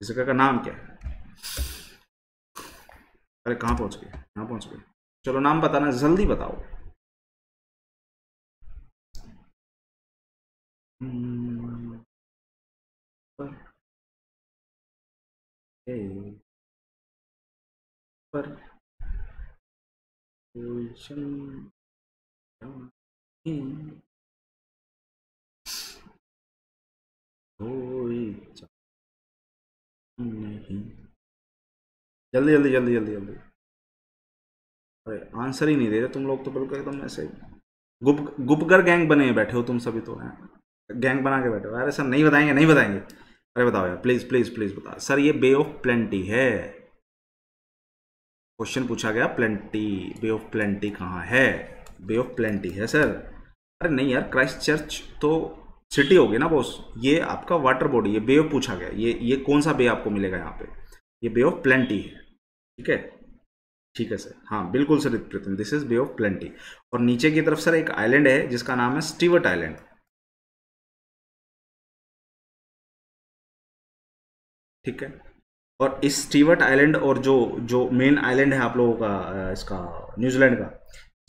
[SPEAKER 1] इस जगह का नाम क्या है? अरे, कहाँ पहुँच गए? कहाँ पहुँच गए? चलो, नाम बताना, जल्दी बताओ। पर नहीं जल्दी जल्दी जल्दी जल्दी जल्दी अरे आंसर ही नहीं दे रहे तुम लोग तो बिल्कुल एकदम ऐसे गुप गुपगर गैंग बने बैठे हो तुम सभी तो हैं? गैंग बना के बैठे हो। अरे सर, नहीं बताएँगे नहीं बताएँगे। अरे बताओ यार प्लीज़ प्लीज़ प्लीज़ बताओ। सर, ये बे ऑफ़ प्लेंटी है। क्वेश्चन पूछा गया प्लेंटी बे ऑफ़ प्लेंटी कहाँ है? बे ऑफ़ प्लेंटी है सर अरे नहीं यार क्राइस्ट चर्च तो सिटी होगी ना बॉस ये आपका वाटर बॉडी ये बे ऑफ़ पूछा गया। ये ये कौन सा बे आपको मिलेगा यहाँ पे? ये बे ऑफ़ प्लेंटी है। ठीक है? ठीक है सर हाँ बिल्कुल sir Pratham this is Bay of Plenty और नीचे की तरफ़ सर एक आइलैंड है, जिसका नाम है स्टीवर्ट आइलैंड ठीक है। और इस स्टीवर्ट आइलैंड और जो जो मेन आइलैंड है आप लोगों का इसका, न्यूजीलैंड का,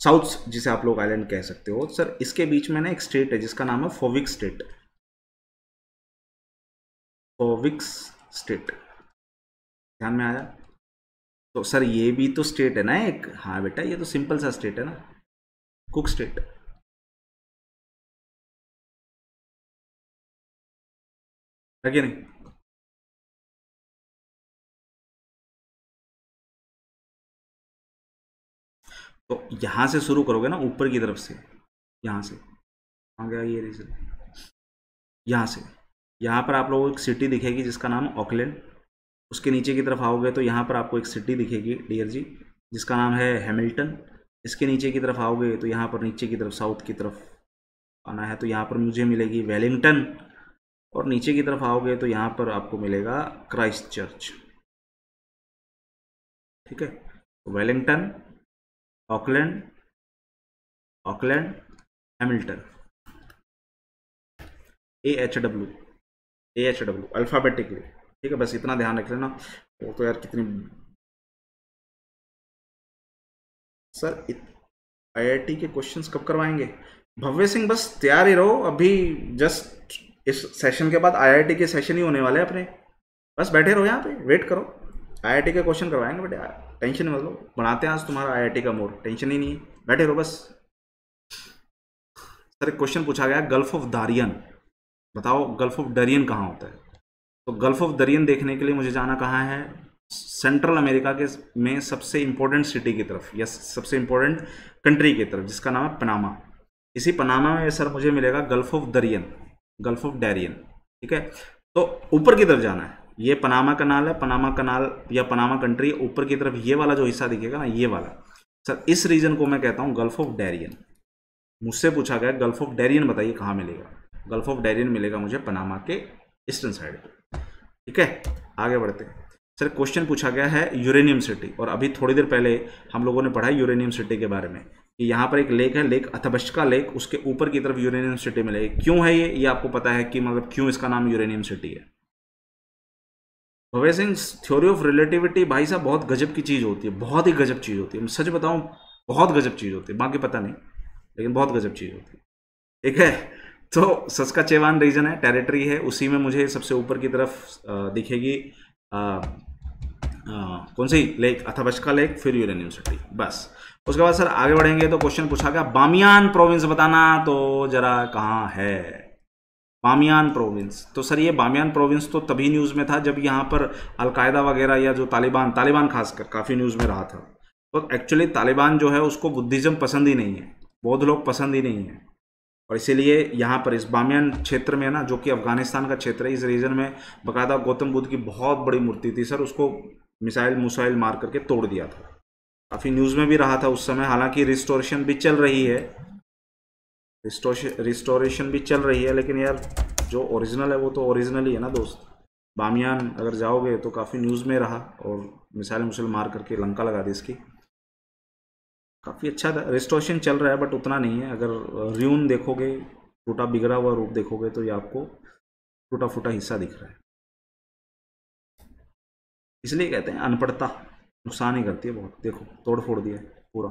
[SPEAKER 1] साउथ जिसे आप लोग आइलैंड कह सकते हो, सर इसके बीच में ना एक स्टेट है जिसका नाम है फोविक स्टेट। फोविक्स स्टेट। ध्यान में आया? तो सर ये भी तो स्टेट है ना एक? हाँ बेटा, ये तो सिंपल सा स्टेट है ना। Cook Strait. है कि नहीं? तो यहाँ से शुरू करोगे ना, ऊपर की तरफ़ से, यहाँ से। आ गया ये रीजन यहाँ से। यहाँ पर आप लोगों को एक सिटी दिखेगी जिसका नाम ऑकलैंड उसके नीचे की तरफ़ आओगे तो यहाँ पर आपको एक सिटी दिखेगी डियर जी, जिसका नाम है हैमिल्टन इसके नीचे की तरफ़ आओगे तो यहाँ पर नीचे की तरफ़ साउथ की तरफ़ आना है तो यहाँ पर मुझे मिलेगी वेलिंगटन और नीचे की तरफ़ आओगे तो यहाँ पर आपको मिलेगा क्राइस्ट चर्च ठीक है? Wellington Auckland Auckland, Hamilton. A H W A H W alphabetically ठीक है, बस इतना ध्यान रख लेना। वो तो यार कितनी सर आईआईटी के क्वेश्चंस कब करवाएँगे? भव्य सिंह, बस तैयार ही रहो। अभी जस्ट इस सेशन के बाद आईआईटी के सेशन ही होने वाले हैं अपने। बस बैठे रहो यहाँ पे वेट करो। आईआईटी के क्वेश्चन करवाएँगे बेटे टेंशन मतलब बनाते हैं आज तुम्हारा आईआईटी का मोड। टेंशन ही नहीं है। बैठे रहो बस। सर, एक क्वेश्चन पूछा गया गल्फ ऑफ़ दारियन बताओ गल्फ ऑफ़ डरियन कहाँ होता है? तो गल्फ ऑफ़ दरियन देखने के लिए मुझे जाना कहाँ है? सेंट्रल अमेरिका के में सबसे इंपॉर्टेंट सिटी की तरफ़, या सबसे इंपॉर्टेंट कंट्री की तरफ़, जिसका नाम है पनामा इसी पनामा में सर मुझे मिलेगा Gulf of Darien Gulf of Darien ठीक है? तो ऊपर की तरफ़ जाना है। ये पनामा कनाल है, पनामा कनाल या पनामा कंट्री ऊपर की तरफ़ ये वाला जो हिस्सा दिखेगा ना, ये वाला। सर, इस रीजन को मैं कहता हूँ गल्फ ऑफ़ डेरियन मुझसे पूछा गया गल्फ ऑफ़ डेरियन बताइए कहाँ मिलेगा? गल्फ ऑफ़ डैरियन मिलेगा मुझे पनामा के ईस्टर्न साइड पे। ठीक है? आगे बढ़ते हैं। सर क्वेश्चन पूछा गया है यूरेनियम सिटी और अभी थोड़ी देर पहले हम लोगों ने पढ़ा यूरेनियम सिटी के बारे में, कि यहाँ पर एक लेक है लेक अथबश्का लेक उसके ऊपर की तरफ़ यूरेनियम सिटी मिलेगी। क्यों है ये? ये आपको पता है कि मतलब क्यों इसका नाम यूरेनियम सिटी है। भवे सिंह थ्योरी ऑफ़ रिलेटिविटी भाई साहब बहुत गजब की चीज़ होती है, बहुत ही गजब चीज़ होती है। मैं सच बताऊँ, बहुत गजब चीज़ होती है, बाकी पता नहीं, लेकिन बहुत गजब चीज़ होती है। ठीक है? तो सस्का चेवान रीजन है टेरिटरी है, उसी में मुझे सबसे ऊपर की तरफ़ दिखेगी कौन सी? लेक अथाबश्का लेक फिर यूरेनियम सिटी बस। उसके बाद सर, आगे बढ़ेंगे तो क्वेश्चन पूछा गया, बामियान प्रोविंस बताना तो जरा कहाँ है? Bamiyan province. तो सर, ये बामियान प्रोविंस तो तभी न्यूज़ में था जब यहाँ पर अलकायदा वगैरह या जो तालिबान तालिबान खासकर काफ़ी न्यूज़ में रहा था। तो एक्चुअली तालिबान जो है उसको बुद्धिज़्म पसंद ही नहीं है, बौद्ध लोग पसंद ही नहीं है। और इसीलिए यहाँ पर इस बामियान क्षेत्र में ना, जो कि अफ़गानिस्तान का क्षेत्र है, इस रीजन में बकायदा गौतम बुद्ध की बहुत बड़ी मूर्ति थी सर, उसको मिसाइल, मुसाइल मार करके तोड़ दिया था। काफ़ी न्यूज़ में भी रहा था उस समय, हालाँकि रिस्टोरेशन भी चल रही है रिस्टोरेशन भी चल रही है, लेकिन यार जो ओरिजिनल है वो तो ओरिजिनल ही है ना दोस्त। बामियान अगर जाओगे तो काफ़ी न्यूज़ में रहा और मिसाइल मुसाइल मार करके लंका लगा दी इसकी। काफ़ी अच्छा था। रिस्टोरेशन चल रहा है बट उतना नहीं है। अगर र्यून देखोगे, टूटा बिगड़ा हुआ रूप देखोगे तो ये आपको टूटा फूटा हिस्सा दिख रहा है। इसलिए कहते हैं, अनपढ़ता नुकसान ही करती है बहुत। देखो तोड़ फोड़ दिया पूरा।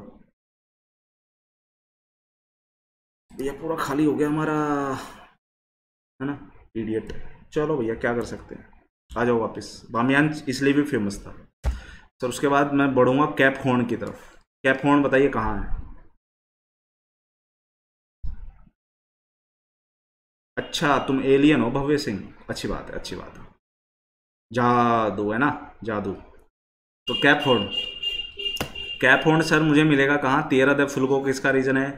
[SPEAKER 1] भैया पूरा खाली हो गया हमारा, है ना? इडियट चलो भैया, क्या कर सकते हैं? आ जाओ वापस। बामियान इसलिए भी फ़ेमस था। सर उसके बाद मैं बढ़ूँगा कैप हॉर्न की तरफ़। कैप हॉर्न बताइए कहाँ है? अच्छा तुम एलियन हो, भव्य सिंह। अच्छी बात है, अच्छी बात है। जादू, है ना? जादू। तो Cape Horn Cape Horn sir मुझे मिलेगा कहाँ? तेरह दे फुलको किसका रीजन है?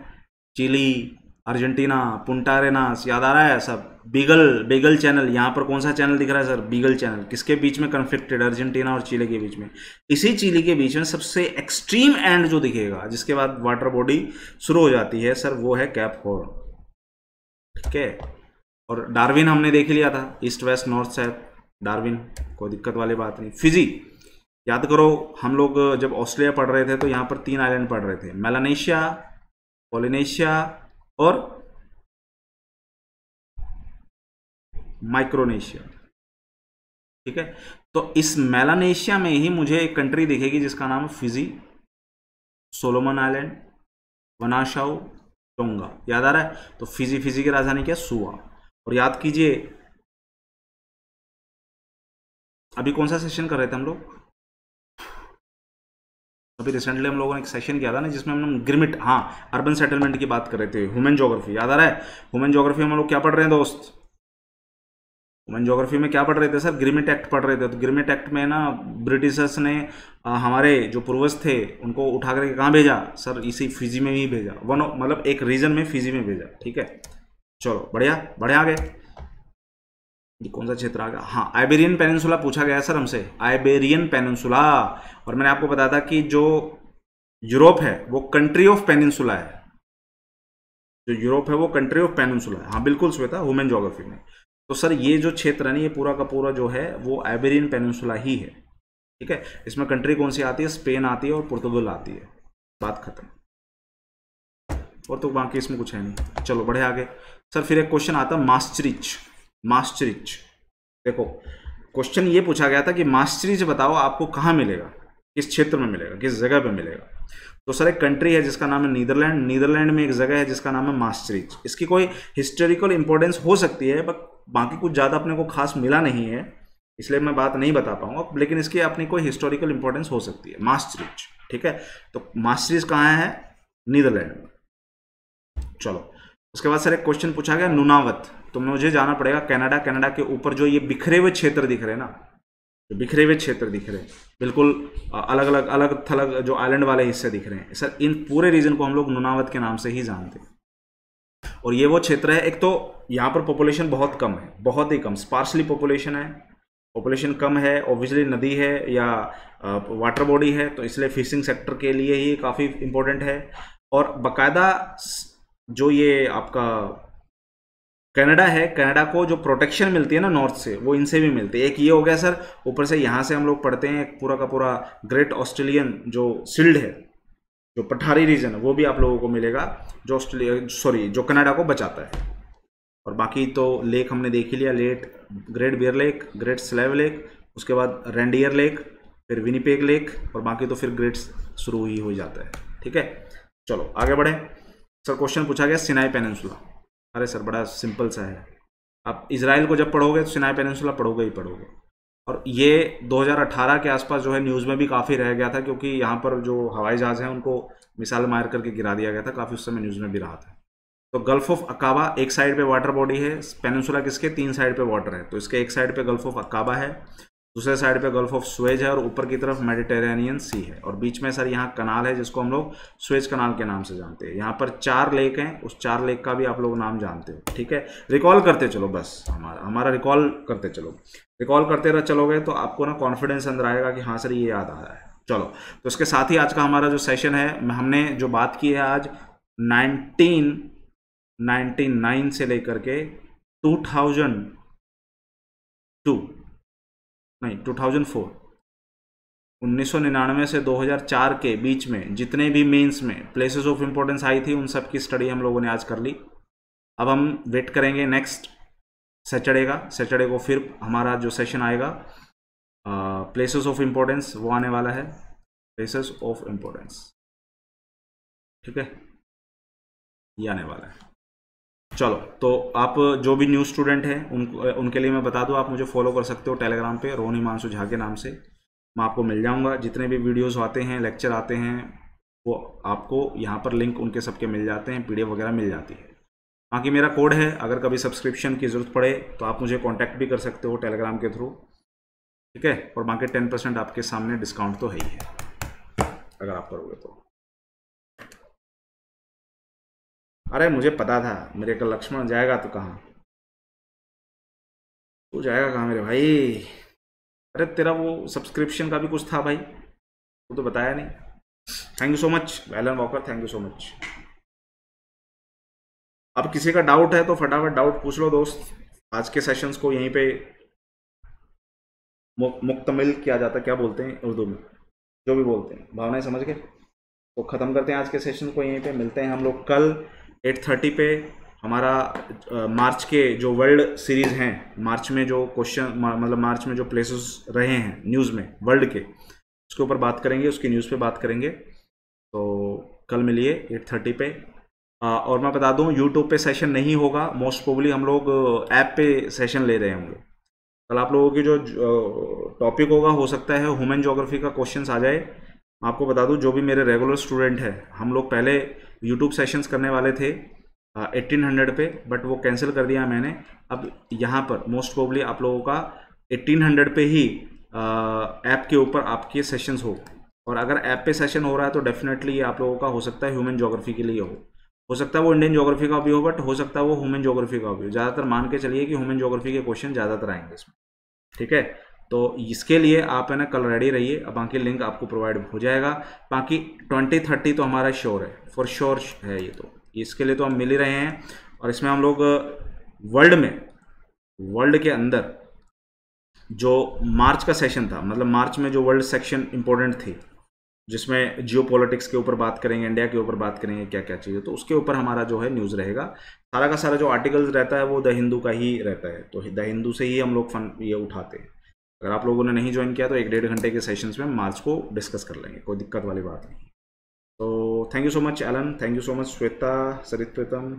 [SPEAKER 1] चिली। अर्जेंटीना पुंटारेनास याद आ रहा है सब। बीगल बीगल चैनल, यहाँ पर कौन सा चैनल दिख रहा है सर? Beagle channel. किसके बीच में कन्फ्लिक्टेड अर्जेंटीना और चिली के बीच में। इसी चिली के बीच में सबसे एक्सट्रीम एंड जो दिखेगा, जिसके बाद वाटर बॉडी शुरू हो जाती है सर, वो है कैप हॉर्न ठीक है? और डार्विन हमने देख लिया था east west north south Darwin कोई दिक्कत वाली बात नहीं। फिजी याद करो, हम लोग जब ऑस्ट्रेलिया पढ़ रहे थे तो यहाँ पर तीन आइलैंड पढ़ रहे थे। मेलानेशिया पोलिनेशिया और माइक्रोनेशिया। ठीक है? तो इस मेलानेशिया में ही मुझे एक कंट्री दिखेगी जिसका नाम Fiji, Solomon Island Vanuatu Tonga. याद आ रहा है? तो फिजी फिजी की राजधानी क्या? सुआ। और याद कीजिए, अभी कौन सा सेशन कर रहे थे हम लोग? अभी रिसेंटली हम लोगों ने एक सेशन किया था ना जिसमें हम लोग ग्रिमिट हाँ अर्बन सेटलमेंट की बात कर रहे थे ह्यूमन जोग्राफी याद आ रहा है? ह्यूमन जोग्राफी हम लोग क्या पढ़ रहे हैं दोस्त? ह्यूमन जोग्राफी में क्या पढ़ रहे थे सर? ग्रिमिट एक्ट पढ़ रहे थे। तो ग्रिमिट एक्ट में ना ब्रिटिशर्स ने आ, हमारे जो पूर्वज थे उनको उठा करके कहाँ भेजा? सर इसी फिजी में ही भेजा। वन मतलब एक रीजन में फिजी में भेजा ठीक है? चलो बढ़िया बढ़िया आगे ये कौन सा क्षेत्र आ गया हाँ आइबेरियन पेनिनसुला पूछा गया सर हमसे। आइबेरियन पेनिनसुला और मैंने आपको बताया था कि जो यूरोप है, वो कंट्री ऑफ़ पेनिनसुला है। जो यूरोप है, वो कंट्री ऑफ़ पेनिनसुला है। हाँ बिल्कुल श्वेता ह्यूमन जोग्राफी में। तो सर, ये जो क्षेत्र है ना, ये पूरा का पूरा जो है, वो आइबेरियन पेनिनसुला ही है। ठीक है? इसमें कंट्री कौन सी आती है? स्पेन आती है और पुर्तगाल आती है। बात खत्म। और तो बाकी इसमें कुछ है नहीं। चलो, बढ़े आगे। सर, फिर एक क्वेश्चन आता है मास्टरिच मास्टरिच। देखो क्वेश्चन ये पूछा गया था कि मास्टरिच बताओ आपको कहाँ मिलेगा? किस क्षेत्र में मिलेगा? किस जगह पे मिलेगा? तो सर, एक कंट्री है जिसका नाम है नीदरलैंड नीदरलैंड में एक जगह है जिसका नाम है मास्टरिच। इसकी कोई हिस्टोरिकल इंपॉर्टेंस हो सकती है बट बाकी कुछ ज़्यादा अपने को खास मिला नहीं है, इसलिए मैं बात नहीं बता पाऊँगा। लेकिन इसकी अपनी कोई हिस्टोरिकल इंपॉर्टेंस हो सकती है। मास्टरिच, ठीक है? तो मास्टरिच कहाँ है? नीदरलैंड में। चलो, उसके बाद सर, एक क्वेश्चन पूछा गया, नुनावत। तो मुझे जाना पड़ेगा कनाडा कनाडा के ऊपर जो ये बिखरे हुए क्षेत्र दिख रहे हैं ना बिखरे हुए क्षेत्र दिख रहे हैं, बिल्कुल अलग अलग अलग थलग जो आइलैंड वाले हिस्से दिख रहे हैं। सर, इन पूरे रीजन को हम लोग नुनावत के नाम से ही जानते हैं। और ये वो क्षेत्र है, एक तो यहाँ पर पॉपुलेशन बहुत कम है, बहुत ही कम स्पार्सली पॉपुलेशन है पॉपुलेशन कम है ऑब्वियसली नदी है या वाटर बॉडी है तो इसलिए फिशिंग सेक्टर के लिए ही काफ़ी इम्पोर्टेंट है। और बाकायदा जो ये आपका कनाडा है, कनाडा को जो प्रोटेक्शन मिलती है ना नॉर्थ से, वो इनसे भी मिलती है। एक ये हो गया सर ऊपर से यहाँ से हम लोग पढ़ते हैं पूरा का पूरा ग्रेट ऑस्ट्रेलियन जो सिल्ड है, जो पठारी रीजन है, वो भी आप लोगों को मिलेगा, जो ऑस्ट्रेलिया सॉरी जो कनाडा को बचाता है। और बाकी तो लेक हमने देख ही लिया late great bear lake great slave lake उसके बाद रेंडियर लेक फिर विनीपेग लेक और बाकी तो फिर ग्रेट शुरू ही हो जाता है। ठीक है? चलो, आगे बढ़े। सर क्वेश्चन पूछा गया सिनाई पेनिनसुला अरे सर, बड़ा सिंपल सा है। आप इसराइल को जब पढ़ोगे तो सिनाई पेनिनसुला पढ़ोगे ही पढ़ोगे। और ये 2018 के आसपास जो है न्यूज़ में भी काफ़ी रह गया था क्योंकि यहाँ पर जो हवाई जहाज़ हैं, उनको मिसाल मार करके गिरा दिया गया था। काफ़ी उस समय न्यूज़ में भी रहा था। तो गल्फ ऑफ़ अकाबा एक साइड पे वाटर बॉडी है, पेनिनसुला किसके? तीन साइड पे वाटर है। तो इसके एक साइड पे गल्फ ऑफ़ अकाबा है। दूसरे साइड पे गल्फ ऑफ़ स्वेज है और ऊपर की तरफ़ मेडिटेरेनियन सी है। और बीच में सर यहाँ कनाल है जिसको हम लोग स्वेज कनाल के नाम से जानते हैं। यहाँ पर चार लेक हैं, उस चार लेक का भी आप लोग नाम जानते हो, ठीक है? रिकॉल करते चलो बस, हमारा हमारा रिकॉल करते चलो। रिकॉल करते रह चलोगे तो आपको ना कॉन्फिडेंस अंदर आएगा कि हाँ सर ये याद आ रहा है। चलो तो इसके साथ ही आज का हमारा जो सेशन है हमने जो बात की है आज नाइनटीन नाइनटी नाइन से लेकर के टू थाउज़ेंड टू नहीं 2004 1999 से 2004 के बीच में जितने भी मेंस में प्लेसेस ऑफ़ इंपॉर्टेंस आई थी, उन सब की स्टडी हम लोगों ने आज कर ली। अब हम वेट करेंगे नेक्स्ट सैटरडे का। सैटरडे को फिर हमारा जो सेशन आएगा प्लेसेस ऑफ़ इंपॉर्टेंस वो आने वाला है। प्लेसेस ऑफ़ इंपॉर्टेंस ठीक है? ये आने वाला है। चलो तो आप जो भी न्यू स्टूडेंट हैं उन उनके लिए मैं बता दूँ, आप मुझे फॉलो कर सकते हो टेलीग्राम पे, रोहनी मानसू झा के नाम से। मैं आपको मिल जाऊँगा। जितने भी वीडियोस आते हैं लेक्चर आते हैं, वो आपको यहाँ पर लिंक उनके सबके मिल जाते हैं पी वगैरह मिल जाती है। बाकी मेरा कोड है, अगर कभी सब्सक्रिप्शन की ज़रूरत पड़े तो आप मुझे कॉन्टैक्ट भी कर सकते हो टेलीग्राम के थ्रू ठीक है? और बाकी टेन परसेंट आपके सामने डिस्काउंट तो है ही है, अगर आप करोगे तो। अरे, मुझे पता था। मेरे का लक्ष्मण जाएगा तो कहाँ? तू जाएगा कहाँ मेरे भाई? अरे, तेरा वो सब्सक्रिप्शन का भी कुछ था भाई। वो तो बताया नहीं। Thank you so much Waylon Walker thank you so much अब किसी का डाउट है तो फटाफट डाउट पूछ लो दोस्त। आज के सेशंस को यहीं पे मुक्तमिल किया जाता क्या बोलते हैं उर्दू में? जो भी बोलते हैं। भावनाएँ समझ के? तो ख़त्म करते हैं आज के सेशन को। यहीं पे मिलते हैं हम लोग कल। एट थर्टी पे हमारा मार्च के जो वर्ल्ड सीरीज़ हैं मार्च में जो क्वेश्चन मतलब मार्च में जो प्लेसेस रहे हैं न्यूज़ में वर्ल्ड के उसके ऊपर बात करेंगे उसकी न्यूज़ पे बात करेंगे। तो कल मिलिए एट थर्टी पे। आ, और मैं बता दूँ यूट्यूब पे सेशन नहीं होगा मोस्ट प्रोबली हम लोग ऐप पे सेशन ले रहे होंगे। कल आप लोगों की जो टॉपिक होगा हो सकता है ह्यूमन जोग्राफी का क्वेश्चन आ जाए। आपको बता दूँ जो भी मेरे रेगुलर स्टूडेंट है हम लोग पहले यूट्यूब सेशंस करने वाले थे एट्टीन हंड्रेड पे बट वो कैंसिल कर दिया मैंने। अब यहाँ पर मोस्ट प्रोबली आप लोगों का एट्टीन हंड्रेड पे ही ऐप के ऊपर आपके सेशंस हो। और अगर ऐप पे सेशन हो रहा है तो डेफिनेटली ये आप लोगों का हो सकता है ह्यूमन जोग्राफी के लिए हो। हो सकता है वो इंडियन जोग्राफी का भी हो बट हो सकता है वो ह्यूमन जोग्राफी का भी हो। ज़्यादातर मान के चलिए कि ह्यूमन जोग्राफी के क्वेश्चन ज़्यादातर आएँगे इसमें। ठीक है? तो इसके लिए आप है ना कल रेडी रहिए। बाकी लिंक आपको प्रोवाइड हो जाएगा। बाकी ट्वेंटी थर्टी तो हमारा श्योर है। फॉर श्योर है ये तो। इसके लिए तो हम मिल ही रहे हैं और इसमें हम लोग वर्ल्ड में वर्ल्ड के अंदर जो मार्च का सेशन था मतलब मार्च में जो वर्ल्ड सेक्शन इंपॉर्टेंट थी, जिसमें जियो के ऊपर बात करेंगे इंडिया के ऊपर बात करेंगे क्या क्या चीज़ें तो उसके ऊपर हमारा जो है न्यूज़ रहेगा। सारा का सारा जो आर्टिकल्स रहता है वो द हिंदू का ही रहता है तो द हिंदू से ही हम लोग फन ये उठाते हैं। अगर आप लोगों ने नहीं ज्वाइन किया तो एक डेढ़ घंटे के सेशंस में मार्च को डिस्कस कर लेंगे, कोई दिक्कत वाली बात नहीं। तो thank you so much Alan thank you so much Shweta Sarit Pritam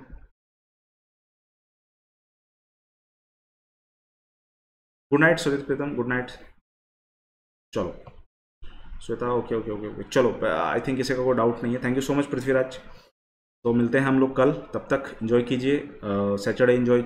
[SPEAKER 1] good night Sarit Pritam good night चलो। Shweta okay okay okay okay चलो आई थिंक किसी का कोई डाउट नहीं है। Thank you so much Prithviraj तो मिलते हैं हम लोग कल। तब तक इन्जॉय कीजिए। Saturday enjoy